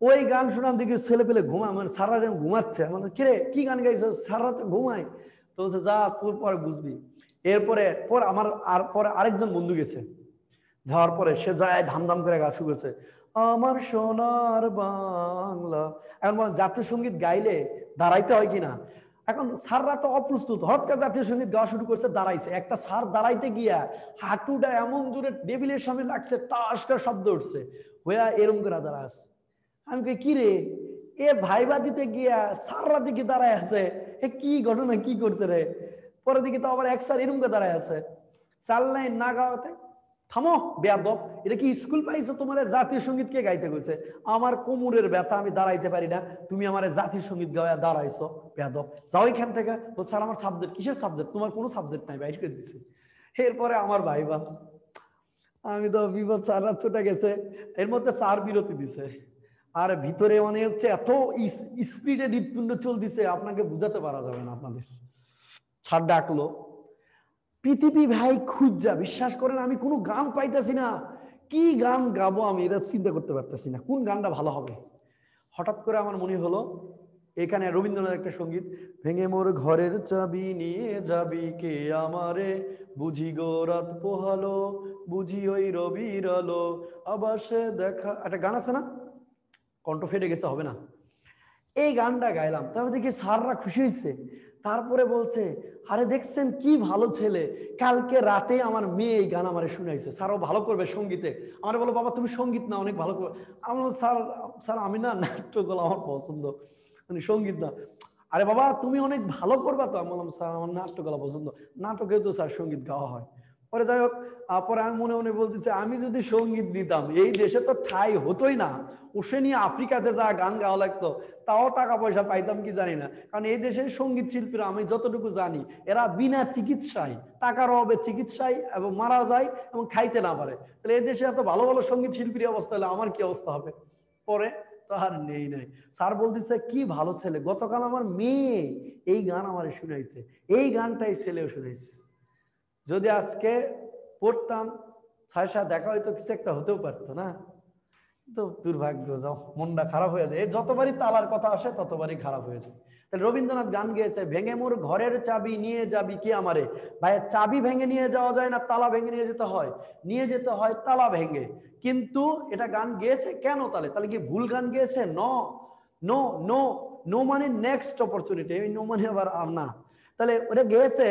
ওই গান শোনার দিকে ছেলে পেলে ঘুমায় মানে সারা ঘুমাচ্ছে। মানে কিরে, কি গান গাইছে? সারা ঘুমায়। তো বলছে, যা, তোর পরে বুঝবি। এরপরে, পর আমার আর, পরে আরেকজন বন্ধু গেছে। যাওয়ার পরে সে যায়, ধামধাম করে গা শুরু করেছে আমার সোনার বাংলা। এখন জাতীয় সংগীত গাইলে দাঁড়াইতে হয় কিনা? এখন স্যাররা তো অপ্রস্তুত। হঠাৎ জাতীয় সংগীত গাওয়া শুরু করছে, দাঁড়াইছে। একটা স্যার দাঁড়াইতে গিয়া হাঁটুটা এমন জোরে টেবিলের সামনে লাগছে টাস করে শব্দ উঠছে। হইয়া, এরম করে দাঁড়া আছে আমি কি রে? এ ভাইবা দিতে গিয়া সাররা দিকে দাঁড়ায় আছে। কি ঘটনা, কি করছে রে? পরে দিকে তো আবার এক স্যার এরম করে দাঁড়ায় আছে। চাল নাই না গাওয়াতে, থামো, বেয়াদব, এটা কি স্কুল পাইছো তোমার? জাতীয় সংগীত কে গাইতে কইছে? আমার কোমরের ব্যথা, আমি দাঁড়াইতে পারি না। তুমি আমার জাতীয় সংগীত গাওয়া দাঁড়াইছো, বেয়াদব। যাও এখান থেকে। তো স্যার, আমার সাবজেক্ট কিসের সাবজেক্ট তোমার কোনো সাবজেক্ট নাই, বাইর করে দিছে। এরপরে আমার ভাইবা, আমি তো বিপদ, স্যাররা ছুটে গেছে। এর মধ্যে স্যার বিরতি দিছে। আর ভিতরে মানে হচ্ছে এত স্পিডে হৃৎপিণ্ড চলতেছে, আপনাকে বুঝাতে পারা যাবে না আপনাদের। স্যার ডাকলো। পৃথিবী ভাই, খুঁজা, বিশ্বাস করেন, আমি কোনো গান পাইতেছি না। কি গান গাবো আমি, এটা চিন্তা করতে পারতেছি না। কোন গানটা ভালো হবে? হঠাৎ করে আমার মনে হলো, এখানে রবীন্দ্রনাথ একটা সংগীত, ভেঙে মোর ঘরের চাবি নিয়ে যাবি কে আমারে? বুঝি গো রাত পোহালো, বুঝি ওই রবির আলো, আবার সে দেখা একটা গান আছে না? কণ্ঠ ফেটে গেছে, হবে না। এই গানটা গাইলাম, তারপর দেখি স্যাররা খুশি হয়েছে। তারপরে বলছে, আরে দেখছেন কি ভালো ছেলে, কালকে রাতে আমার মেয়ে এই গান আমার শুনাইছে। স্যারও ভালো করবে সঙ্গীতে। আমার বলো, বাবা, তুমি সংগীত না অনেক ভালো করবে আমার স্যার স্যার, আমি না নাট্যগুলো আমার পছন্দ মানে সংগীত না। আরে বাবা, তুমি অনেক ভালো করবা তো? আমি বললাম, স্যার, আমার নাট্যকলা পছন্দ। নাটকে তো স্যার সংগীত গাওয়া হয়। পরে যাই হোক পরে আমি মনে মনে বলতেছি, আমি যদি সংগীত দিতাম এই দেশে তো ঠাই হতোই না। ওসে নিয়ে আফ্রিকাতে যা গান গাওয়া লাগতো, তাও টাকা পয়সা পাইতাম কি জানি না। কারণ এই দেশের সংগীত শিল্পীরা আমি যতটুকু জানি, এরা বিনা চিকিৎসায়, টাকার অভাবে চিকিৎসায় এবং মারা যায় এবং খাইতে না পারে। তাহলে এই দেশে এত ভালো ভালো সংগীত শিল্পীর অবস্থা হলে আমার কি অবস্থা হবে? পরে তো আর নেই, নাই। স্যার বলতেছে, কি ভালো ছেলে, গতকাল আমার মেয়ে এই গান আমার শুনাইছে। এই গানটাই ছেলেও শুনাইছে। যদি আজকে পড়তাম ছয় সাত দেখা হয়তো কিছু একটা হতেও পারতো না। তো দুর্ভাগ্য, যাও, মনটা খারাপ হয়ে যায়। যতবারই তালার কথা আসে, ততবারই খারাপ হয়ে যায়। তাহলে রবীন্দ্রনাথ গান গেয়েছে, ভেঙে মোর ঘরের চাবি নিয়ে যাবি কি আমারে? ভাই, চাবি ভেঙে নিয়ে যাওয়া যায় না, তালা ভেঙে নিয়ে যেতে হয়। নিয়ে যেতে হয়, তালা ভেঙে। কিন্তু এটা গান গেয়েছে কেন তাহলে? তাহলে কি ভুল গান গেয়েছে? ন। নো নো নো মানে নেক্সট অপরচুনিটি নো মানে আবার না। তাহলে ওটা গেয়েছে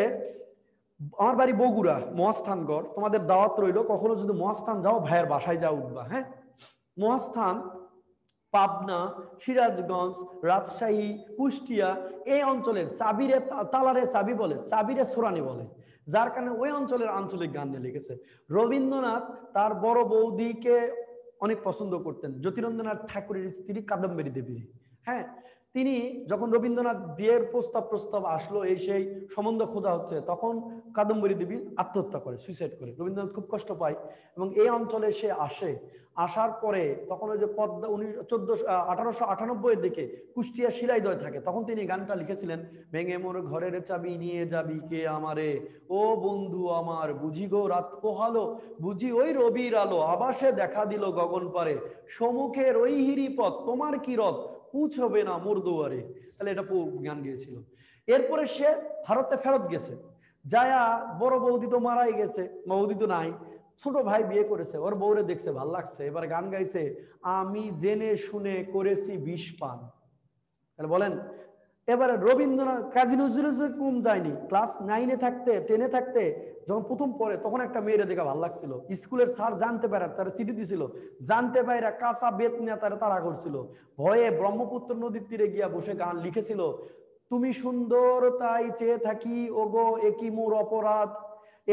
আমার বাড়ি বগুড়া মহাস্থানগড় তোমাদের দাওয়াত রইল, কখনো যদি মহাস্থান যাও, ভাইয়ের বাসায় যাও উঠবা হ্যাঁ? মহাস্থান, পাবনা, সিরাজগঞ্জ, রাজশাহী, কুষ্টিয়া, এই অঞ্চলের চাবিরে তালারে চাবি বলে, চাবিরে সোরানি বলে, যার কারণে ওই অঞ্চলের আঞ্চলিক গান নিয়ে লিখেছে। রবীন্দ্রনাথ তার বড় বৌদিকে অনেক পছন্দ করতেন জ্যোতিরন্দ্রনাথ ঠাকুরের স্ত্রী কাদম্বরী দেবী হ্যাঁ? তিনি যখন রবীন্দ্রনাথ বিয়ের প্রস্তাব প্রস্তাব আসলো, এই সেই সম্বন্ধ খোঁজা হচ্ছে, তখন কাদম্বরী দেবী আত্মহত্যা করে সুইসাইড করে। রবীন্দ্রনাথ খুব কষ্ট পায় এবং এই অঞ্চলে সে আসে। আসার পরে তখন ওই যে পদ্মা উনিশ চোদ্দশো আঠারোশো আটানব্বই দিকে কুষ্টিয়া শিলাইদয় থাকে, তখন তিনি গানটা লিখেছিলেন, ভেঙে মোর ঘরের চাবি নিয়ে যাবি কে আমারে? ও বন্ধু আমার, বুঝি গো রাত পোহালো, বুঝি ওই রবির আলো, আবাসে দেখা দিল গগন পারে। সমুখের ওই হিরিপথ, তোমার কি রথ? পুছবে না মোর দুয়ারে। তাহলে এটা গান গিয়েছিল। এরপরে সে ভারতে ফেরত গেছে। যায়া বড় বৌদি তো মারাই গেছে, বৌদি তো নাই। ছোট ভাই বিয়ে করেছে, ওর বউরে দেখছে, ভালো লাগছে। এবার গান গাইছে, আমি জেনে শুনে করেছি বিষ পান। তাহলে বলেন, এবারে রবীন্দ্রনাথ, কাজী নজরুল কম যায়নি? ক্লাস নাইনে থাকতে, টেনে থাকতে যখন প্রথম পড়ে, তখন একটা মেয়েরে দেখা ভালো লাগছিল। স্কুলের স্যার জানতে পারে তারা চিঠি দিছিল। জানতে পারে কাঁচা বেত নিয়ে তারা তারা করছিল। ভয়ে ব্রহ্মপুত্র নদীর তীরে গিয়া বসে গান লিখেছিল, তুমি সুন্দর তাই চেয়ে থাকি, ওগো, একই মোর অপরাধ।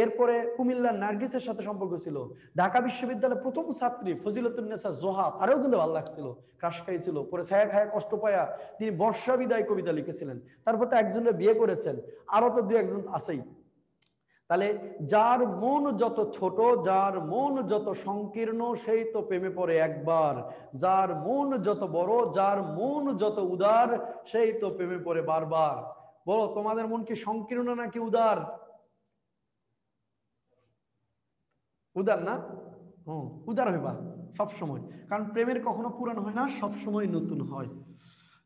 এরপরে কুমিল্লার নার্গিসের সাথে সম্পর্ক ছিল। ঢাকা বিশ্ববিদ্যালয়ের প্রথম ছাত্রী ফজিলতুন্নেসা জোহা তারও কিন্তু ভালো লাগছিল। ক্রাশ খাইছিল, পরে ছায়া খায়া কষ্ট পায়া তিনি বর্ষা বিদায় কবিতা লিখেছিলেন। তারপর তো একজনের বিয়ে করেছেন আরও তো দু একজন আছেই। তাহলে যার মন যত ছোট, যার মন যত সংকীর্ণ, সেই তো প্রেমে পড়ে একবার। যার মন যত বড়, যার মন যত উদার, সেই তো প্রেমে পড়ে বারবার। বলো, তোমাদের মন কি সংকীর্ণ নাকি উদার? উদার না? হম, উদার হইবা সব সময় কারণ প্রেমের কখনো পুরান হয় না সব সময় নতুন হয়।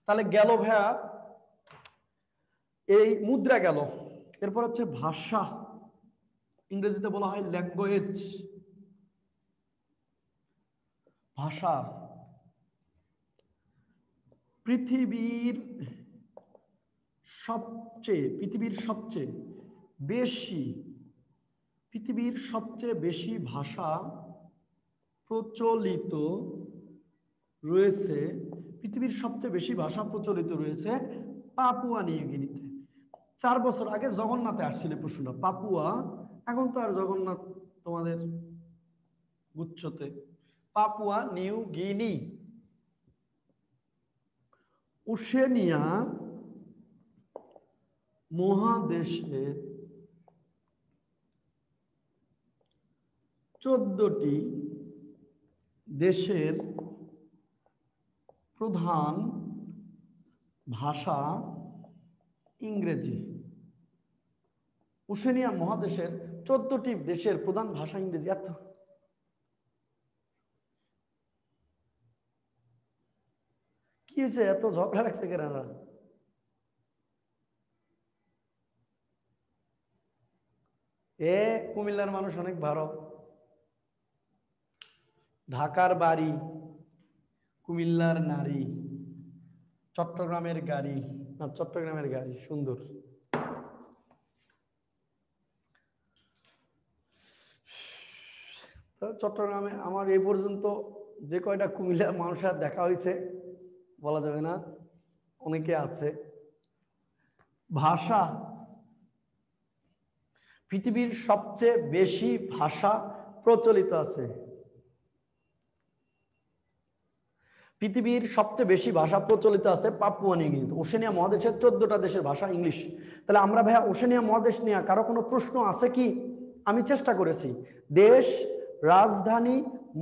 তাহলে গেল ভাইয়া, এই মুদ্রা গেল। এরপর হচ্ছে ভাষা। ইংরেজিতে বলা হয় ল্যাঙ্গুয়েজ ভাষা, পৃথিবীর সবচেয়ে পৃথিবীর সবচেয়ে বেশি, পৃথিবীর সবচেয়ে বেশি ভাষা প্রচলিত রয়েছে, পৃথিবীর সবচেয়ে বেশি ভাষা প্রচলিত রয়েছে পাপুয়া নিউগিনিতে। চার বছর আগে জগন্নাথে আসছিল প্রশ্নটা, পাপুয়া এখন তো আর জগন্নাথ তোমাদের গুচ্ছতে। পাপুয়া নিউ গিনি। উশেনিয়া মহাদেশের চোদ্দটি দেশের প্রধান ভাষা ইংরেজি। ওশেনিয়া মহাদেশের চোদ্দটি দেশের প্রধান ভাষা ইংরেজি, এত। কি হয়েছে? এত ঝগড়া লাগছে কেনারা এ কুমিল্লার মানুষ অনেক ভালো। ঢাকার বাড়ি, কুমিল্লার নারী। চট্টগ্রামের গাড়ি। না, চট্টগ্রামের গাড়ি, সুন্দর। তো চট্টগ্রামে আমার এই পর্যন্ত যে কয়টা কুমিল্লার মানুষের দেখা হয়েছে, বলা যাবে না, অনেকে আছে। ভাষা, পৃথিবীর সবচেয়ে বেশি ভাষা প্রচলিত আছে। পৃথিবীর সবচেয়ে বেশি ভাষা প্রচলিত আছে পাপুয়া নিউগিনিতে ওশেনিয়া মহাদেশের চোদ্দটা দেশের ভাষা ইংলিশ। তাহলে আমরা ভাইয়া ওশেনিয়া মহাদেশ নিয়ে কারও কোনো প্রশ্ন আছে কি? আমি চেষ্টা করেছি। দেশ রাজধানী,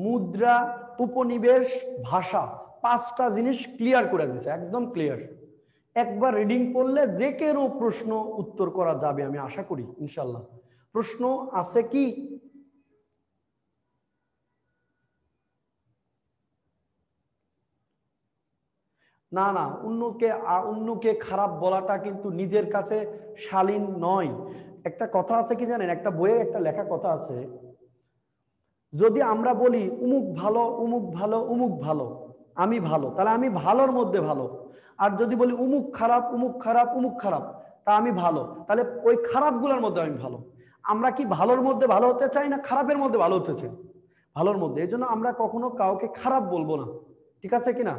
মুদ্রা, উপনিবেশ, ভাষা, পাঁচটা জিনিস ক্লিয়ার করে দিছে, একদম ক্লিয়ার একবার রিডিং পড়লে যে কেন প্রশ্ন উত্তর করা যাবে, আমি আশা করি ইনশাল্লাহ প্রশ্ন আছে কি? না না, অন্যকে অন্যকে খারাপ বলাটা কিন্তু নিজের কাছে শালীন নয়। একটা কথা আছে কি জানেন? একটা বইয়ে একটা লেখা কথা আছে যদি আমরা বলি, উমুক ভালো উমুক ভালো উমুক ভালো, আমি ভালো, তাহলে আমি ভালোর মধ্যে ভালো। আর যদি বলি, উমুক খারাপ উমুক খারাপ উমুক খারাপ, তা আমি ভালো। তাহলে ওই খারাপগুলোর মধ্যে আমি ভালো। আমরা কি ভালোর মধ্যে ভালো হতে চাই না খারাপের মধ্যে ভালো হতে চাই? ভালোর মধ্যে। এই জন্য আমরা কখনো কাউকে খারাপ বলব না। ঠিক আছে কিনা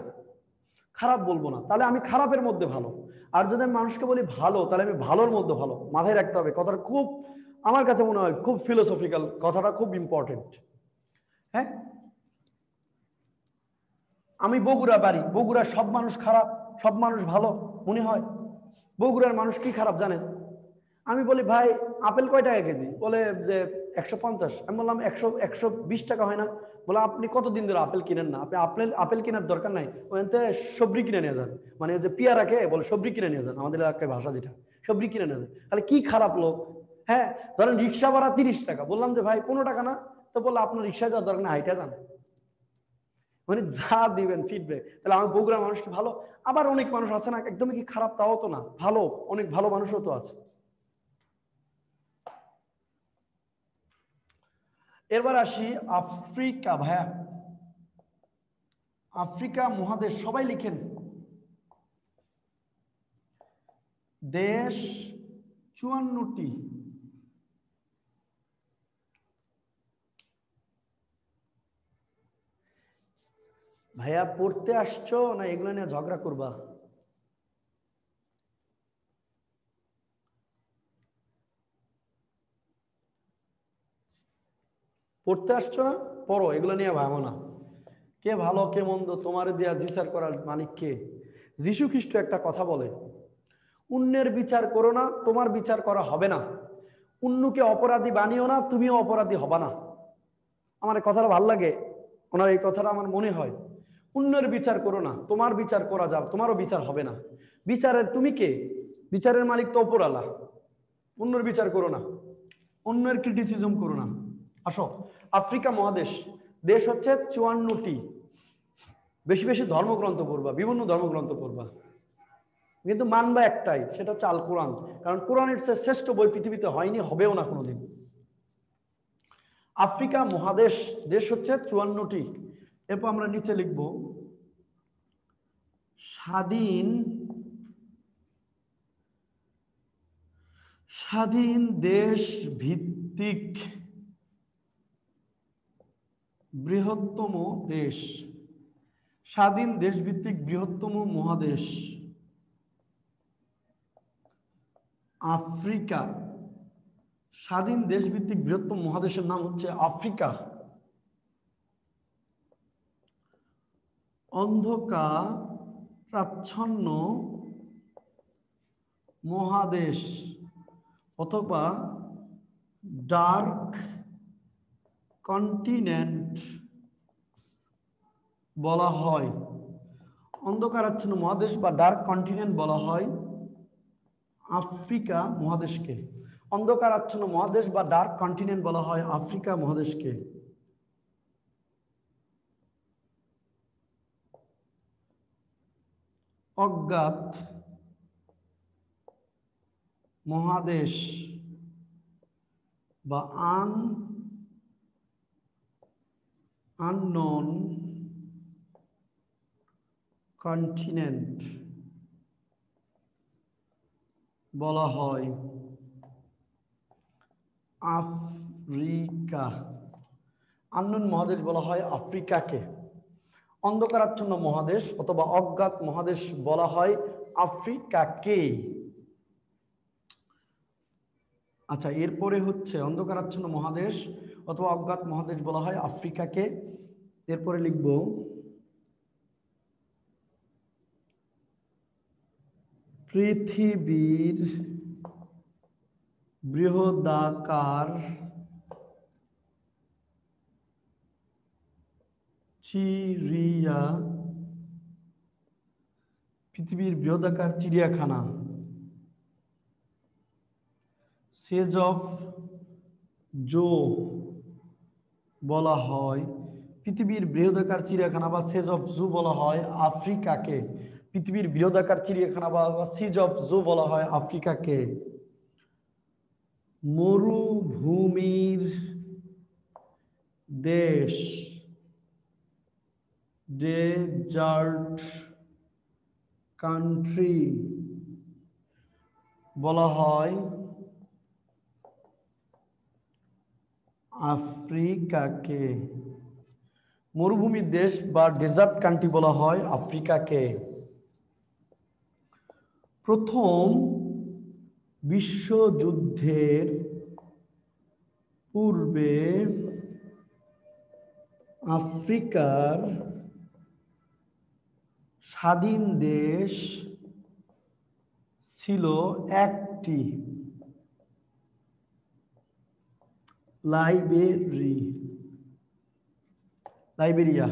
খারাপ বলব না। তাহলে আমি খারাপের মধ্যে ভালো। আর যদি আমি মানুষকে বলি, ভালো, তাহলে আমি ভালোর মধ্যে ভালো। মাথায় রাখতে হবে। কথাটা খুব, আমার কাছে মনে হয়, খুব ফিলোসফিক্যাল কথাটা খুব ইম্পর্টেন্ট হ্যাঁ? আমি বগুড়া বাড়ি বগুড়ার সব মানুষ খারাপ, সব মানুষ ভালো মনে হয়। বগুড়ার মানুষ কি খারাপ জানেন? আমি বলি, ভাই, আপেল কয় টাকা কেজি? বলে যে, একশো পঞ্চাশ। আমি বললাম, একশো একশো বিশ টাকা হয় না। বলে, আপনি কতদিন ধরে আপেল কিনেন না? আপনি আপেল আপেল কেনার দরকার নাই। ওখানে সবরি কিনে নিয়ে যান। মানে যে পিয়ারাকে বলে সবরি কিনে নিয়ে যান। আমাদের এলাকায় ভাষা যেটা সবরি কিনে নিয়ে যান। তাহলে কি খারাপ লোক? হ্যাঁ ধরেন রিক্সা ভাড়া তিরিশ টাকা। বললাম যে, ভাই, পনেরো টাকা না? তো বলল, আপনার রিক্সা যাওয়ার দরকার হাইটা যান। মানে যা দিবেন ফিডব্যাক তাহলে আমার বগুড়ার মানুষ কি ভালো? আবার অনেক মানুষ আছে না, একদমই কি খারাপ তাও তো না। ভালো, অনেক ভালো মানুষও তো আছে। এরবার আসি আফ্রিকা, ভাইয়া। আফ্রিকা মহাদেশ, সবাই লিখেন। দেশ চুয়ান্নটি। ভাইয়া, পড়তে আসছো না এগুলো নিয়ে ঝগড়া করবা? পড়তে আসছো না? পড়ো, এগুলো নিয়ে ভাবো না। কে ভালো, কে মন্দ, তোমার দেয়া বিচার করার মালিক কে? যীশু খ্রিস্ট একটা কথা বলে, অন্যের বিচার করো না, তোমার বিচার করা হবে না। অন্যকে অপরাধী বানিও না, তুমিও অপরাধী হবা না। আমার কথাটা ভালো লাগে। ওনার এই কথাটা আমার মনে হয়। অন্যের বিচার করো না, তোমার বিচার করা যাবে, তোমারও বিচার হবে না। বিচারের তুমি কে? বিচারের মালিক তো অপরালা অন্যের বিচার করো না, অন্যের ক্রিটিসিজম করো না। আসো, আফ্রিকা মহাদেশ, দেশ হচ্ছে চুয়ান্নটি। বেশি বেশি ধর্মগ্রন্থ পড়বা, বিভিন্ন ধর্মগ্রন্থ পড়বা। কিন্তু মানবা একটাই, সেটা আল কোরআন। কারণ কোরআনের সে শ্রেষ্ঠ বই পৃথিবীতে হয়নি, হবেও না কোনোদিন। আফ্রিকা মহাদেশ, দেশ হচ্ছে চুয়ান্নটি। এরপর আমরা নিচে লিখব স্বাধীন স্বাধীন দেশ ভিত্তিক বৃহত্তম দেশ, স্বাধীন দেশভিত্তিক বৃহত্তম মহাদেশ, আফ্রিকা, স্বাধীন দেশভিত্তিক বৃহত্তম মহাদেশের নাম হচ্ছে আফ্রিকা। অন্ধকার প্রাচ্ছন্ন মহাদেশ অথবা ডার্ক কন্টিনেন্ট বলা হয়। অন্ধকারাচ্ছন্ন মহাদেশ বা ডার্ক কন্টিনেন্ট বলা হয় আফ্রিকা মহাদেশকে। অন্ধকারাচ্ছন্ন মহাদেশ বা ডার্ক কন্টিনেন্ট বলা হয় আফ্রিকা মহাদেশকে। অজ্ঞাত মহাদেশ বা আন আননোন কন্টিনেন্ট বলা হয় আফ্রিকা। আননোন মহাদেশ বলা হয় আফ্রিকাকে। অন্ধকারাচ্ছন্ন মহাদেশ অথবা অজ্ঞাত মহাদেশ বলা হয় আফ্রিকাকে। আচ্ছা এরপরে হচ্ছে অন্ধকারাচ্ছন্ন মহাদেশ অথবা অজ্ঞাত মহাদেশ বলা হয় আফ্রিকাকে। এরপরে লিখব, পৃথিবীর বৃহদাকার চিড়িয়া, পৃথিবীর বৃহদাকার চিড়িয়াখানা। সেজ অফ জো বলা হয়। পৃথিবীর বৃহদাকার চিড়িয়াখানা বা সেজ অফ জু বলা হয় আফ্রিকাকে। পৃথিবীর বৃহদাকার চিড়িয়াখানা বা সিজ অফ জু বলা হয় আফ্রিকাকে। মরুভূমির দেশ। ডেজার্ট কান্ট্রি বলা হয় আফ্রিকাকে, মরুভূমি দেশ বা ডেজার্ট কান্ট্রি বলা হয় আফ্রিকাকে। প্রথম বিশ্বযুদ্ধের পূর্বে আফ্রিকার স্বাধীন দেশ ছিল একটি লাইবেরি, লাইবেরিয়া।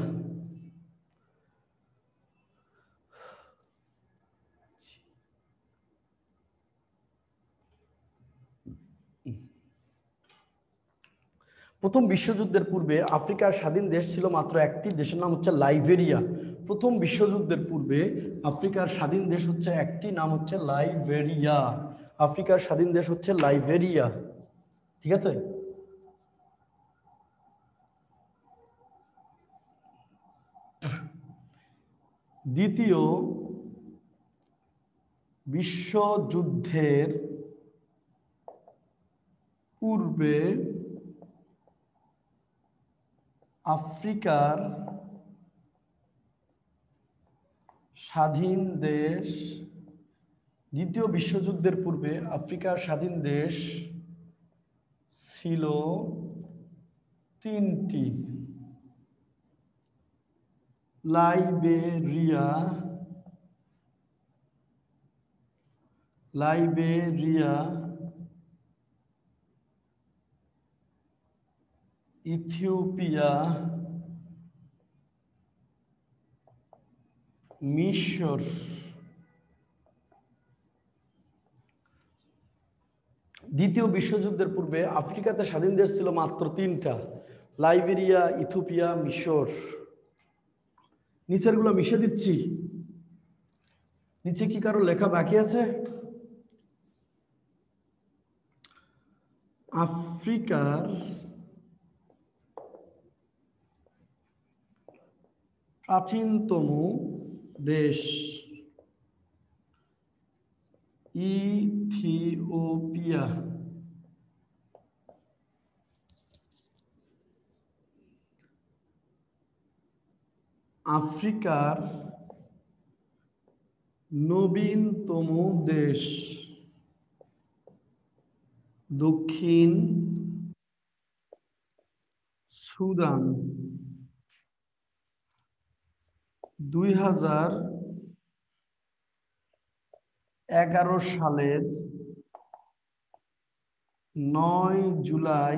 প্রথম বিশ্বযুদ্ধের পূর্বে আফ্রিকার স্বাধীন দেশ ছিল মাত্র একটি, দেশের নাম হচ্ছে লাইবেরিয়া। প্রথম বিশ্বযুদ্ধের পূর্বে আফ্রিকার স্বাধীন দেশ হচ্ছে একটি, নাম হচ্ছে লাইবেরিয়া। আফ্রিকার স্বাধীন দেশ হচ্ছে লাইবেরিয়া। ঠিক আছে? দ্বিতীয়, বিশ্বযুদ্ধের পূর্বে আফ্রিকার স্বাধীন দেশ দ্বিতীয় বিশ্বযুদ্ধের পূর্বে আফ্রিকার স্বাধীন দেশ ছিল তিনটি। লাইবেরিয়া লাইবেরিয়া ইথিওপিয়া মিশর। দ্বিতীয় বিশ্বযুদ্ধের পূর্বে আফ্রিকাতে স্বাধীন দেশ ছিল মাত্র তিনটা, লাইবেরিয়া, ইথিওপিয়া, মিশর। নিচেরগুলো মিশে দিচ্ছি। নিচে কি কারও লেখা বাকি আছে? আফ্রিকার প্রাচীনতম দেশ ইথিওপিয়া আফ্রিকার নবীনতম দেশ। দক্ষিণ সুদান। দুই হাজার এগারো সালের নয় জুলাই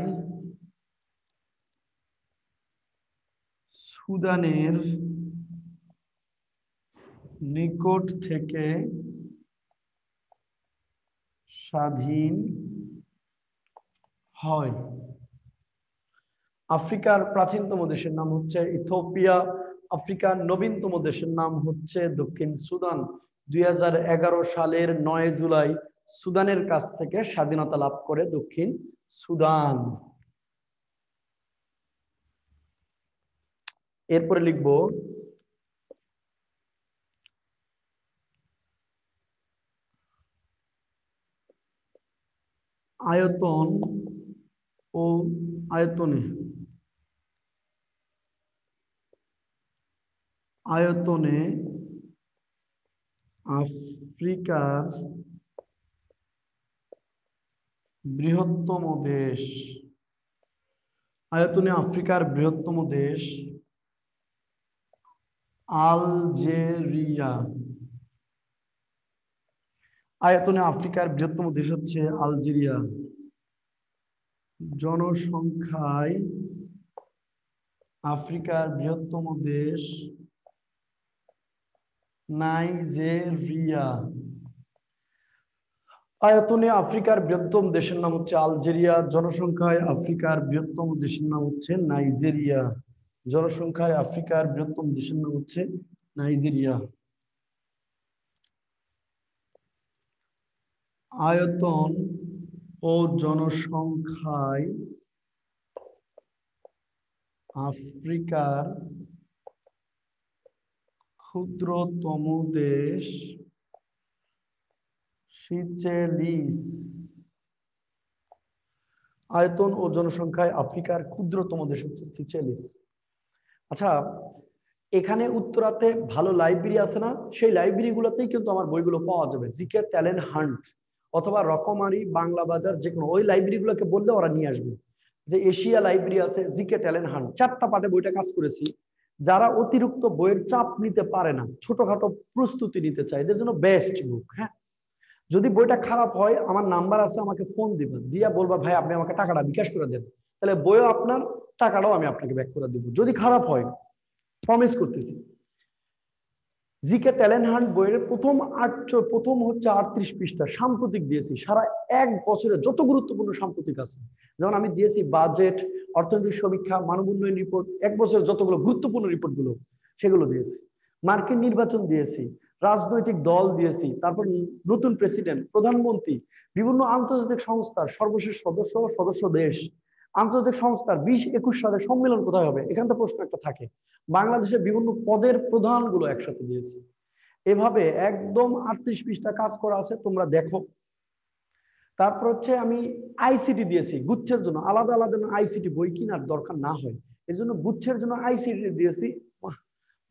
সুদানের নিকট থেকে স্বাধীন হয়। আফ্রিকার প্রাচীনতম দেশের নাম হচ্ছে ইথোপিয়া আফ্রিকার নবীনতম দেশের নাম হচ্ছে দক্ষিণ সুদান। দুই হাজার এগারো সালের নয় জুলাই সুদানের কাছ থেকে স্বাধীনতা লাভ করে দক্ষিণ সুদান। এরপরে লিখব, আয়তন ও আয়তনে আয়তনে আফ্রিকার বৃহত্তম দেশ। আয়তনে আফ্রিকার বৃহত্তম দেশ আলজেরিয়া। আয়তনে আফ্রিকার বৃহত্তম দেশ হচ্ছে আলজেরিয়া। জনসংখ্যায় আফ্রিকার বৃহত্তম দেশ নাইজেরিয়া। আয়তনে আফ্রিকার বৃহত্তম দেশের নাম হচ্ছে আলজেরিয়া, জনসংখ্যায় আফ্রিকার বৃহত্তম দেশের নাম হচ্ছে নাইজেরিয়া। জনসংখ্যায় আফ্রিকার বৃহত্তম দেশের নাম হচ্ছে নাইজেরিয়া। আয়তন ও জনসংখ্যায় আফ্রিকার ক্ষুদ্রতম দেশ সিচেলিস। আয়তন ও জনসংখ্যায় আফ্রিকার ক্ষুদ্রতম দেশ হচ্ছে সিচেলিস। আচ্ছা এখানে উত্তরাতে ভালো লাইব্রেরি আছে না? সেই লাইব্রেরি গুলোতেই কিন্তু আমার বইগুলো পাওয়া যাবে। জিকে ট্যালেন্ট হান্ট অথবা রকমারি বাংলা বাজার যে কোনো ওই লাইব্রেরি গুলোকে বললে ওরা নিয়ে আসবে। যে এশিয়া লাইব্রেরি আছে জিকে ট্যালেন্ট হান্ট। চারটা পাটে বইটা কাজ করেছি। যারা অতিরিক্ত বইয়ের চাপ নিতে পারে না, ছোটখাটো প্রস্তুতি নিতে চায়, এদের জন্য বেস্ট বুক হ্যাঁ? যদি বইটা খারাপ হয়, আমার নাম্বার আছে, আমাকে ফোন দিবেন। দিয়া বলবা, ভাই, আপনি আমাকে টাকাটা বিকাশ করে দেন। তাহলে বইও আপনার, টাকাটাও আমি আপনাকে ব্যাক করে দিব। যদি খারাপ হয় প্রমিস করতেছি। জিকে ট্যালেন্ট হান্ট বইয়ের প্রথম আট প্রথম হচ্ছে আটত্রিশ পৃষ্ঠা, সাম্প্রতিক দিয়েছি। সারা এক বছরে যত গুরুত্বপূর্ণ সাম্প্রতিক আছে। যেমন আমি দিয়েছি বাজেট অর্থনৈতিক সমীক্ষা মানব উন্নয়ন রিপোর্ট এক বছরের যতগুলো গুরুত্বপূর্ণ রিপোর্টগুলো সেগুলো দিয়েছি। মার্কিন নির্বাচন দিয়েছি, রাজনৈতিক দল দিয়েছি, তারপর নতুন প্রেসিডেন্ট প্রধানমন্ত্রী, বিভিন্ন আন্তর্জাতিক সংস্থার সর্বশেষ সদস্য সদস্য দেশ। আন্তর্জাতিক সংস্থার বিশ একুশ সালের সম্মেলন কোথায় হবে? এখান থেকে প্রশ্ন একটা থাকে। বাংলাদেশের বিভিন্ন পদের প্রধানগুলো একসাথে দিয়েছি। এভাবে একদম আটত্রিশ পৃষ্ঠা কাজ করা আছে, তোমরা দেখো। তারপর হচ্ছে আমি আইসিটি দিয়েছি, গুচ্ছের জন্য। আলাদা আলাদা আইসিটি বই কিনার দরকার না হয়। এই জন্য গুচ্ছের জন্য আইসিটি দিয়েছি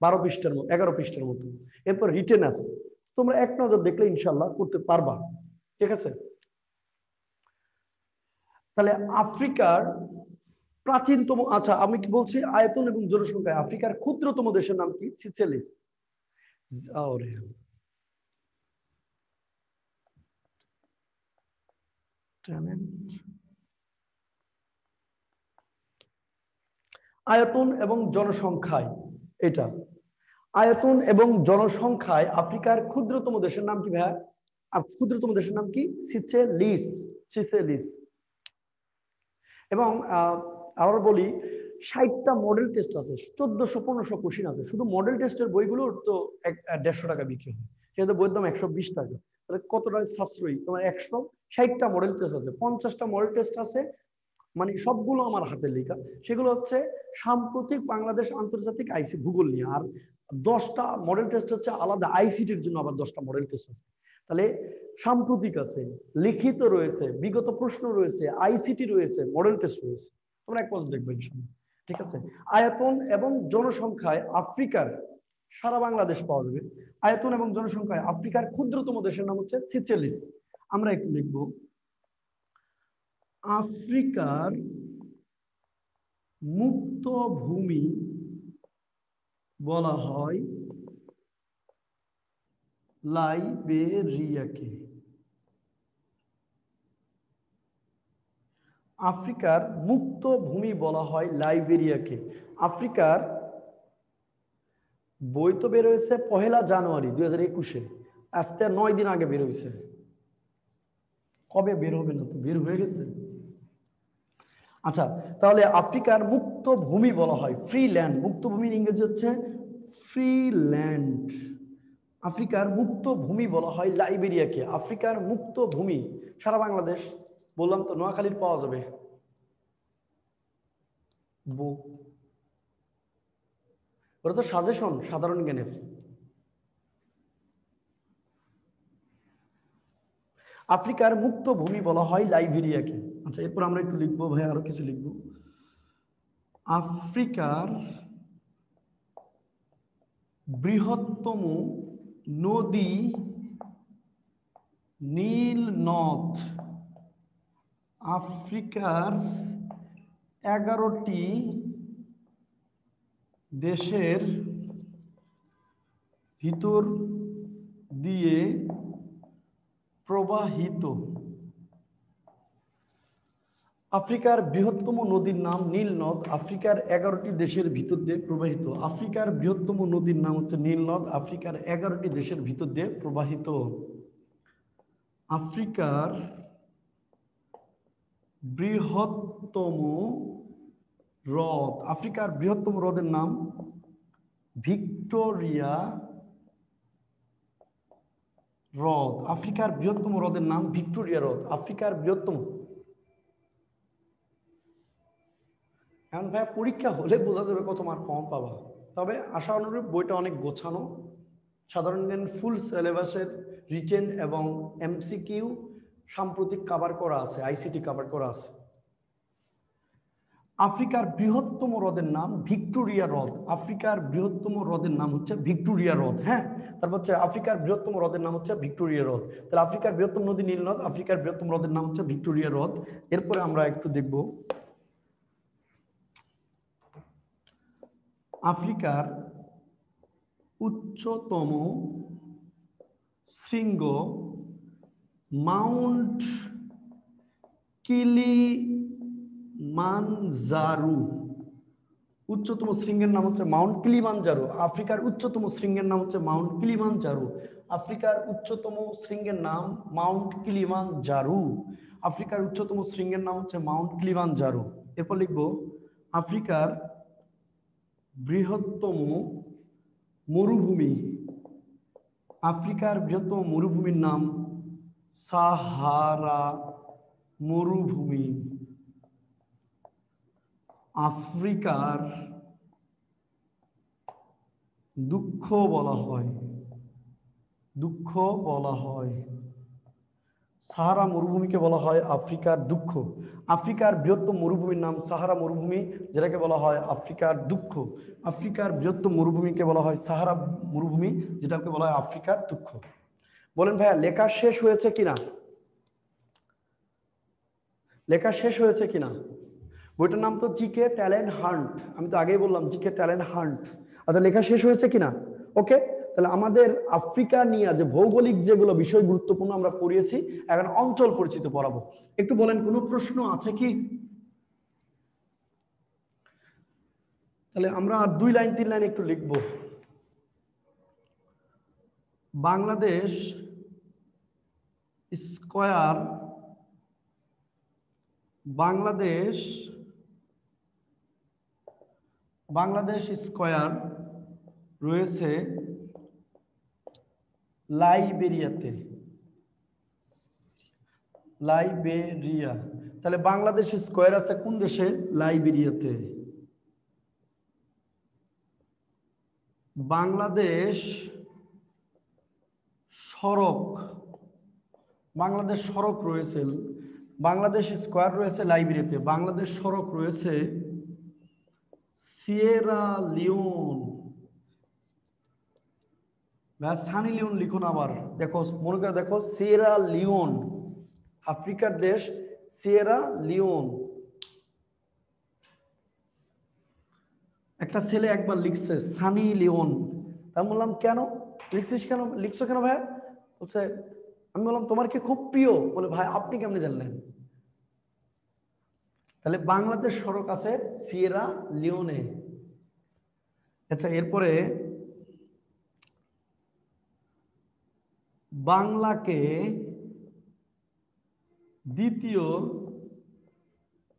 বারো পৃষ্ঠার মতো, এগারো পৃষ্ঠার মতো। এরপর রিটেন আছে। তোমরা এক নজর দেখলে ইনশাল্লাহ করতে পারবা। ঠিক আছে? তাহলে আফ্রিকার প্রাচীনতম আচ্ছা আমি কি বলছি আয়তন এবং জনসংখ্যায় আফ্রিকার ক্ষুদ্রতম দেশের নাম কি? সিচেলিস আয়তন এবং জনসংখ্যায়, এটা। আয়তন এবং জনসংখ্যায় আফ্রিকার ক্ষুদ্রতম দেশের নাম কি ভাইয়া? ক্ষুদ্রতম দেশের নাম কি? এবং আবার বলি, ষাটটা মডেল টেস্ট আছে, চোদ্দশো, পনেরোশো কোশ্চিন আছে। শুধু মডেল টেস্টের বইগুলোর তো এক দেড়শো টাকা বিক্রি হয়। সেটা বইয়ের দাম একশো বিশ টাকা। তাহলে কতটা সাশ্রয়ী? তোমার একশো ষাটটা মডেল টেস্ট আছে, পঞ্চাশটা মডেল টেস্ট আছে মানে সবগুলো আমার হাতে লেখা। সেগুলো হচ্ছে সাম্প্রতিক বাংলাদেশ আন্তর্জাতিক আইসি, ভূগোল নিয়ে। আর দশটা মডেল টেস্ট হচ্ছে আলাদা আইসিটির জন্য আবার দশটা মডেল টেস্ট আছে। তাহলে সাম্প্রতিক আছে, লিখিত রয়েছে, বিগত প্রশ্ন রয়েছে, আইসিটি রয়েছে মডেল টেস্ট রয়েছে। তোমরা এক পর্যন্ত দেখবে ঠিক আছে? আয়তন এবং জনসংখ্যায় আফ্রিকার, সারা বাংলাদেশ পাওয়া যাবে। আয়তন এবং জনসংখ্যায় আফ্রিকার ক্ষুদ্রতম দেশের নাম হচ্ছে সিচেলিস। আমরা একটু লিখব, আফ্রিকার মুক্ত ভূমি বলা হয় লাইবেরিয়াকে। আফ্রিকার মুক্ত ভূমি বলা হয় লাইবেরিয়াকে। আফ্রিকার বই তো বের হয়েছে পহেলা জানুয়ারি দুই হাজার একুশে আসতে নয় দিন আগে বের হয়েছে। কবে বের হবে না তো? বের হয়ে গেছে। আচ্ছা তাহলে আফ্রিকার মুক্ত ভূমি বলা হয় ফ্রি ল্যান্ড মুক্ত ভূমির ইংরেজি হচ্ছে ফ্রি ল্যান্ড আফ্রিকার মুক্ত ভূমি বলা হয় লাইবেরিয়াকে। আফ্রিকার মুক্ত ভূমি, সারা বাংলাদেশ, বললাম তো নোয়াখালীর পাওয়া যাবে। ওটা তো সাজেশন, সাধারণ জ্ঞানের। আফ্রিকার মুক্ত ভূমি বলা হয় লাইবেরিয়াকে। আচ্ছা এরপর আমরা একটু লিখব, ভাই, আরও কিছু লিখব। আফ্রিকার বৃহত্তম নদী নীল নদ। আফ্রিকার এগারোটি দেশের ভিতর দিয়ে প্রবাহিত। আফ্রিকার বৃহত্তম নদীর নাম নীল নদ। আফ্রিকার এগারোটি দেশের ভিতর দিয়ে প্রবাহিত। আফ্রিকার বৃহত্তম নদীর নাম হচ্ছে নীল নদ। আফ্রিকার এগারোটি দেশের ভিতর দিয়ে প্রবাহিত। আফ্রিকার বৃহত্তম হ্রদ। আফ্রিকার বৃহত্তম হ্রদের নাম ভিক্টোরিয়া হ্রদ, আফ্রিকার বৃহত্তম হ্রদের নাম ভিক্টোরিয়া হ্রদ, আফ্রিকার বৃহত্তম। এখন ভাইয়া, পরীক্ষা হলে বোঝা যাবে কত মার্ক কম পাবা। তবে আশা অনুরূপ বইটা অনেক গোছানো। সাধারণ জ্ঞান ফুল সিলেবাসের রিটেন এবং এমসিকিউ সাম্প্রতিক কাভার করা আছে আইসিটি কাভার করা আছে। আফ্রিকার বৃহত্তম হ্রদের নাম ভিক্টোরিয়া হ্রদ। আফ্রিকার বৃহত্তম হ্রদের নাম হচ্ছে ভিক্টোরিয়া হ্রদ হ্যাঁ? তারপর হচ্ছে আফ্রিকার বৃহত্তম হ্রদের নাম হচ্ছে ভিক্টোরিয়া হ্রদ। তাহলে আফ্রিকার বৃহত্তম নদী নীল নদ আফ্রিকার বৃহত্তম হ্রদের নাম হচ্ছে ভিক্টোরিয়া হ্রদ। এরপরে আমরা একটু দেখব আফ্রিকার উচ্চতম শৃঙ্গ মাউন্ট কিলিমানজারু উচ্চতম শৃঙ্গের নাম হচ্ছে মাউন্ট কিলিমানজারু আফ্রিকার উচ্চতম শৃঙ্গের নাম হচ্ছে মাউন্ট কিলিমানজারু আফ্রিকার উচ্চতম শৃঙ্গের নাম মাউন্ট কিলিমানজারু আফ্রিকার উচ্চতম শৃঙ্গের নাম হচ্ছে মাউন্ট কিলিমানজারু এরপর লিখব, আফ্রিকার বৃহত্তম মরুভূমি। আফ্রিকার বৃহত্তম মরুভূমির নাম সাহারা মরুভূমি। আফ্রিকার দুঃখ বলা হয়। দুঃখ বলা হয়। সাহারা মরুভূমিকে বলা হয় আফ্রিকার দুঃখ। আফ্রিকার বৃহত্তম মরুভূমির নাম সাহারা মরুভূমি, যেটাকে বলা হয় আফ্রিকার দুঃখ। আফ্রিকার বৃহত্তম মরুভূমিকে বলা হয় সাহারা মরুভূমি, যেটাকে বলা হয় আফ্রিকার দুঃখ। বলেন ভাইয়া, লেখা শেষ হয়েছে কিনা? লেখা শেষ হয়েছে কিনা? বইটার নাম তো জিকে ট্যালেন্ট হান্ট। আমি তো আগেই বললাম জিকে ট্যালেন্ট হান্ট। আচ্ছা লেখা শেষ হয়েছে কিনা? ওকে, তাহলে আমাদের আফ্রিকা নিয়ে যে ভৌগোলিক যেগুলো বিষয় গুরুত্বপূর্ণ আমরা পড়িয়েছি, এখন অঞ্চল পরিচিত পড়াবো। একটু বলেন, কোনো প্রশ্ন আছে কি? তাহলে আমরা দুই লাইন, তিন লাইন একটু লিখব। বাংলাদেশ স্কয়ার, বাংলাদেশ বাংলাদেশ স্কয়ার রয়েছে লাইবেরিয়াতে। লাইবেরিয়া। তাহলে বাংলাদেশ স্কোয়ার আছে কোন দেশে? লাইবেরিয়াতে। বাংলাদেশ সড়ক। বাংলাদেশ সড়ক রয়েছে। বাংলাদেশ স্কয়ার রয়েছে লাইব্রেরিতে বাংলাদেশ সড়ক রয়েছে সিয়েরা লিওন সানি লিওন, লিখুন আবার। দেখো, মনে করে দেখো সিয়েরা লিওন আফ্রিকার দেশ সিয়েরা লিওন একটা ছেলে একবার লিখছে, সানি লিওন। তা বললাম, কেন? লিখছিস কেন? লিখছো কেন ভাই? বলছে, আমি বললাম, তোমার কি খুব প্রিয়? বলে, ভাই, আপনি কেমনে জানলেন? তাহলে বাংলাদেশ সড়ক আছে সিয়েরা লিওনে। আচ্ছা এরপরে বাংলাকে দ্বিতীয়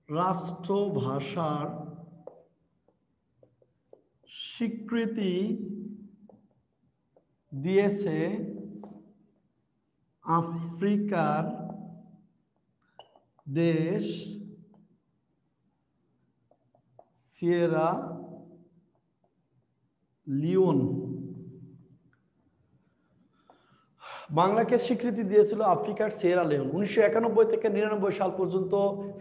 রাষ্ট্র ভাষার স্বীকৃতি দিয়েছে আফ্রিকার দেশ সিয়েরা লিওন বাংলাকে স্বীকৃতি দিয়েছিল আফ্রিকার সেরা লিওন উনিশশো একানব্বই থেকে নিরানব্বই সাল পর্যন্ত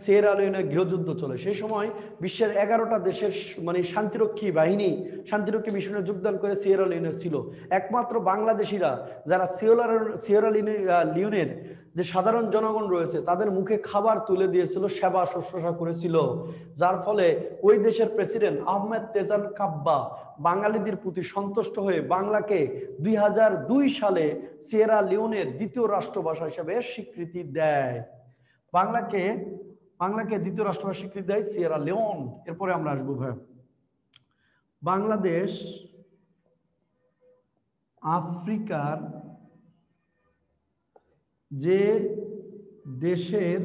সেরা লিওনের গৃহযুদ্ধ চলে। সেই সময় বিশ্বের এগারোটা দেশের মানে শান্তিরক্ষী বাহিনী, শান্তিরক্ষী মিশনে যোগদান করে সিয়েরা লিওনের ছিল। একমাত্র বাংলাদেশিরা যারা সিওলার সিয়েরা লিওনের যে সাধারণ জনগণ রয়েছে, তাদের মুখে খাবার তুলে দিয়েছিল, সেবা শুশ্রূষা করেছিল। যার ফলে ওই দেশের প্রেসিডেন্ট আহমেদ তেজান কাব্বা বাঙালিদের প্রতি সন্তুষ্ট হয়ে বাংলাকে দুই হাজার দুই সালে সিয়েরা লিওনের দ্বিতীয় রাষ্ট্রভাষা হিসেবে স্বীকৃতি দেয়। বাংলাকে বাংলাকে দ্বিতীয় রাষ্ট্রভাষা স্বীকৃতি দেয় সিয়েরা লিওন। এরপরে আমরা আসব ভাই। বাংলাদেশ, আফ্রিকার যে দেশের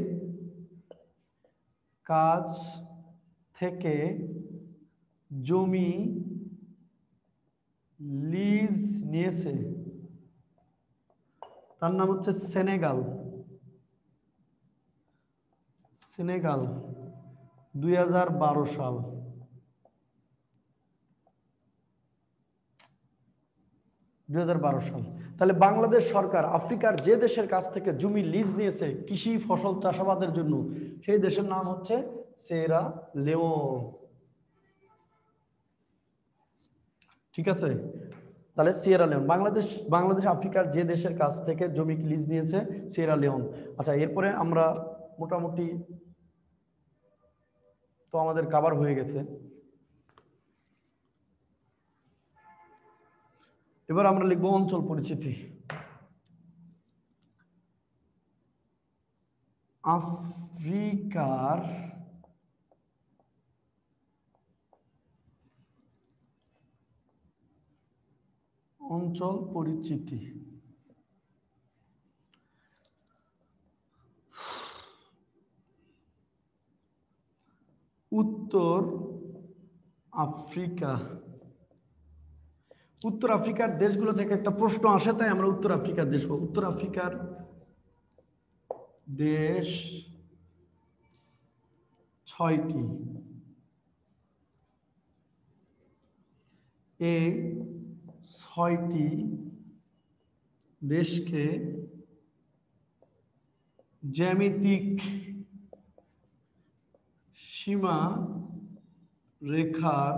কাজ থেকে জমি লিজ নিয়েছে, তার নাম হচ্ছে সেনেগাল। সেনেগাল, দুই হাজার বারো সাল। দুই হাজার বারো সাল। তাহলে বাংলাদেশ সরকার আফ্রিকার যে দেশের কাছ থেকে জমি লিজ নিয়েছে কৃষি ফসল চাষাবাদের জন্য, সেই দেশের নাম হচ্ছে সেরা লেওন। ঠিক আছে? তাহলে সিয়েরা লিওন। বাংলাদেশ বাংলাদেশ আফ্রিকার যে দেশের কাছ থেকে জমি লিজ নিয়েছে সিয়েরা লিওন। আচ্ছা এরপরে আমরা মোটামুটি তো আমাদের কাবার হয়ে গেছে। এবার আমরা লিখব অঞ্চল পরিচিতি। আফ্রিকার অঞ্চল পরিচিতি। উত্তর আফ্রিকা। উত্তর আফ্রিকার দেশগুলো থেকে একটা প্রশ্ন আসে, তাই আমরা উত্তর আফ্রিকার দেশ উত্তর আফ্রিকার দেশ ছয়টি। এই ছয়টি দেশকে জ্যামিতিক সীমা রেখার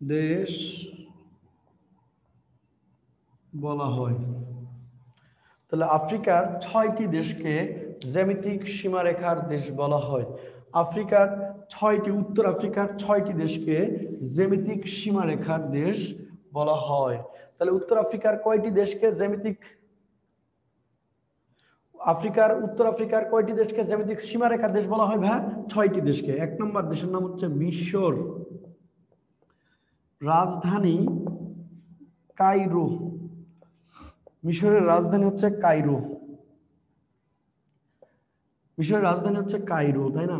দেশ বলা হয়। তাহলে আফ্রিকার ছয়টি দেশকে জ্যামিতিক সীমারেখার দেশ বলা হয়। আফ্রিকার ছয়টি, উত্তর আফ্রিকার ছয়টি দেশকে জ্যামিতিক সীমারেখার দেশ বলা হয়। তাহলে উত্তর আফ্রিকার কয়টি দেশকে জ্যামিতিক আফ্রিকার, উত্তর আফ্রিকার কয়টি দেশকে জ্যামিতিক সীমারেখার দেশ বলা হয় ভাই? ছয়টি দেশকে। এক নম্বর দেশের নাম হচ্ছে মিশর। রাজধানী কাইরো। মিশরের রাজধানী হচ্ছে কাইরো। মিশরের রাজধানী হচ্ছে কাইরো, তাই না?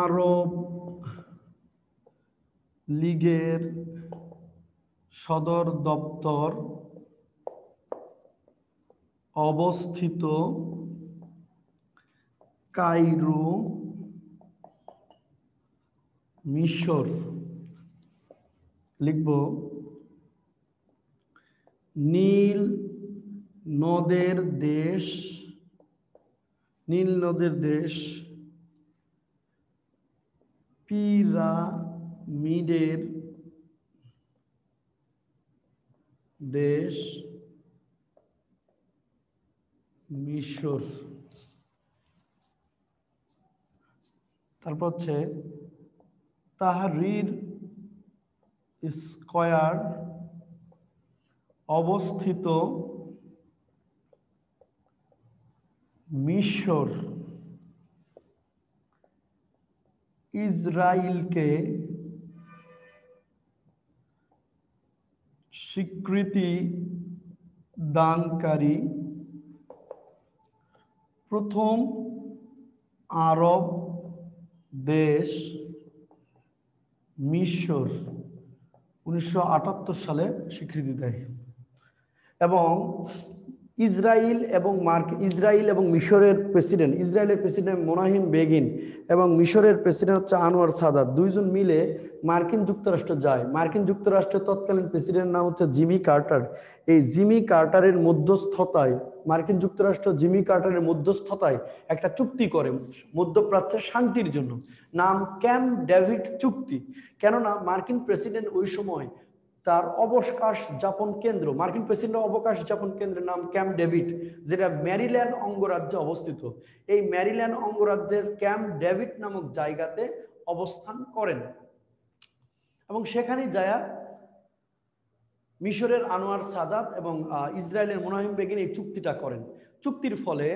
আরব লীগের সদর দপ্তর অবস্থিত কাইরো। মিশর লিখব নীল নদের দেশ নীল নদের দেশ পিরামিডের দেশ মিশর। তারপর হচ্ছে তাহরির স্কয়ার অবস্থিত মিশর ইসরায়েলকে স্বীকৃতি দানকারী প্রথম আরব দেশ। মিশর উনিশশো আটাত্তর সালে স্বীকৃতি দেয়। এবং ইসরায়েল এবং মার্ক ইসরায়েল এবং মিশরের প্রেসিডেন্ট ইসরায়েলের প্রেসিডেন্ট মোনাহিম বেগিন এবং মিশরের প্রেসিডেন্ট হচ্ছে আনোয়ার সাদাত। দুইজন মিলে মার্কিন যুক্তরাষ্ট্র যায়। মার্কিন যুক্তরাষ্ট্রের তৎকালীন প্রেসিডেন্ট নাম হচ্ছে জিমি কার্টার। এই জিমি কার্টারের মধ্যস্থতায়, মার্কিন যুক্তরাষ্ট্র জিমি কার্টারের মধ্যস্থতায় একটা চুক্তি করে মধ্যপ্রাচ্যের শান্তির জন্য। নাম ক্যাম্প ডেভিড চুক্তি। কেননা মার্কিন প্রেসিডেন্ট ওই সময় তার অবকাশ যাপন কেন্দ্র, মার্কিন প্রেসিডেন্ট অবকাশ যাপন কেন্দ্রের নাম ক্যাম্প ডেভিড, যেটা ম্যারিল্যান্ড অঙ্গরাজ্যে অবস্থিত। এই ম্যারিল্যান্ড অঙ্গরাজ্যের ক্যাম্প ডেভিড নামক জায়গাতে অবস্থান করেন। এবং সেখানেই যায়া মিশরের আনোয়ার সাদাত এবং ইসরায়েলের মোনাহিম বেগিন এই চুক্তিটা করেন। চুক্তির ফলে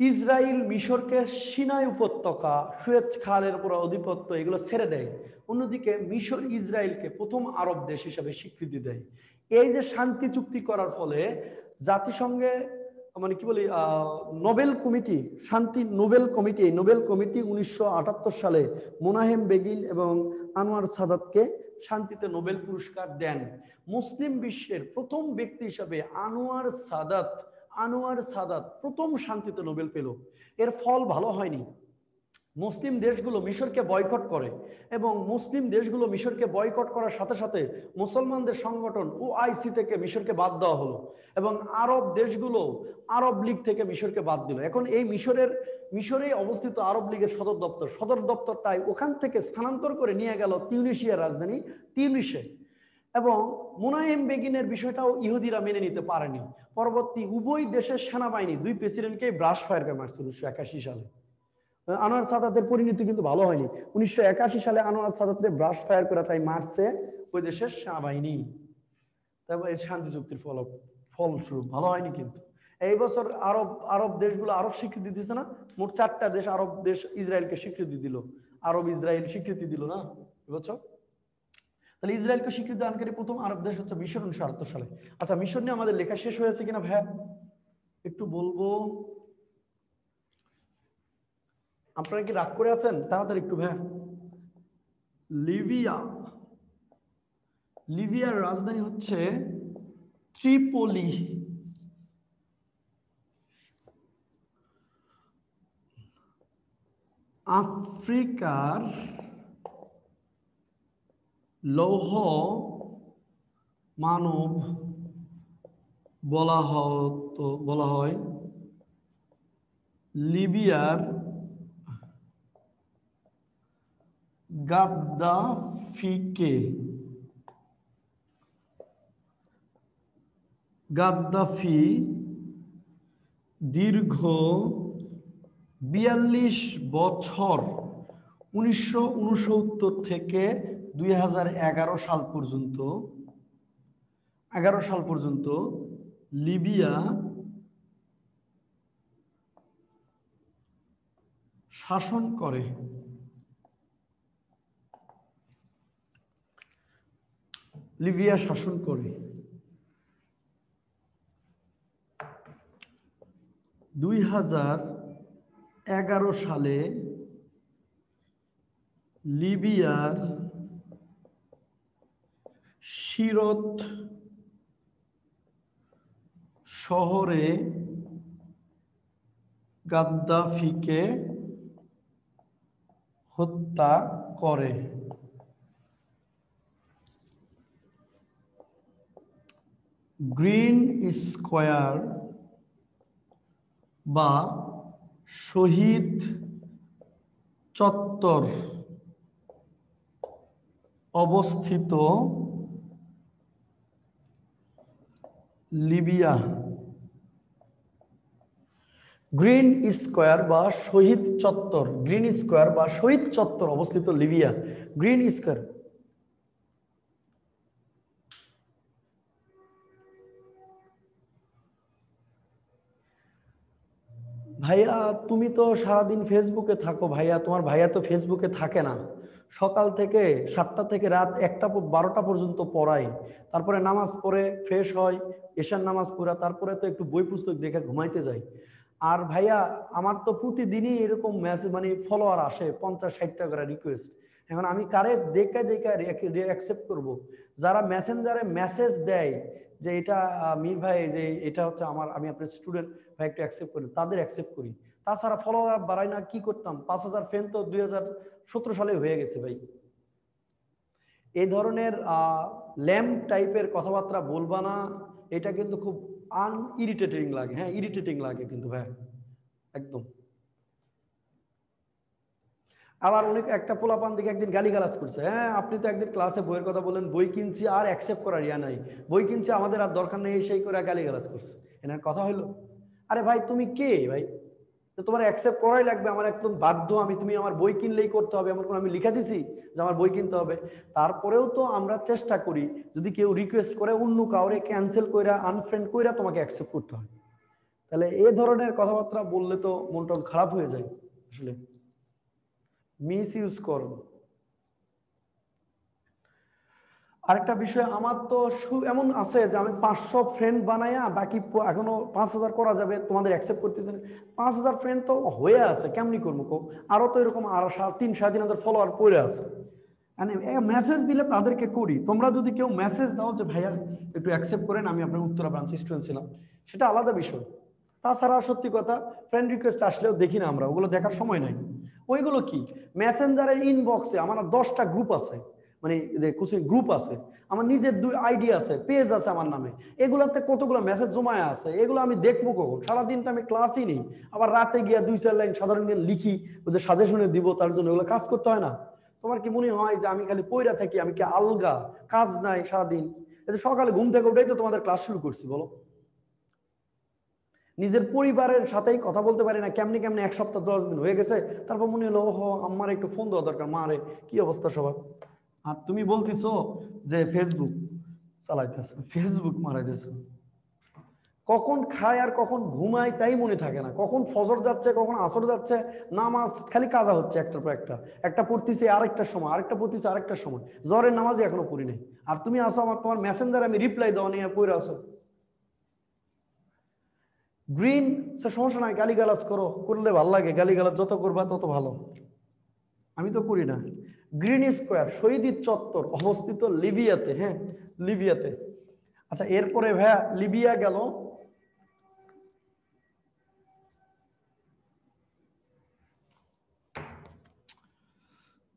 ইসরায়েল মিশরকে সিনাই উপত্যকা, সুয়েজ খালের উপর আধিপত্য, এগুলো ছেড়ে দেয়। অন্যদিকে মিশর ইসরায়েলকে প্রথম আরব দেশ হিসাবে স্বীকৃতি দেয়। এই যে শান্তি চুক্তি করার ফলে জাতিসংঘে মানে কি বলি নোবেল কমিটি, শান্তি নোবেল কমিটি নোবেল কমিটি উনিশশো আটাত্তর সালে মোনাহেম বেগিন এবং আনোয়ার সাদাতকে শান্তিতে নোবেল পুরস্কার দেন। মুসলিম বিশ্বের প্রথম ব্যক্তি হিসাবে আনোয়ার সাদাত আনোয়ার সাদাত প্রথম শান্তিতে নোবেল পেল। এর ফল ভালো হয়নি। মুসলিম দেশগুলো মিশরকে বয়কট করে এবং মুসলিম দেশগুলো মিশরকে বয়কট করার সাথে সাথে মুসলমানদের সংগঠন ও আইসি থেকে মিশরকে বাদ দেওয়া হলো এবং আরব দেশগুলো আরব লীগ থেকে মিশরকে বাদ দিল। এখন এই মিশরের মিশরে অবস্থিত আরব লীগের সদর দপ্তর সদর দপ্তর তাই ওখান থেকে স্থানান্তর করে নিয়ে গেল তিউনিশিয়ার রাজধানী তিউনিশে। এবং মুনাইম বেগিনের বিষয়টাও ইহুদিরা মেনে নিতে পারেনি। পরবর্তী উভয় দেশের সেনাবাহিনী, দুই প্রেসিডেন্টকে ব্রাশ ফায়ার করে মারছে উনিশশো একাশি সালে। আনোয়ার সাদাতের পরিণতি কিন্তু ভালো হয়নি। উনিশশো একাশি সালে আনোয়ার সাদাতের ব্রাশ ফায়ার করে তাই মারছে ওই দেশের সেনাবাহিনী। তারপর এই শান্তি চুক্তির ফল, ফলস্বরূপ ভালো হয়নি কিন্তু। এই বছর আরব আরব দেশগুলো আরব স্বীকৃতি দিছে না, মোট চারটা দেশ আরব দেশ ইসরায়েলকে স্বীকৃতি দিল। আরব ইসরায়েল স্বীকৃতি দিল না এবছর তাহলে ইসরায়েলকে স্বীকৃতি দানকারী প্রথম আরব দেশ হচ্ছে মিশর উনিশশো আটাত্তর সালে। আচ্ছা মিশর নিয়ে আমাদের লেখা শেষ হয়েছে কিনা ভাইয়া? একটু বলব। আপনারা কি রাগ করে আছেন? তাড়াতাড়ি একটু ভাইয়া। লিবিয়া। লিবিয়ার রাজধানী হচ্ছে ত্রিপলি। আফ্রিকার লৌহ মানব বলা হতো, বলা হয়। লিবিয়ার গাদ্দাফিকে, গাদ্দাফি দীর্ঘ বিয়াল্লিশ বছর, উনিশশো উনসত্তর থেকে দুই হাজার এগারো সাল পর্যন্ত, এগারো সাল পর্যন্ত লিবিয়া শাসন করে। লিবিয়া শাসন করে। দুই হাজার এগারো সালে লিবিয়ার সিরত শহরে গাদ্দাফিকে হত্যা করে। গ্রিন স্কোয়ার বা শহীদ চত্বর অবস্থিত লিবিয়া। গ্রিন স্কোয়ার বা শহীদ চত্বর। গ্রিন স্কোয়ার বা শহীদ চত্বর অবস্থিত লিবিয়া। Green square. ভাইয়া, তুমি তো সারাদিন ফেসবুকে থাকো। ভাইয়া, তোমার ভাইয়া তো ফেসবুকে থাকে না। সকাল থেকে সাতটা থেকে রাত একটা বারোটা পর্যন্ত পড়াই। তারপরে নামাজ পড়ে ফ্রেশ হয়, এশার নামাজ পড়া, তারপরে তো একটু বই পুস্তক দেখে ঘুমাইতে যাই। আর ভাইয়া, আমার তো প্রতিদিনই এরকম মেসেজ মানে ফলোয়ার আসে পঞ্চাশ, ষাটটা করে রিকোয়েস্ট এখন আমি কারে দেখে দেখে অ্যাকসেপ্ট করব? যারা মেসেঞ্জারে মেসেজ দেয় যে এটা মীর ভাই, যে এটা হচ্ছে আমার, আমি আপনার স্টুডেন্ট ভাই একটু অ্যাকসেপ্ট করি তাদের অ্যাকসেপ্ট করি। তাছাড়া ফলোয়ার বাড়াই না, কি করতাম? পাঁচ হাজার ফ্যান তো দুই হাজার সতেরো সালে হয়ে গেছে ভাই। এই ধরনের ল্যাম্প টাইপের কথাবার্তা বলবা না, এটা কিন্তু খুব আন ইরিটেটিং লাগে। হ্যাঁ ইরিটেটিং লাগে কিন্তু ভাই, একদম। আবার অনেক, একটা পোলাপান দিকে একদিন গালি গালাজ করছে। হ্যাঁ আপনি তো একদিন ক্লাসে বইয়ের কথা বলেন বই কিনছি আর অ্যাকসেপ্ট করার ইয়া নাই। বই কিনছি, আমাদের আর দরকার নেই, সেই করে গালি গালাজ করছে। এনার কথা হইল, আরে ভাই, তুমি কে ভাই? তো তোমার অ্যাকসেপ্ট করাই লাগবে, আমার একদম বাধ্য, আমি, তুমি আমার বই কিনলেই করতে হবে, এমন কোনো আমি লিখা দিছি যে আমার বই কিনতে হবে। তারপরেও তো আমরা চেষ্টা করি, যদি কেউ রিকোয়েস্ট করে, অন্য কাউরে ক্যান্সেল কইরা আনফ্রেন্ড কইরা তোমাকে অ্যাকসেপ্ট করতে হয়। তাহলে এ ধরনের কথাবার্তা বললে তো মনটা খারাপ হয়ে যায়, আসলে। মিস ইউজ করো। আরেকটা বিষয়, আমার তো এমন আছে যে আমি পাঁচশো ফ্রেন্ড বানাইয়া বাকি এখনও পাঁচ হাজার করা যাবে, তোমাদের অ্যাকসেপ্ট করতেছেন পাঁচ হাজার ফ্রেন্ড তো হয়ে আছে, কেমনি করব কো? আরও তো এরকম আরও তিন সাড়ে তিন হাজার ফলোয়ার পড়ে আছে। মানে মেসেজ দিলে তাদেরকে করি। তোমরা যদি কেউ মেসেজ দাও যে, ভাইয়া, একটু অ্যাকসেপ্ট করেন, আমি আপনার উত্তরা ব্রাঞ্চ স্টুডেন্ট ছিলাম। সেটা আলাদা বিষয়। তাছাড়া সত্যি কথা ফ্রেন্ড রিকোয়েস্ট আসলেও দেখি না আমরা, ওগুলো দেখার সময় নাই। ওইগুলো কি? মেসেঞ্জারের ইনবক্সে আমার দশটা গ্রুপ আছে। মানে গ্রুপ আছে, আমার নিজের দুই আইডি আছে পেজ আছে আমার নামে। এগুলাতে কতগুলো মেসেজ জমায় আছে, এগুলো আমি দেখব কখন? সারাদিন তো আমি ক্লাসই নেই। আবার রাতে গিয়া দুই, চার লাইন সাধারণ লিখি, ওই যে সাজেশনে দিব, তার জন্য ওগুলো কাজ করতে হয় না। তোমার কি মনে হয় যে আমি খালি পয়রা থাকি, আমি কি আলগা? কাজ নাই সারাদিন। এই সকালে ঘুম থেকে উঠেই তো তোমাদের ক্লাস শুরু করছি, বলো। নিজের পরিবারের সাথেই কথা বলতে পারি না, কেমনি কেমনি এক সপ্তাহ, দশ দিন হয়ে গেছে, তারপর মনে হলো, ওহো আমার একটু ফোন দেওয়া দরকার, মারে, কি অবস্থা সবার? আর তুমি বলতেছো যে ফেসবুক চালাইতেছে ফেসবুক মারাইতেছে। কখন খায় আর কখন ঘুমায় তাই মনে থাকে না। কখন ফজর যাচ্ছে, কখন আসর যাচ্ছে, নামাজ খালি কাজা হচ্ছে একটার পর একটা। একটা পড়তেছে আরেকটার সময়, আরেকটা পড়তেছে আরেকটার সময়। জ্বরের নামাজই এখনও পড়ি নাই। আর তুমি আসো আমার, তোমার মেসেঞ্জার আমি রিপ্লাই দেওয়া নিয়ে পড়ে আসো। গ্রিন সে সমস্যা নাই, গালিগালাজ করো, করলে ভালো লাগে। গালিগালাজ যত করবা তত ভালো। আমি তো করি না। গ্রিন স্কোয়ার শহীদ চত্বর অবস্থিত লিবিয়াতে হ্যাঁ লিবিয়াতে আচ্ছা এরপরে ভাইয়া লিবিয়া গেল।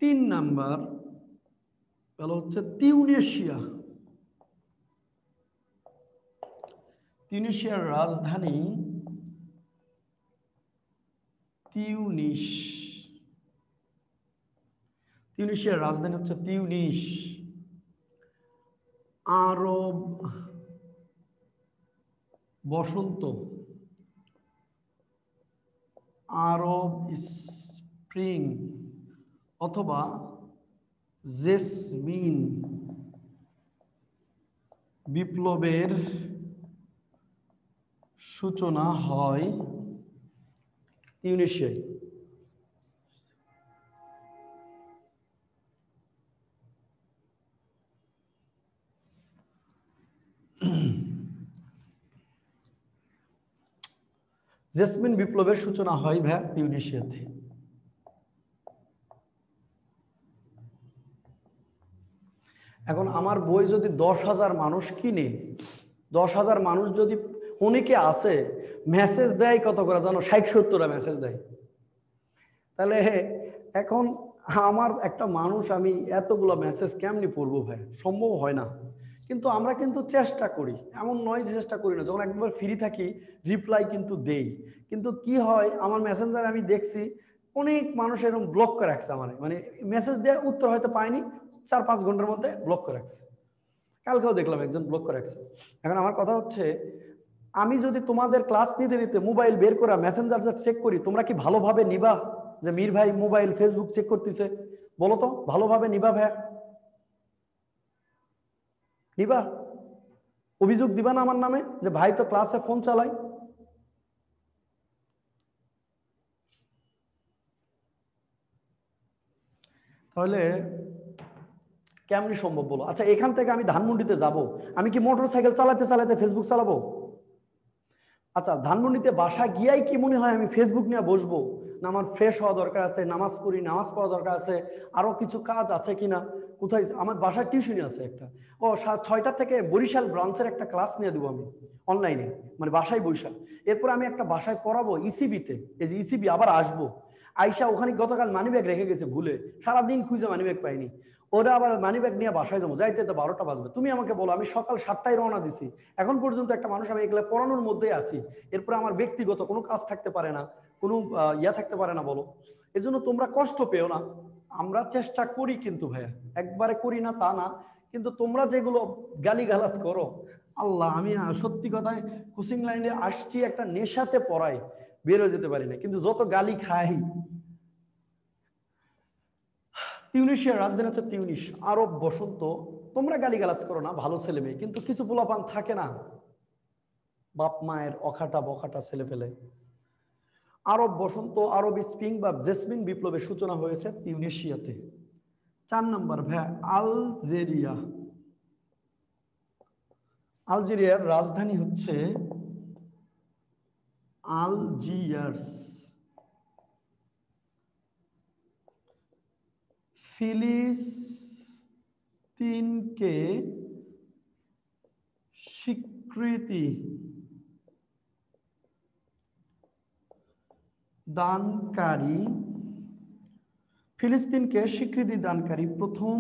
তিন নাম্বার গেল হচ্ছে তিউনেশিয়া। তিউনেশিয়ার রাজধানী তিউনিশ তিউনিশিয়ার রাজধানী হচ্ছে তিউনিশ। আরব বসন্ত। আরব স্প্রিং অথবা জেসমিন বিপ্লবের সূচনা হয় ইউনিশিয়ায় জেসমিন বিপ্লবের সূচনা হয় ভ্যা ইউনিশিয়াতে এখন আমার বই যদি দশ হাজার মানুষ কিনে, দশ হাজার মানুষ যদি অনেকে আছে মেসেজ দেয় কত করে জানো? ষাট সত্তরটা মেসেজ দেয়। তাহলে এখন আমার একটা মানুষ, আমি এতগুলো মেসেজ কেমনি পড়ব ভাই সম্ভব হয় না। কিন্তু আমরা কিন্তু চেষ্টা করি। এমন নয় যে চেষ্টা করি না। যখন একবার ফ্রি থাকি রিপ্লাই কিন্তু দেই। কিন্তু কি হয়, আমার মেসেঞ্জারে আমি দেখছি, অনেক মানুষ এরকম ব্লক করে রাখছে আমার। মানে মেসেজ দেওয়ার উত্তর হয়তো পায়নি চার পাঁচ ঘণ্টার মধ্যে ব্লক করে রাখছে। কালকেও দেখলাম একজন ব্লক করে রাখছে। এখন আমার কথা হচ্ছে, আমি যদি তোমাদের ক্লাস নিতে নিতে মোবাইল বের করা মেসেঞ্জার যা চেক করি, তোমরা কি ভালোভাবে নিবা? যে মীর ভাই মোবাইল ফেসবুক চেক করতেছে। বলো তো, ভালোভাবে নিবা ভাইয়া? নিবা। অভিযোগ দিবা না আমার নামে যে ভাই তো ক্লাসে ফোন চালাই তাহলে কেমনি সম্ভব বলো? আচ্ছা এখান থেকে আমি ধানমন্ডিতে যাব। আমি কি মোটর সাইকেল চালাতে চালাতে ফেসবুক চালাবো? আচ্ছা ধানমন্ডিতে বাসা গিয়াই কি মনে হয় আমি ফেসবুক নিয়ে বসবো? না আমার ফ্রেশ হওয়া দরকার আছে, নামাজ পড়ি, নামাজ পড়া দরকার আছে, আরও কিছু কাজ আছে কিনা? কোথায় আমার বাসার টিউশনই আছে একটা। ও ছয়টা থেকে বরিশাল ব্রাঞ্চের একটা ক্লাস নিয়ে দেবো আমি অনলাইনে মানে বাসায় বৈশাল এরপর আমি একটা বাসায় পড়াবো ইসিবিতে এই যে ইসিবি আবার আসব। আইসা ওখানে গতকাল মানিব্যাগ রেখে গেছে ভুলে, সারাদিন খুঁজে মানিব্যাগ পাইনি। ওরা আবার মানিব্যাগ নিয়ে বাসায় যাব। যাইতে তো বারোটা বাজবে। তুমি আমাকে বলো, আমি সকাল সাতটায় রওনা দিছি। এখন পর্যন্ত একটা মানুষ, আমি এগুলো পড়ানোর মধ্যেই আছি। এরপরে আমার ব্যক্তিগত কোনো কাজ থাকতে পারে না, কোনো ইয়া থাকতে পারে না বলো। এজন্য তোমরা কষ্ট পেও না। আমরা চেষ্টা করি কিন্তু ভাইয়া, একবারে করি না তা না। কিন্তু তোমরা যেগুলো গালিগালাজ করো, আল্লাহ, আমি সত্যি কথায় কোচিং লাইনে আসছি একটা নেশাতে পড়াই বের যেতে পারি না। কিন্তু যত গালি খাই তিউনিশিয়ার রাজধানী হচ্ছে তিউনিশ। আরব বসন্ত, তোমরা গালিগালাজ করো না, ভালো ছেলে মেয়ে, কিন্তু কিছু পোলাপান থাকে না। বাপ মায়ের অখাটা বখাটা ছেলে ফেলে। আরব বসন্ত, আরব স্প্রিং বা জেসমিন বিপ্লবের সূচনা হয়েছে তিউনেশিয়াতে। চার নম্বর, ভ্যা, আলজেরিয়া। আলজেরিয়ার রাজধানী হচ্ছে আলজিয়ার্স। ফিলিস্তিনকে স্বীকৃতি দানকারী ফিলিস্তিনকে স্বীকৃতি দানকারী প্রথম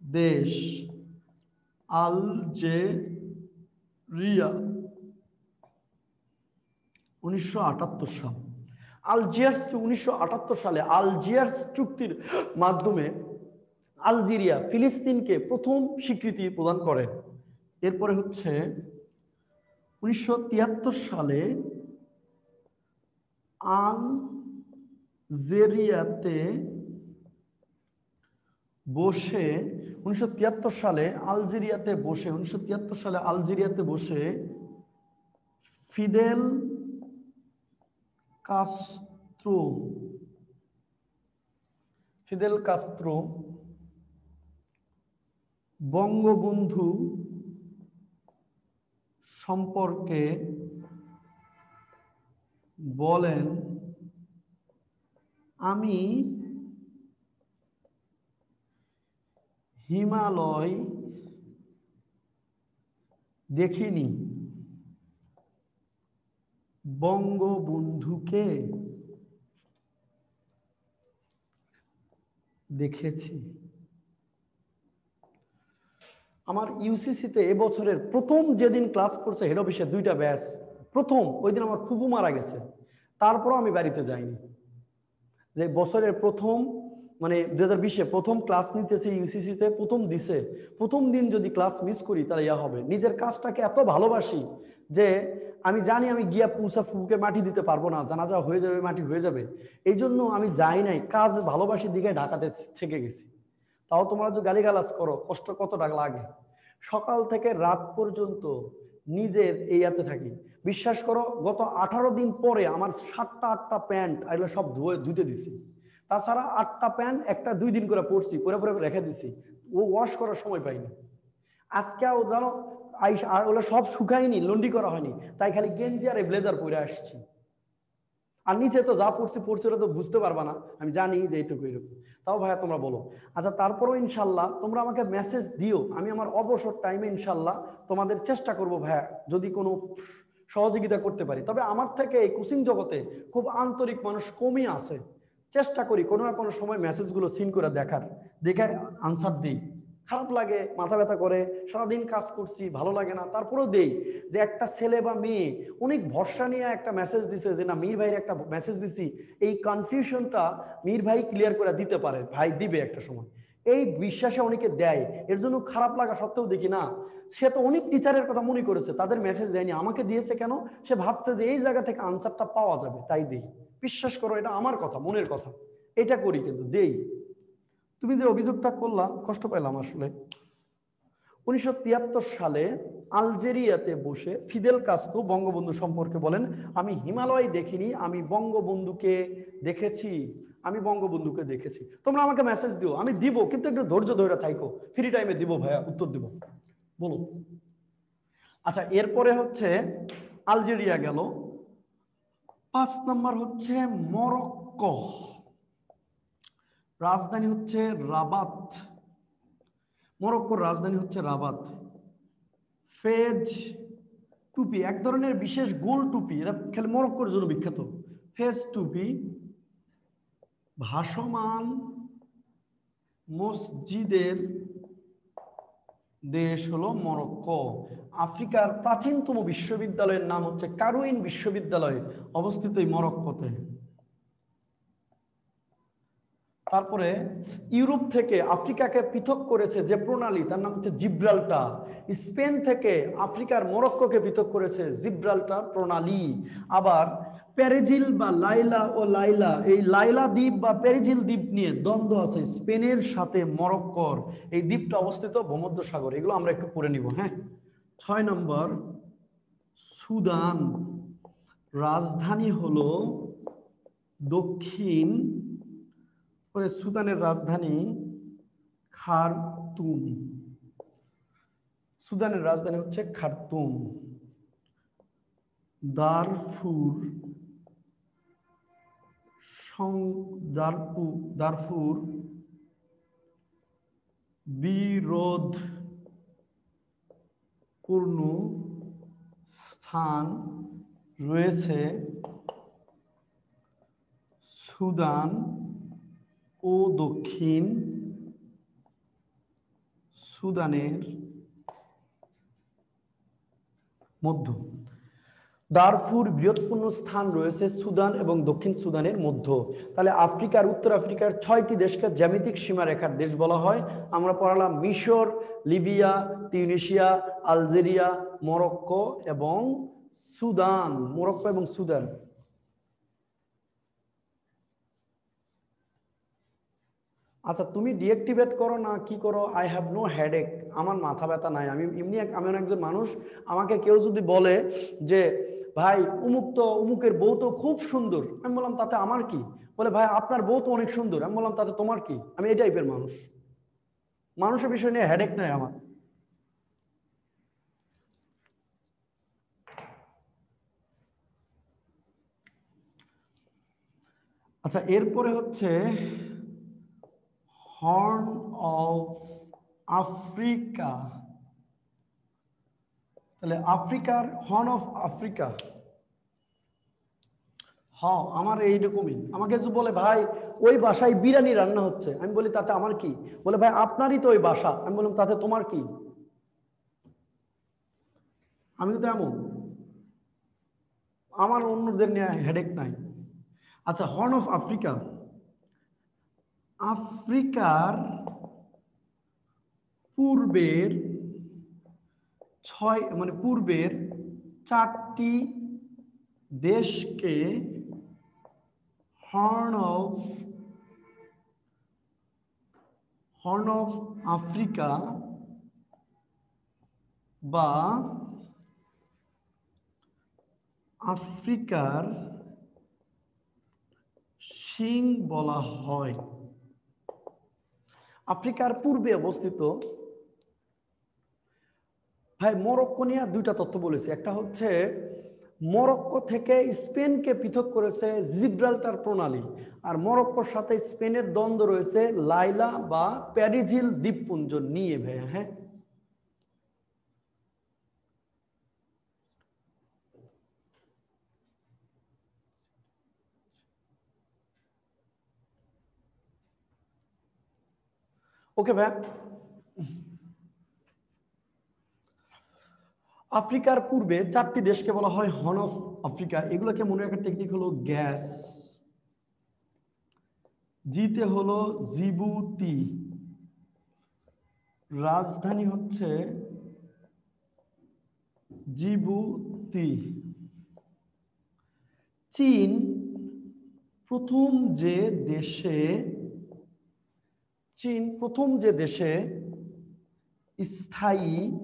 দেশ আলজেরিয়া উনিশশো আটাত্তর সাল। আলজিয়ার্স উনিশশো আটাত্তর সালে আলজিয়ার্স চুক্তির মাধ্যমে আলজেরিয়া ফিলিস্তিনকে প্রথম স্বীকৃতি প্রদান করে। এরপরে হচ্ছে উনিশশো তিয়াত্তর সালে আলজেরিয়াতে বসে, উনিশশো তিয়াত্তর সালে আলজেরিয়াতে বসে, উনিশশো তিয়াত্তর সালে আলজেরিয়াতে বসে Fidel Castro. Fidel Castro Bangabandhu সম্পর্কে বলেন আমি হিমালয় দেখিনি। বঙ্গবন্ধুকে দেখেছি। আমার ইউসিসিতে এবছরের প্রথম যেদিন ক্লাস করছে হেড অফিসে দুইটা ব্যাস। প্রথম, ওই দিন আমার ফুপু মারা গেছে। তারপরও আমি বাড়িতে যাইনি। যে বছরের প্রথম মানে দু হাজার বিশে প্রথম ক্লাস নিতেছে ইউসিসিতে প্রথম দিছে। প্রথম দিন যদি ক্লাস মিস করি তাহলে ইয়া হবে। নিজের কাজটাকে এত ভালোবাসি যে আমি জানি আমি গিয়া পুষা ফুকে মাটি দিতে পারব না, জানাজা হয়ে যাবে, মাটি হয়ে যাবে। এই জন্য আমি যাই নাই, কাজ ভালোবাসি দিকে ঢাকাতে থেকে গেছি। তাও তোমরা যে গালিগালাজ করো, কষ্ট কত টাকা লাগে। সকাল থেকে রাত পর্যন্ত নিজের এই থাকি। বিশ্বাস করো, গত আঠারো দিন পরে আমার সাতটা আটটা প্যান্ট, এগুলো সব ধুয়ে ধুতে দিছি। তাছাড়া আটটা প্যান্ট একটা দুই দিন করে পরছি পরে পরে রেখে দিছি। ও ওয়াশ করার সময় পাইনি। আজকেও জানো আইস, আর ওগুলো সব শুকায়নি, লন্ডি করা হয়নি। তাই খালি গেঞ্জি আর ব্লেজার পরে আসছি। আর নিচে তো যা পড়ছি পড়ছি ওরা তো বুঝতে পারবা না। আমি জানি যে এইটুকু এরকম। তাও ভাইয়া তোমরা বলো। আচ্ছা তারপরও ইনশাল্লাহ তোমরা আমাকে মেসেজ দিও। আমি আমার অবসর টাইমে ইনশাল্লাহ তোমাদের চেষ্টা করব ভাইয়া, যদি কোনো সহযোগিতা করতে পারি। তবে আমার থেকে এই কোচিং জগতে খুব আন্তরিক মানুষ কমই আছে। চেষ্টা করি কোনো না কোনো সময় মেসেজগুলো সিন করে দেখার। দেখে আনসার দিই। খারাপ লাগে, মাথা ব্যথা করে, সারাদিন কাজ করছি, ভালো লাগে না। তারপরেও দেই যে একটা ছেলে বা মেয়ে অনেক ভরসা নিয়ে একটা মেসেজ দিছে যে, না, মীর ভাইয়ের একটা মেসেজ দিছি। এই কনফিউশনটা মীর ভাই ক্লিয়ার করে দিতে পারে, ভাই দিবে একটা সময়। এই বিশ্বাসে অনেকে দেয়, এর জন্য খারাপ লাগা সত্ত্বেও দেখি না। সে তো অনেক টিচারের কথা মনে করেছে, তাদের মেসেজ দেয়নি। আমাকে দিয়েছে কেন? সে ভাবছে যে, এই জায়গা থেকে আনসারটা পাওয়া যাবে। তাই দিই। বিশ্বাস করো, এটা আমার কথা, মনের কথা। এটা করি কিন্তু, দেই। তুমি যে অভিযোগটা করলাম কষ্ট পেলাম আসলে। উনিশশো তিয়াত্তর সালে আলজেরিয়াতে বসে ফিদেল কাস্তো বঙ্গবন্ধু সম্পর্কে বলেন, আমি হিমালয় দেখিনি, আমি বঙ্গবন্ধুকে দেখেছি, আমি বঙ্গবন্ধুকে দেখেছি। তোমরা আমাকে মেসেজ দিও, আমি দিব, কিন্তু একটু ধৈর্য ধরে থাইকো। ফ্রি টাইমে দিব ভাইয়া, উত্তর দিব। বলো। আচ্ছা এরপরে হচ্ছে আলজেরিয়া গেল। পাঁচ নাম্বার হচ্ছে মরক্কো। রাজধানী হচ্ছে রাবাত। মরক্কোর রাজধানী হচ্ছে রাবাত। ফেজ টুপি, এক ধরনের বিশেষ গোল টুপি, এটা খেলে মরক্কোর জন্য বিখ্যাত। ফেজ টুপি ভাসমান মসজিদের দেশ হলো মরক্কো। আফ্রিকার প্রাচীনতম বিশ্ববিদ্যালয়ের নাম হচ্ছে কারুইন বিশ্ববিদ্যালয়, অবস্থিত এই মরক্কোতে। তারপরে ইউরোপ থেকে আফ্রিকাকে পৃথক করেছে যে প্রণালী, তার নাম হচ্ছে জিব্রাল্টা। স্পেন থেকে আফ্রিকার মরক্কোকে পৃথক করেছে জিব্রাল্টার প্রণালী। আবার প্যারেজিল বা লাইলা ও লাইলা, এই লাইলা দ্বীপ বা প্যারেজিল দ্বীপ নিয়ে দ্বন্দ্ব আছে স্পেনের সাথে মরক্কোর। এই দ্বীপটা অবস্থিত ভূমধ্য সাগর এগুলো আমরা একটু পড়ে নিব হ্যাঁ? ছয় নম্বর, সুদান। রাজধানী হলো দক্ষিণ পরে সুদানের রাজধানী খারতুম। সুদানের রাজধানী হচ্ছে খারতুম। দারফুর দারফুর বিরোধ পূর্ণ স্থান রয়েছে সুদান ও দক্ষিণ সুদানের মধ্য। দারফুর বৃহৎপূর্ণ স্থান রয়েছে সুদান এবং দক্ষিণ সুদানের মধ্য। তাহলে আফ্রিকার, উত্তর আফ্রিকার ছয়টি দেশকে জ্যামিতিক সীমারেখার দেশ বলা হয়। আমরা পড়ালাম মিশর, লিবিয়া, তিউনিশিয়া, আলজেরিয়া, মরক্কো এবং সুদান। মরক্কো এবং সুদান। আচ্ছা তুমি ডিএক্টিভেট করো না কি করো? আই হ্যাভ নো হেডেক আমার মাথা ব্যথা নাই। আমি এমনি আমি একজন মানুষ, আমাকে কেউ যদি বলে যে, ভাই, উমুক তো, উমুকের বউ তো খুব সুন্দর। আমি বললাম, তাতে আমার কি? বলে, ভাই, আপনার বউ তো অনেক সুন্দর। আমি বললাম, তাতে তোমার কি? আমি এই টাইপের মানুষ। মানুষের বিষয় নিয়ে হেডেক নাই আমার। আচ্ছা এরপরে হচ্ছে হর্ন অফ আফ্রিকা তাহলে আফ্রিকার হর্ন অফ আফ্রিকা হ আমার এইরকমই। আমাকে যদি বলে, ভাই, ওই বাসায় বিরিয়ানি রান্না হচ্ছে। আমি বলি, তাতে আমার কি? বলে, ভাই, আপনারই তো ওই বাসা। আমি বললাম, তাতে তোমার কি? আমি তো এমন। আমার অন্যদের নিয়ে হেডেক নাই। আচ্ছা হর্ন অফ আফ্রিকা আফ্রিকার পূর্বের ছয় মানে পূর্বের চারটি দেশকে horn of horn of Africa বা আফ্রিকার সিং বলা হয়। আফ্রিকার পূর্বে অবস্থিত। ভাই, মরক্কো নিয়ে দুইটা তথ্য বলেছি। একটা হচ্ছে, মরক্কো থেকে স্পেনকে পৃথক করেছে জিব্রাল্টার প্রণালী। আর মরক্কোর সাথে স্পেনের দ্বন্দ্ব রয়েছে লাইলা বা প্যারিজিল দ্বীপপুঞ্জ নিয়ে, ভাইয়া হ্যাঁ? ওকে ভাই আফ্রিকার পূর্বে চারটি দেশকে বলা হয় হর্ন অফ আফ্রিকা এগুলোকে মনে রাখার টেকনিক হলো গ্যাস জিতে হলো জিবুতি। রাজধানী হচ্ছে জিবুতি। চীন প্রথম যে দেশে চীন প্রথম যে দেশে স্থায়ী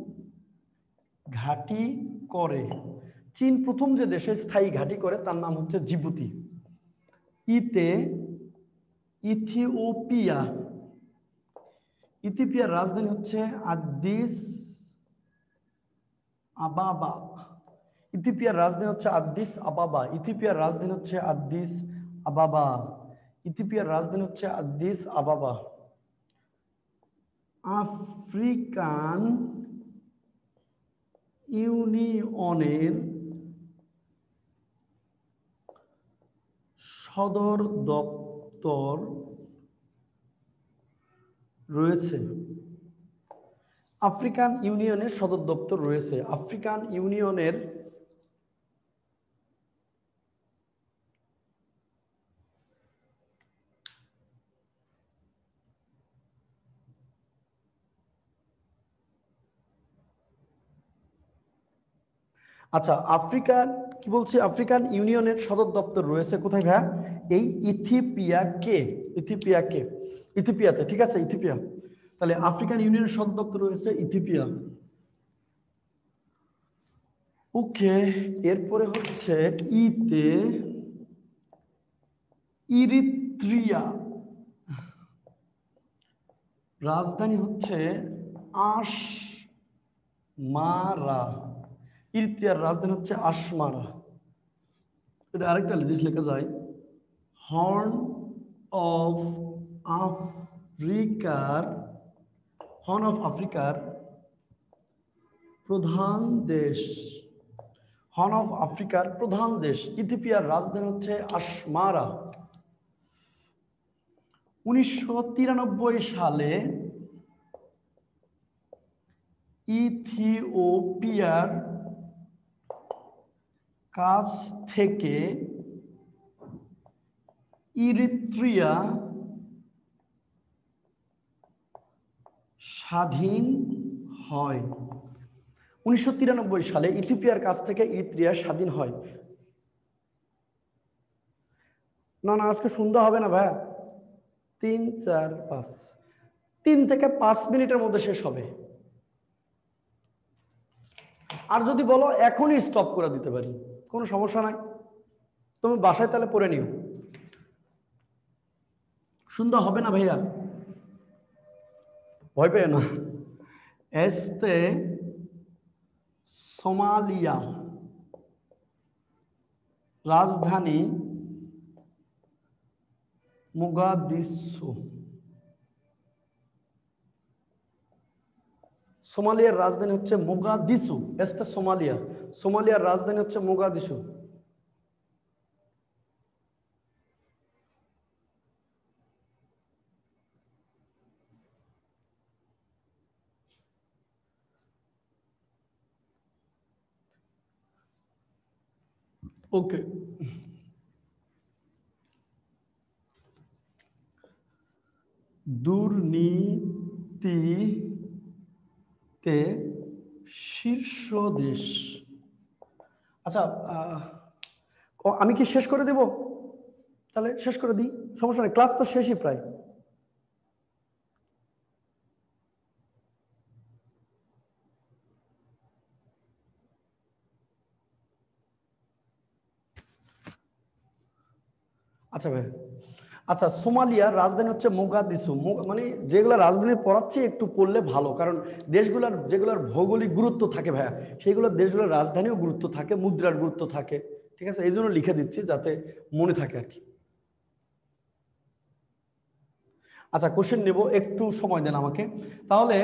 ঘাঁটি করে, চীন প্রথম যে দেশে স্থায়ী ঘাঁটি করে, তার নাম হচ্ছে জিবুতি। ইতে ইথিওপিয়া। ইথিওপিয়ার রাজধানী হচ্ছে আদিস আবাবা। ইথিওপিয়ার রাজধানী হচ্ছে আদিস আবাবা। ইথিওপিয়ার রাজধানী হচ্ছে আদিস আবাবা। ইথিওপিয়ার রাজধানী হচ্ছে আদিস আবাবা। আফ্রিকান ইউনিয়নের সদর দপ্তর রয়েছে। আফ্রিকান ইউনিয়নের সদর দপ্তর রয়েছে। আফ্রিকান ইউনিয়নের আচ্ছা আফ্রিকান, কি বলছি, আফ্রিকান ইউনিয়নের সদর দপ্তর রয়েছে কোথায় ভাইয়া? এই ইথিপিয়া কে? ইথিপিয়া কে? ইথিপিয়াতে, ঠিক আছে, ইথিপিয়া। তাহলে আফ্রিকান ইউনিয়নের সদর দপ্তর রয়েছে ইথিপিয়া। ওকে, এরপরে হচ্ছে ইতে ইরিত্রিয়া। রাজধানী হচ্ছে আশ মারা ইরিত্রিয়ার রাজধানী হচ্ছে আসমারা। এটা আরেকটা জিনিস লেখা যায়। হর্ন অফ আফ্রিকার, হর্ন অফ আফ্রিকার প্রধান দেশ। হর্ন অফ আফ্রিকার প্রধান দেশ। ইথিপিয়ার রাজধানী হচ্ছে আসমারা। উনিশশো তিরানব্বই সালে ইথিওপিয়ার কাছ থেকে ইরিত্রিয়া স্বাধীন হয়। উনিশশো তিরানব্বই সালে ইথিওপিয়ার কাছ থেকে ইরিত্রিয়া স্বাধীন হয়। না না, আজকে সুন্দর হবে না ভাই তিন, চার, পাঁচ। তিন থেকে পাঁচ মিনিটের মধ্যে শেষ হবে। আর যদি বলো, এখনই স্টপ করে দিতে পারি। কোনো সমস্যা নাই। তুমি বাসায় তাহলে পড়ে নিও। সুন্দর হবে না ভাইয়া? ভয় পেয়ে না। এস্তে সোমালিয়া, রাজধানী মুগাদিসু। সোমালিয়ার রাজধানী হচ্ছে মোগাদিসু, এস্তে সোমালিয়া। সোমালিয়ার রাজধানী হচ্ছে মোগাদিসু। ওকে দুর্নীতিতে শীর্ষ দেশ আচ্ছা আমি কি শেষ করে দেব? তাহলে শেষ করে দিই, সমস্যা নেই, ক্লাস তো শেষই প্রায়। আচ্ছা ভাই আচ্ছা সোমালিয়ার রাজধানী হচ্ছে মোগাদিসু মানে যেগুলো রাজধানী পড়াচ্ছি একটু পড়লে ভালো, কারণ দেশগুলোর, যেগুলোর ভৌগোলিক গুরুত্ব থাকে ভাইয়া, সেইগুলো দেশগুলোর রাজধানীও গুরুত্ব থাকে, মুদ্রার গুরুত্ব থাকে, ঠিক আছে? এই জন্য লিখে দিচ্ছি যাতে মনে থাকে আর কি। আচ্ছা কোশ্চেন নেব, একটু সময় দেন আমাকে। তাহলে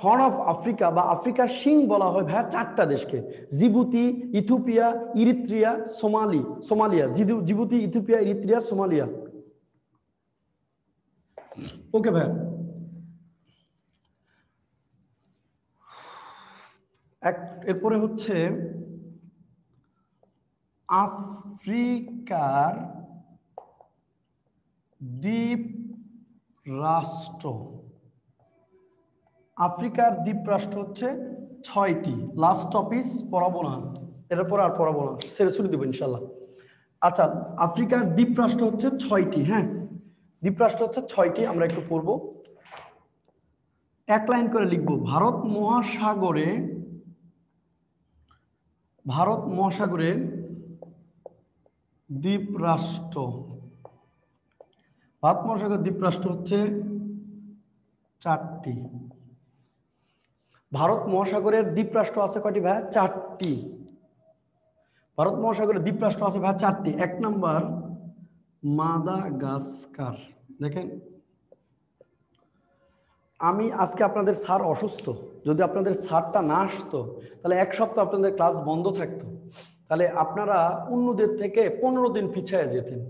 হর্ন অফ আফ্রিকা বা আফ্রিকার সিং বলা হয় ভাইয়া চারটা দেশকে, Djibouti, Ethiopia, Eritrea, Somali, Somalia Djibouti, Ethiopia, Eritrea, Somalia. Okay ভাইয়া এক, এরপরে হচ্ছে আফ্রিকার দ্বীপ রাষ্ট্র। আফ্রিকার দ্বীপ রাষ্ট্র হচ্ছে ছয়টি। লাস্ট টপিস পড়াবো এরপর আর পড়াবো না সেরে শুরু দেবো ইনশাল্লাহ। আচ্ছা আফ্রিকার দ্বীপ রাষ্ট্র হচ্ছে ছয়টি হ্যাঁ? দ্বীপ রাষ্ট্র হচ্ছে ছয়টি, আমরা একটু পড়ব। এক লাইন করে লিখব, ভারত মহাসাগরে ভারত মহাসাগরে দ্বীপরাষ্ট্র। ভারত মহাসাগর দ্বীপরাষ্ট্র হচ্ছে চারটি। ভারত মহাসাগরের দ্বীপরাষ্ট্র আছে কয়টি ভাই চারটি। ভারত মহাসাগরের দ্বীপরাষ্ট্র আছে ভাই চারটি। এক নম্বর মাদাগাস্কার। দেখেন, আমি আজকে আপনাদের স্যার অসুস্থ। যদি আপনাদের স্যারটা না আসতো, তাহলে এক সপ্তাহ আপনাদের ক্লাস বন্ধ থাকতো। তাহলে আপনারা অন্যদের থেকে পনেরো দিন পিছিয়ে যেতেন।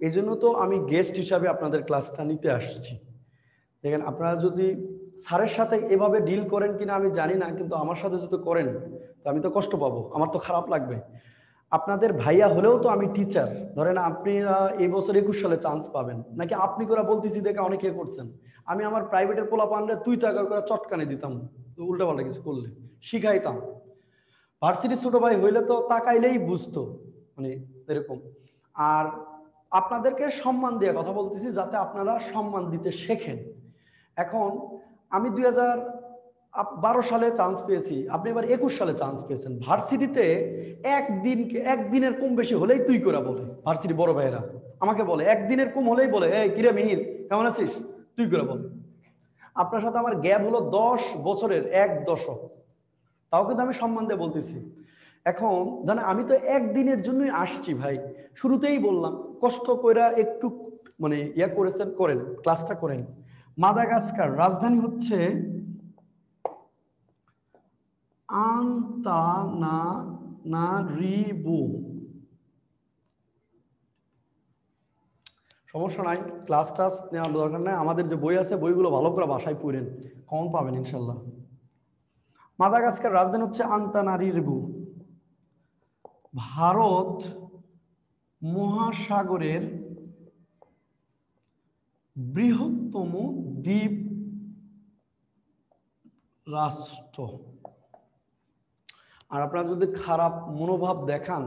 এই জন্য তো আমি গেস্ট হিসাবে আপনাদের ক্লাসটা নিতে আসছি। দেখেন, আপনারা যদি স্যারের সাথে এভাবে ডিল করেন কিনা আমি জানি না, কিন্তু আমার সাথে যদি করেন, তো আমি তো কষ্ট পাবো। আমার তো খারাপ লাগবে। আপনাদের ভাইয়া হলেও তো আমি টিচার ধরেন আপনি এই বছর একুশ সালে চান্স পাবেন। নাকি আপনি করে বলতেছি, দেখে অনেকে করছেন। আমি আমার প্রাইভেটের পোলা পানলে তুই টাকা করে চটকানে দিতাম। উল্টা পাল্টা কিছু করলে। শিখাইতাম। ভার্সিটি ছোট ভাই হইলে তো তাকাইলেই বুঝতো। মানে এরকম। আর আপনাদেরকে সম্মান দিয়ে কথা বলতেছি, যাতে আপনারা সম্মান দিতে শেখেন। এখন আমি দুই হাজার বারো সালে চান্স পেয়েছি। আপনি এবার একুশ সালে চান্স পেয়েছেন। ভার্সিটিতে একদিন একদিনের কম বেশি হলেই তুই করে বলে। ভার্সিটি বড় ভাইয়েরা আমাকে বলে, একদিনের কম হলেই বলে, এই, কিরে মিহির, কেমন আছিস? তুই করে বলে। আপনার সাথে আমার গ্যাপ হলো দশ বছরের এক দশক। তাও কিন্তু আমি সম্মান দিয়ে বলতেছি। এখন জানে আমি তো একদিনের জন্যই আসছি ভাই। শুরুতেই বললাম, কষ্ট কইরা একটু মানে ইয়া করেছেন, করেন ক্লাসটা করেন। মাদাগাস্কার, রাজধানী হচ্ছে রিবু সমস্যা নাই ক্লাস টাস নেওয়ার দরকার নাই। আমাদের যে বই আছে, বইগুলো ভালো করে বাসায় পড়েন, কম পাবেন ইনশাল্লাহ। মাদাগাস্কার রাজধানী হচ্ছে আন্তানারিবু। ভারত মহাসাগরের বৃহত্তম দ্বীপ রাষ্ট্র। আর আপনারা যদি খারাপ মনোভাব দেখান,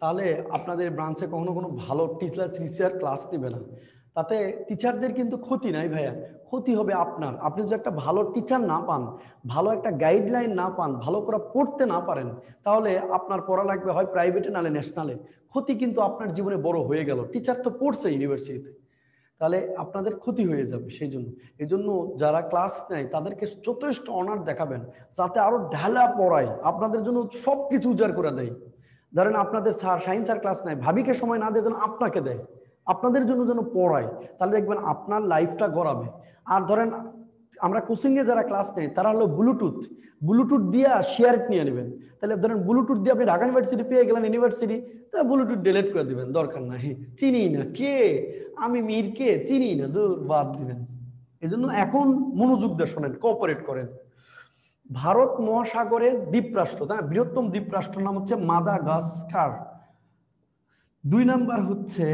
তাহলে আপনাদের ব্রাঞ্চে কখনো কোনো ভালো টিচার টিচার ক্লাস নেবে না। তাতে টিচারদের কিন্তু ক্ষতি নাই ভাইয়া। ক্ষতি হবে আপনার। আপনি যদি একটা ভালো টিচার না পান, ভালো একটা গাইডলাইন না পান, ভালো করে পড়তে না পারেন, তাহলে আপনার পড়া লাগবে হয় প্রাইভেটে নালে ন্যাশনালে ক্ষতি কিন্তু আপনার জীবনে বড় হয়ে গেল। টিচার তো পড়ছে ইউনিভার্সিটিতে তাহলে আপনাদের ক্ষতি হয়ে যাবে সেই জন্য এই জন্য যারা ক্লাস নেয়, তাদেরকে যথেষ্ট অনার দেখাবেন, যাতে আরও ঢালা পড়ায়, আপনাদের জন্য সব কিছু উজাড় করে দেয়। ধরেন আপনাদের স্যার সায়েন্স আর ক্লাস নেয়, ভাবিকে সময় না দিয়ে যেন আপনাকে দেয়, আপনাদের জন্য যেন পড়ায়। তাহলে দেখবেন আপনার লাইফটা গড়াবে। আর ধরেন আমরা কোচিংয়ে যারা ক্লাস নেয়, তারা হলো ব্লুটুথ ব্লুটুথ দিয়ে শেয়ার নিয়ে নেবেন। তাহলে ধরেন ব্লুটুথ দিয়ে আপনি ঢাকা ইউনিভার্সিটি পেয়ে গেলেন ইউনিভার্সিটি তা ব্লুটুথ ডিলিট করে দিবেন, দরকার নাই। চিনি না কে? আমি মীর কে? চিনি না, দূর বাদ দিবেন। এই জন্য এখন মনোযোগ দিয়ে শোনেন কোঅপারেট করেন। ভারত মহাসাগরের দ্বীপরাষ্ট্র, তাই বৃহত্তম দ্বীপরাষ্ট্র নাম হচ্ছে মাদাগাস্কার। দুই নাম্বার হচ্ছে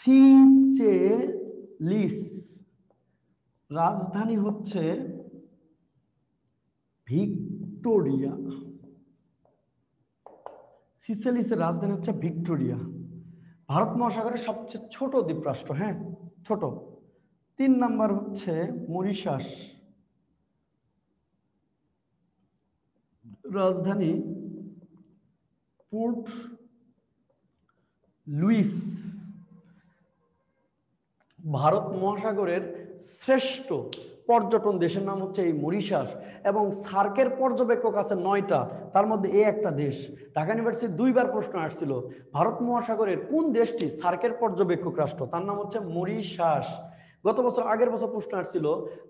সিচেলিস। রাজধানী হচ্ছে ভিক্টোরিয়া। সিসেলিসের রাজধানী হচ্ছে ভিক্টোরিয়া। ভারত মহাসাগরের সবচেয়ে ছোট দ্বীপরাষ্ট্র হ্যাঁ ছোট। তিন নাম্বার হচ্ছে মরিশাস। রাজধানী পোর্ট লুইস। ভারত মহাসাগরের শ্রেষ্ঠ পর্যটন দেশের নাম হচ্ছে এই মরিশাস এবং সার্কের পর্যবেক্ষক আছে নয়টা। তার মধ্যে এ একটা দেশ। ঢাকা ইউনিভার্সিটি দুইবার প্রশ্ন আসছিল, ভারত মহাসাগরের কোন দেশটি সার্কের পর্যবেক্ষক রাষ্ট্র? তার নাম হচ্ছে মরিশাস। গত বছর আগের বছর প্রশ্ন আসছিল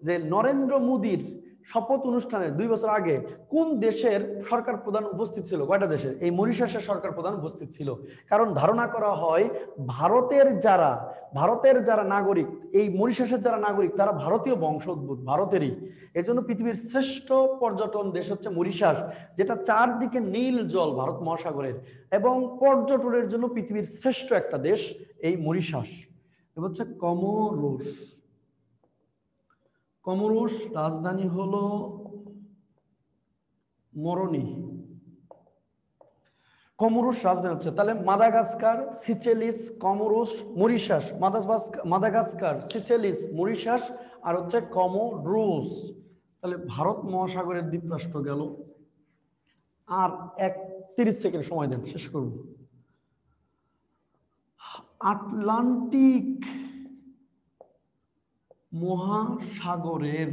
যে নরেন্দ্র মোদীর শপথ অনুষ্ঠানে দুই বছর আগে কোন দেশের সরকার প্রধান উপস্থিত ছিল? কয়টা দেশের? এই মরিশাসের সরকার প্রধান উপস্থিত ছিল। কারণ ধারণা করা হয় ভারতের যারা ভারতের যারা নাগরিক, এই মরিশাসের যারা নাগরিক, তারা ভারতীয় বংশোদ্ভূত, ভারতেরই। এই জন্য পৃথিবীর শ্রেষ্ঠ পর্যটন দেশ হচ্ছে মরিশাস, যেটা চারদিকে নীল জল ভারত মহাসাগরের, এবং পর্যটনের জন্য পৃথিবীর শ্রেষ্ঠ একটা দেশ এই মরিশাস। হচ্ছে কমরোস কমরুস রাজধানী হলো মরণি। কমরুস রাজধানী হচ্ছে, তাহলে মাদাগাস্কার, সিচেলিস কমরুস মরিশাস মাদাস মাদাগাস্কার, সিচেলিস, মরিশাস আর হচ্ছে কমরুস তাহলে ভারত মহাসাগরের দ্বীপরাষ্ট্র গেল। আর এক তিরিশ সেকেন্ড সময় দেন, শেষ করব। আটলান্টিক মহাসাগরের,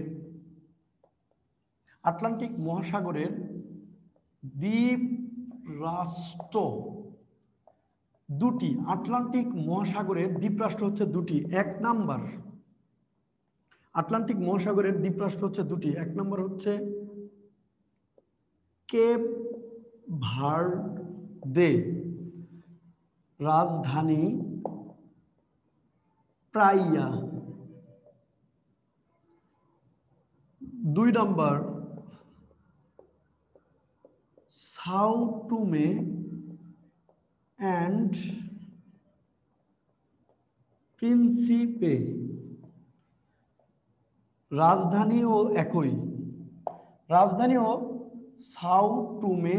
আটলান্টিক মহাসাগরের দ্বীপ রাষ্ট্র দুটি, আটলান্টিক মহাসাগরের দ্বীপরাষ্ট্র হচ্ছে দুটি, এক নাম্বার। আটলান্টিক মহাসাগরের দ্বীপরাষ্ট্র হচ্ছে দুটি, এক নম্বর হচ্ছে কেপ ভার্দে রাজধানী প্রাইয়া। দুই নম্বর, Sao Sao Tome and Principe রাজধানীও একই। রাজধানীও সাউটুমে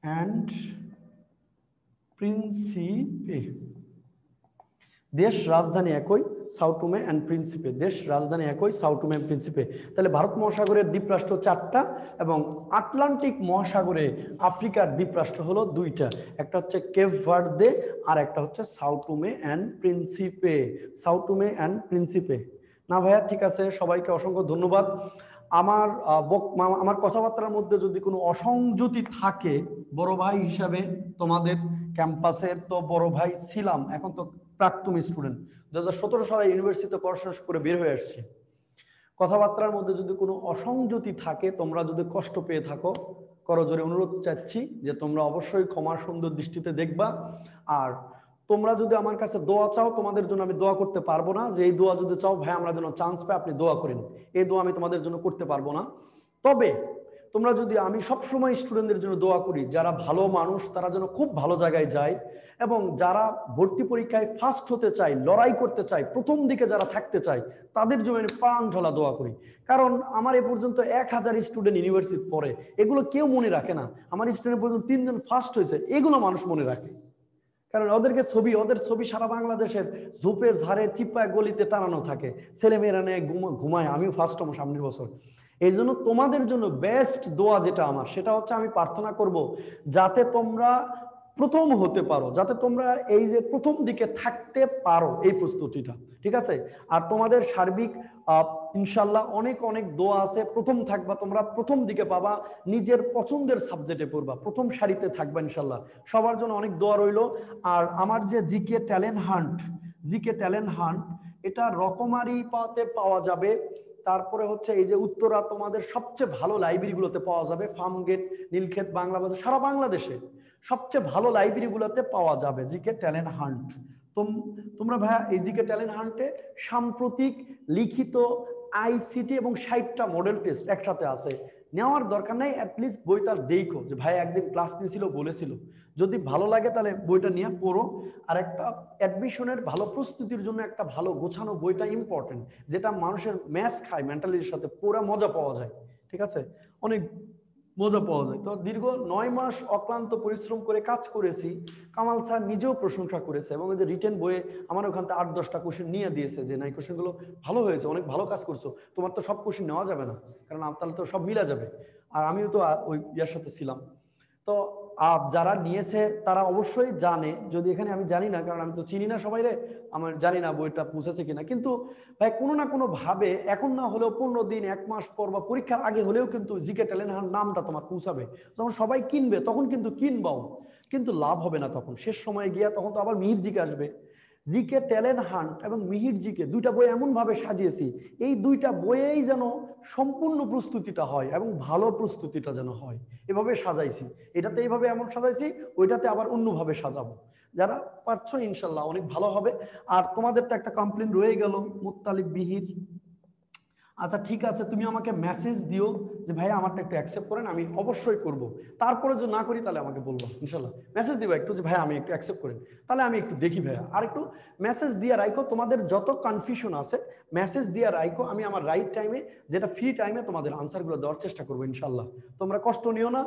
অ্যান্ড প্রিন্সিপে। দেশ রাজধানী একই। সাউটুমে অ্যান্ড প্রিন্সিপে, দেশ রাজধানী একই সাউটুমে অ্যান্ড প্রিন্সিপে। তাহলে ভারত মহাসাগরের দ্বীপরাষ্ট্র চারটা এবং আটলান্টিক মহাসাগরে আফ্রিকার দ্বীপরাষ্ট্র হলো দুইটা। একটা হচ্ছে কেভ ভার্দে আর একটা হচ্ছে Sao Tome and Principe. Sao Tome and Principe. না ভাইয়া, ঠিক আছে, সবাইকে অসংখ্য ধন্যবাদ। আমার আমার কথাবার্তার মধ্যে যদি কোনো অসংযতি থাকে, বড় ভাই হিসাবে তোমাদের ক্যাম্পাসের তো বড় ভাই ছিলাম, এখন তো প্রাক্তন স্টুডেন্ট। দু হাজার সতেরো সালে ইউনিভার্সিটিতে পড়াশোনা করে বের হয়ে আসছি। কথাবার্তার মধ্যে যদি কোনো অসংযতি থাকে, তোমরা যদি কষ্ট পেয়ে থাকো করজোরে অনুরোধ চাচ্ছি যে তোমরা অবশ্যই ক্ষমার সুন্দর দৃষ্টিতে দেখবা। আর তোমরা যদি আমার কাছে দোয়া চাও, তোমাদের জন্য আমি দোয়া করতে পারব না। যে এই দোয়া যদি চাও, ভাই, আমরা যেন চান্স পাই, আপনি দোয়া করেন। এই দোয়া আমি তোমাদের জন্য করতে পারব না। তবে তোমরা যদি আমি সবসময় স্টুডেন্টদের জন্য দোয়া করি, যারা ভালো মানুষ, তারা যেন খুব ভালো জায়গায় যায় এবং যারা ভর্তি পরীক্ষায় ফার্স্ট হতে চায়, লড়াই করতে চায়, প্রথম দিকে যারা থাকতে চায়, তাদের জন্য আমি প্রাণ ঢালা দোয়া করি। কারণ আমার এ পর্যন্ত এক হাজার স্টুডেন্ট ইউনিভার্সিটি পড়ে, এগুলো কেউ মনে রাখে না। আমার স্টুডেন্ট পর্যন্ত তিনজন ফার্স্ট হয়েছে, এগুলো মানুষ মনে রাখে। কারণ ওদেরকে ছবি, ওদের ছবি সারা বাংলাদেশের ঝোপে, ঝাড়ে চিপায় গলিতে টানানো থাকে। ছেলেমেয়েরা নেয় ঘুমায়, আমিও ফার্স্ট হব সামনের বছর। এই জন্য তোমাদের জন্য বেস্ট দোয়া যেটা আমার, সেটা হচ্ছে আমি প্রার্থনা করব যাতে তোমরা প্রথম হতে পারো, যাতে তোমরা এই যে প্রথম দিকে থাকতে পারো এই প্রস্তুতিটা, ঠিক আছে? আর তোমাদের সার্বিক ইনশাল্লাহ অনেক অনেক দোয়া আছে, প্রথম থাকবা, তোমরা প্রথম দিকে পাবা, নিজের পছন্দের সাবজেক্টে পড়বা, প্রথম সারিতে থাকবা ইনশাল্লাহ। সবার জন্য অনেক দোয়া রইল। আর আমার যে GK talent hunt GK talent hunt এটা রকমারি পাতে পাওয়া যাবে। তারপরে হচ্ছে এই যে উত্তরা তোমাদের সবচেয়ে ভালো লাইব্রেরিগুলোতে পাওয়া যাবে ফার্মগেট নীলক্ষেত, বাংলা বাজার, সারা বাংলাদেশে সবচেয়ে ভালো লাইব্রেরিগুলোতে পাওয়া যাবে জিকে ট্যালেন্ট হান্ট তোম- তোমরা ভাইয়া এই জিকে ট্যালেন্ট হান্টে সাম্প্রতিক লিখিত আইসিটি এবং ষাটটা মডেল টেস্ট একসাথে আছে। নেওয়ার দরকার নাই অ্যাটলিস্ট বইটা দেখো। যে ভাই একদিন ক্লাস নিয়েছিল, বলেছিল। যদি ভালো লাগে তাহলে বইটা নিয়ে পড়ো। আর একটা অ্যাডমিশনের ভালো প্রস্তুতির জন্য একটা ভালো গোছানো বইটা ইম্পর্টেন্ট যেটা মানুষের ম্যাচ খায় মেন্টালিটির সাথে পুরো মজা পাওয়া যায়। ঠিক আছে? অনেক মজা পাওয়া যায়। তো দীর্ঘ নয় মাস অক্লান্ত পরিশ্রম করে কাজ করেছি। কামাল স্যার নিজেও প্রশংসা করেছে এবং যে রিটেন বইয়ে আমার ওখান থেকে আট, দশটা কোশ্চেন নিয়ে দিয়েছে যে, না, এই কোশ্চেনগুলো ভালো হয়েছে, অনেক ভালো কাজ করছ। তোমার তো সব কোশ্চেন নেওয়া যাবে না। কারণ আপ- তাহলে তো সব মিলা যাবে। আর আমিও তো ওই ইয়ার সাথে ছিলাম। তো আপ যারা নিয়েছে তারা অবশ্যই জানে। যদি এখানে আমি জানি না, কারণ আমি তো চিনি না সবাই রে আমার জানি না বইটা পৌঁছেছে কিনা। কিন্তু ভাই, কোনো না কোনো ভাবে এখন না হলেও পনেরো দিন, এক মাস পর বা পরীক্ষার আগে হলেও কিন্তু জিকে ট্যালেন্ট নামটা তোমার পৌঁছাবে। যখন সবাই কিনবে, তখন কিন্তু কিনবাও। কিন্তু লাভ হবে না তখন। শেষ সময় গিয়া তখন তো আবার মিহির জিকে আসবে। জিকে ট্যালেন্ট হান্ট এবং মিহির জিকে দুইটা বই এমন ভাবে সাজিয়েছি, এই দুইটা বইয়েই যেন সম্পূর্ণ প্রস্তুতিটা হয় এবং ভালো প্রস্তুতিটা যেন হয়। এভাবে সাজাইছি। এটাতে এইভাবে এমন সাজাইছি, ওইটাতে আবার অন্যভাবে সাজাবো। যারা পারছ ইনশাল্লাহ, অনেক ভালো হবে। আর তোমাদের তো একটা কমপ্লেন রয়ে গেল মুতালিব বিহির আচ্ছা ঠিক আছে, তুমি আমাকে মেসেজ দিও যে ভাই আমারটা একটু অ্যাকসেপ্ট করেন, আমি অবশ্যই করব। তারপরে যদি না করি, তাহলে আমাকে বলব, ইনশাল্লাহ। মেসেজ দিবা একটু যে ভাই আমি একটু অ্যাকসেপ্ট করেন। তাহলে আমি একটু দেখি, ভাইয়া। আর একটু মেসেজ দিয়ে রাখো তোমাদের যত কনফিউশন আছে মেসেজ দিয়ে রাখো আমি আমার রাইট টাইমে যেটা ফ্রি টাইমে তোমাদের আনসারগুলো দেওয়ার চেষ্টা করব, ইনশাল্লাহ। তোমরা কষ্ট নিও না।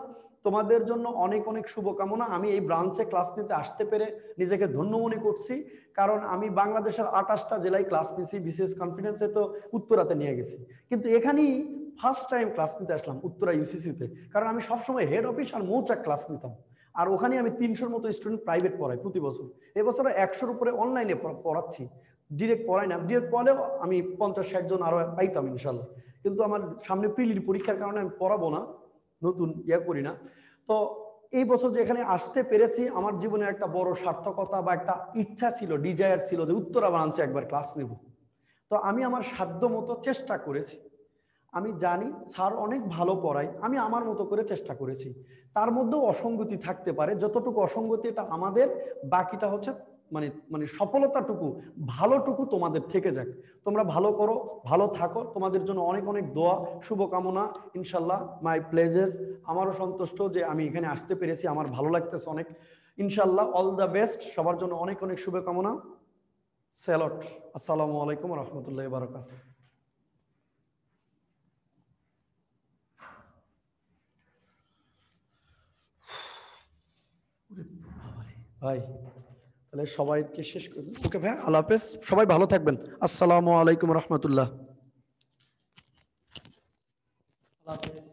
তোমাদের জন্য অনেক অনেক শুভকামনা। আমি এই ব্রাঞ্চে ক্লাস নিতে আসতে পেরে নিজেকে ধন্য মনে করছি। কারণ আমি বাংলাদেশের আঠাশটা জেলায় ক্লাস নিয়েছি বিশেষ কনফিডেন্সে তো উত্তরাতে নিয়ে গেছি। কিন্তু এখানেই ফার্স্ট টাইম ক্লাস নিতে আসলাম, উত্তরা ইউসিসিতে কারণ আমি সবসময় হেড অফিস আর মৌচাক ক্লাস নিতাম। আর ওখানে আমি তিনশোর মতো স্টুডেন্ট প্রাইভেট পড়াই প্রতি বছর। এবছর একশোর উপরে অনলাইনে পড়াচ্ছি। ডিরেক্ট পড়াই না ডিরেক্ট পড়ালেও আমি পঞ্চাশ, ষাট জন পাইতাম ইনশাল্লাহ। কিন্তু আমার সামনে প্রিলির পরীক্ষার কারণে আমি পড়াবো না, নতুন ইয়ে করি না। তো এই বছর যে এখানে আসতে পেরেছি, আমার জীবনে একটা বড় সার্থকতা বা একটা ইচ্ছা ছিল ডিজায়ার ছিল যে উত্তরা ব্রাঞ্চে একবার ক্লাস নেব। তো আমি আমার সাধ্য মতো চেষ্টা করেছি। আমি জানি স্যার অনেক ভালো পড়ায়, আমি আমার মতো করে চেষ্টা করেছি। তার মধ্যেও অসঙ্গতি থাকতে পারে, যতটুকু অসঙ্গতি এটা আমাদের, বাকিটা হচ্ছে মানে মানে সফলতাটুকু, ভালোটুকু তোমাদের থেকে যাক। তোমরা ভালো করো, ভালো থাকো। তোমাদের জন্য অনেক অনেক দোয়া, শুভকামনা, ইনশাল্লাহ। মাই প্লেজার আমারও সন্তুষ্ট যে আমি এখানে আসতে পেরেছি। আমার ভালো লাগতেছে অনেক। ইনশাল্লাহ অল দ্য বেস্ট সবার জন্য অনেক অনেক শুভকামনা। স্যালট আসসালামু আলাইকুম রহমতুল্লাহ বারকাত ভাই। তাহলে সবাইকে শেষ করবেন ওকে ভাই, আল্লাহ হাফেজ। সবাই ভালো থাকবেন। আসসালামু আলাইকুম রহমতুল্লাহ। আল্লাহ হাফেজ।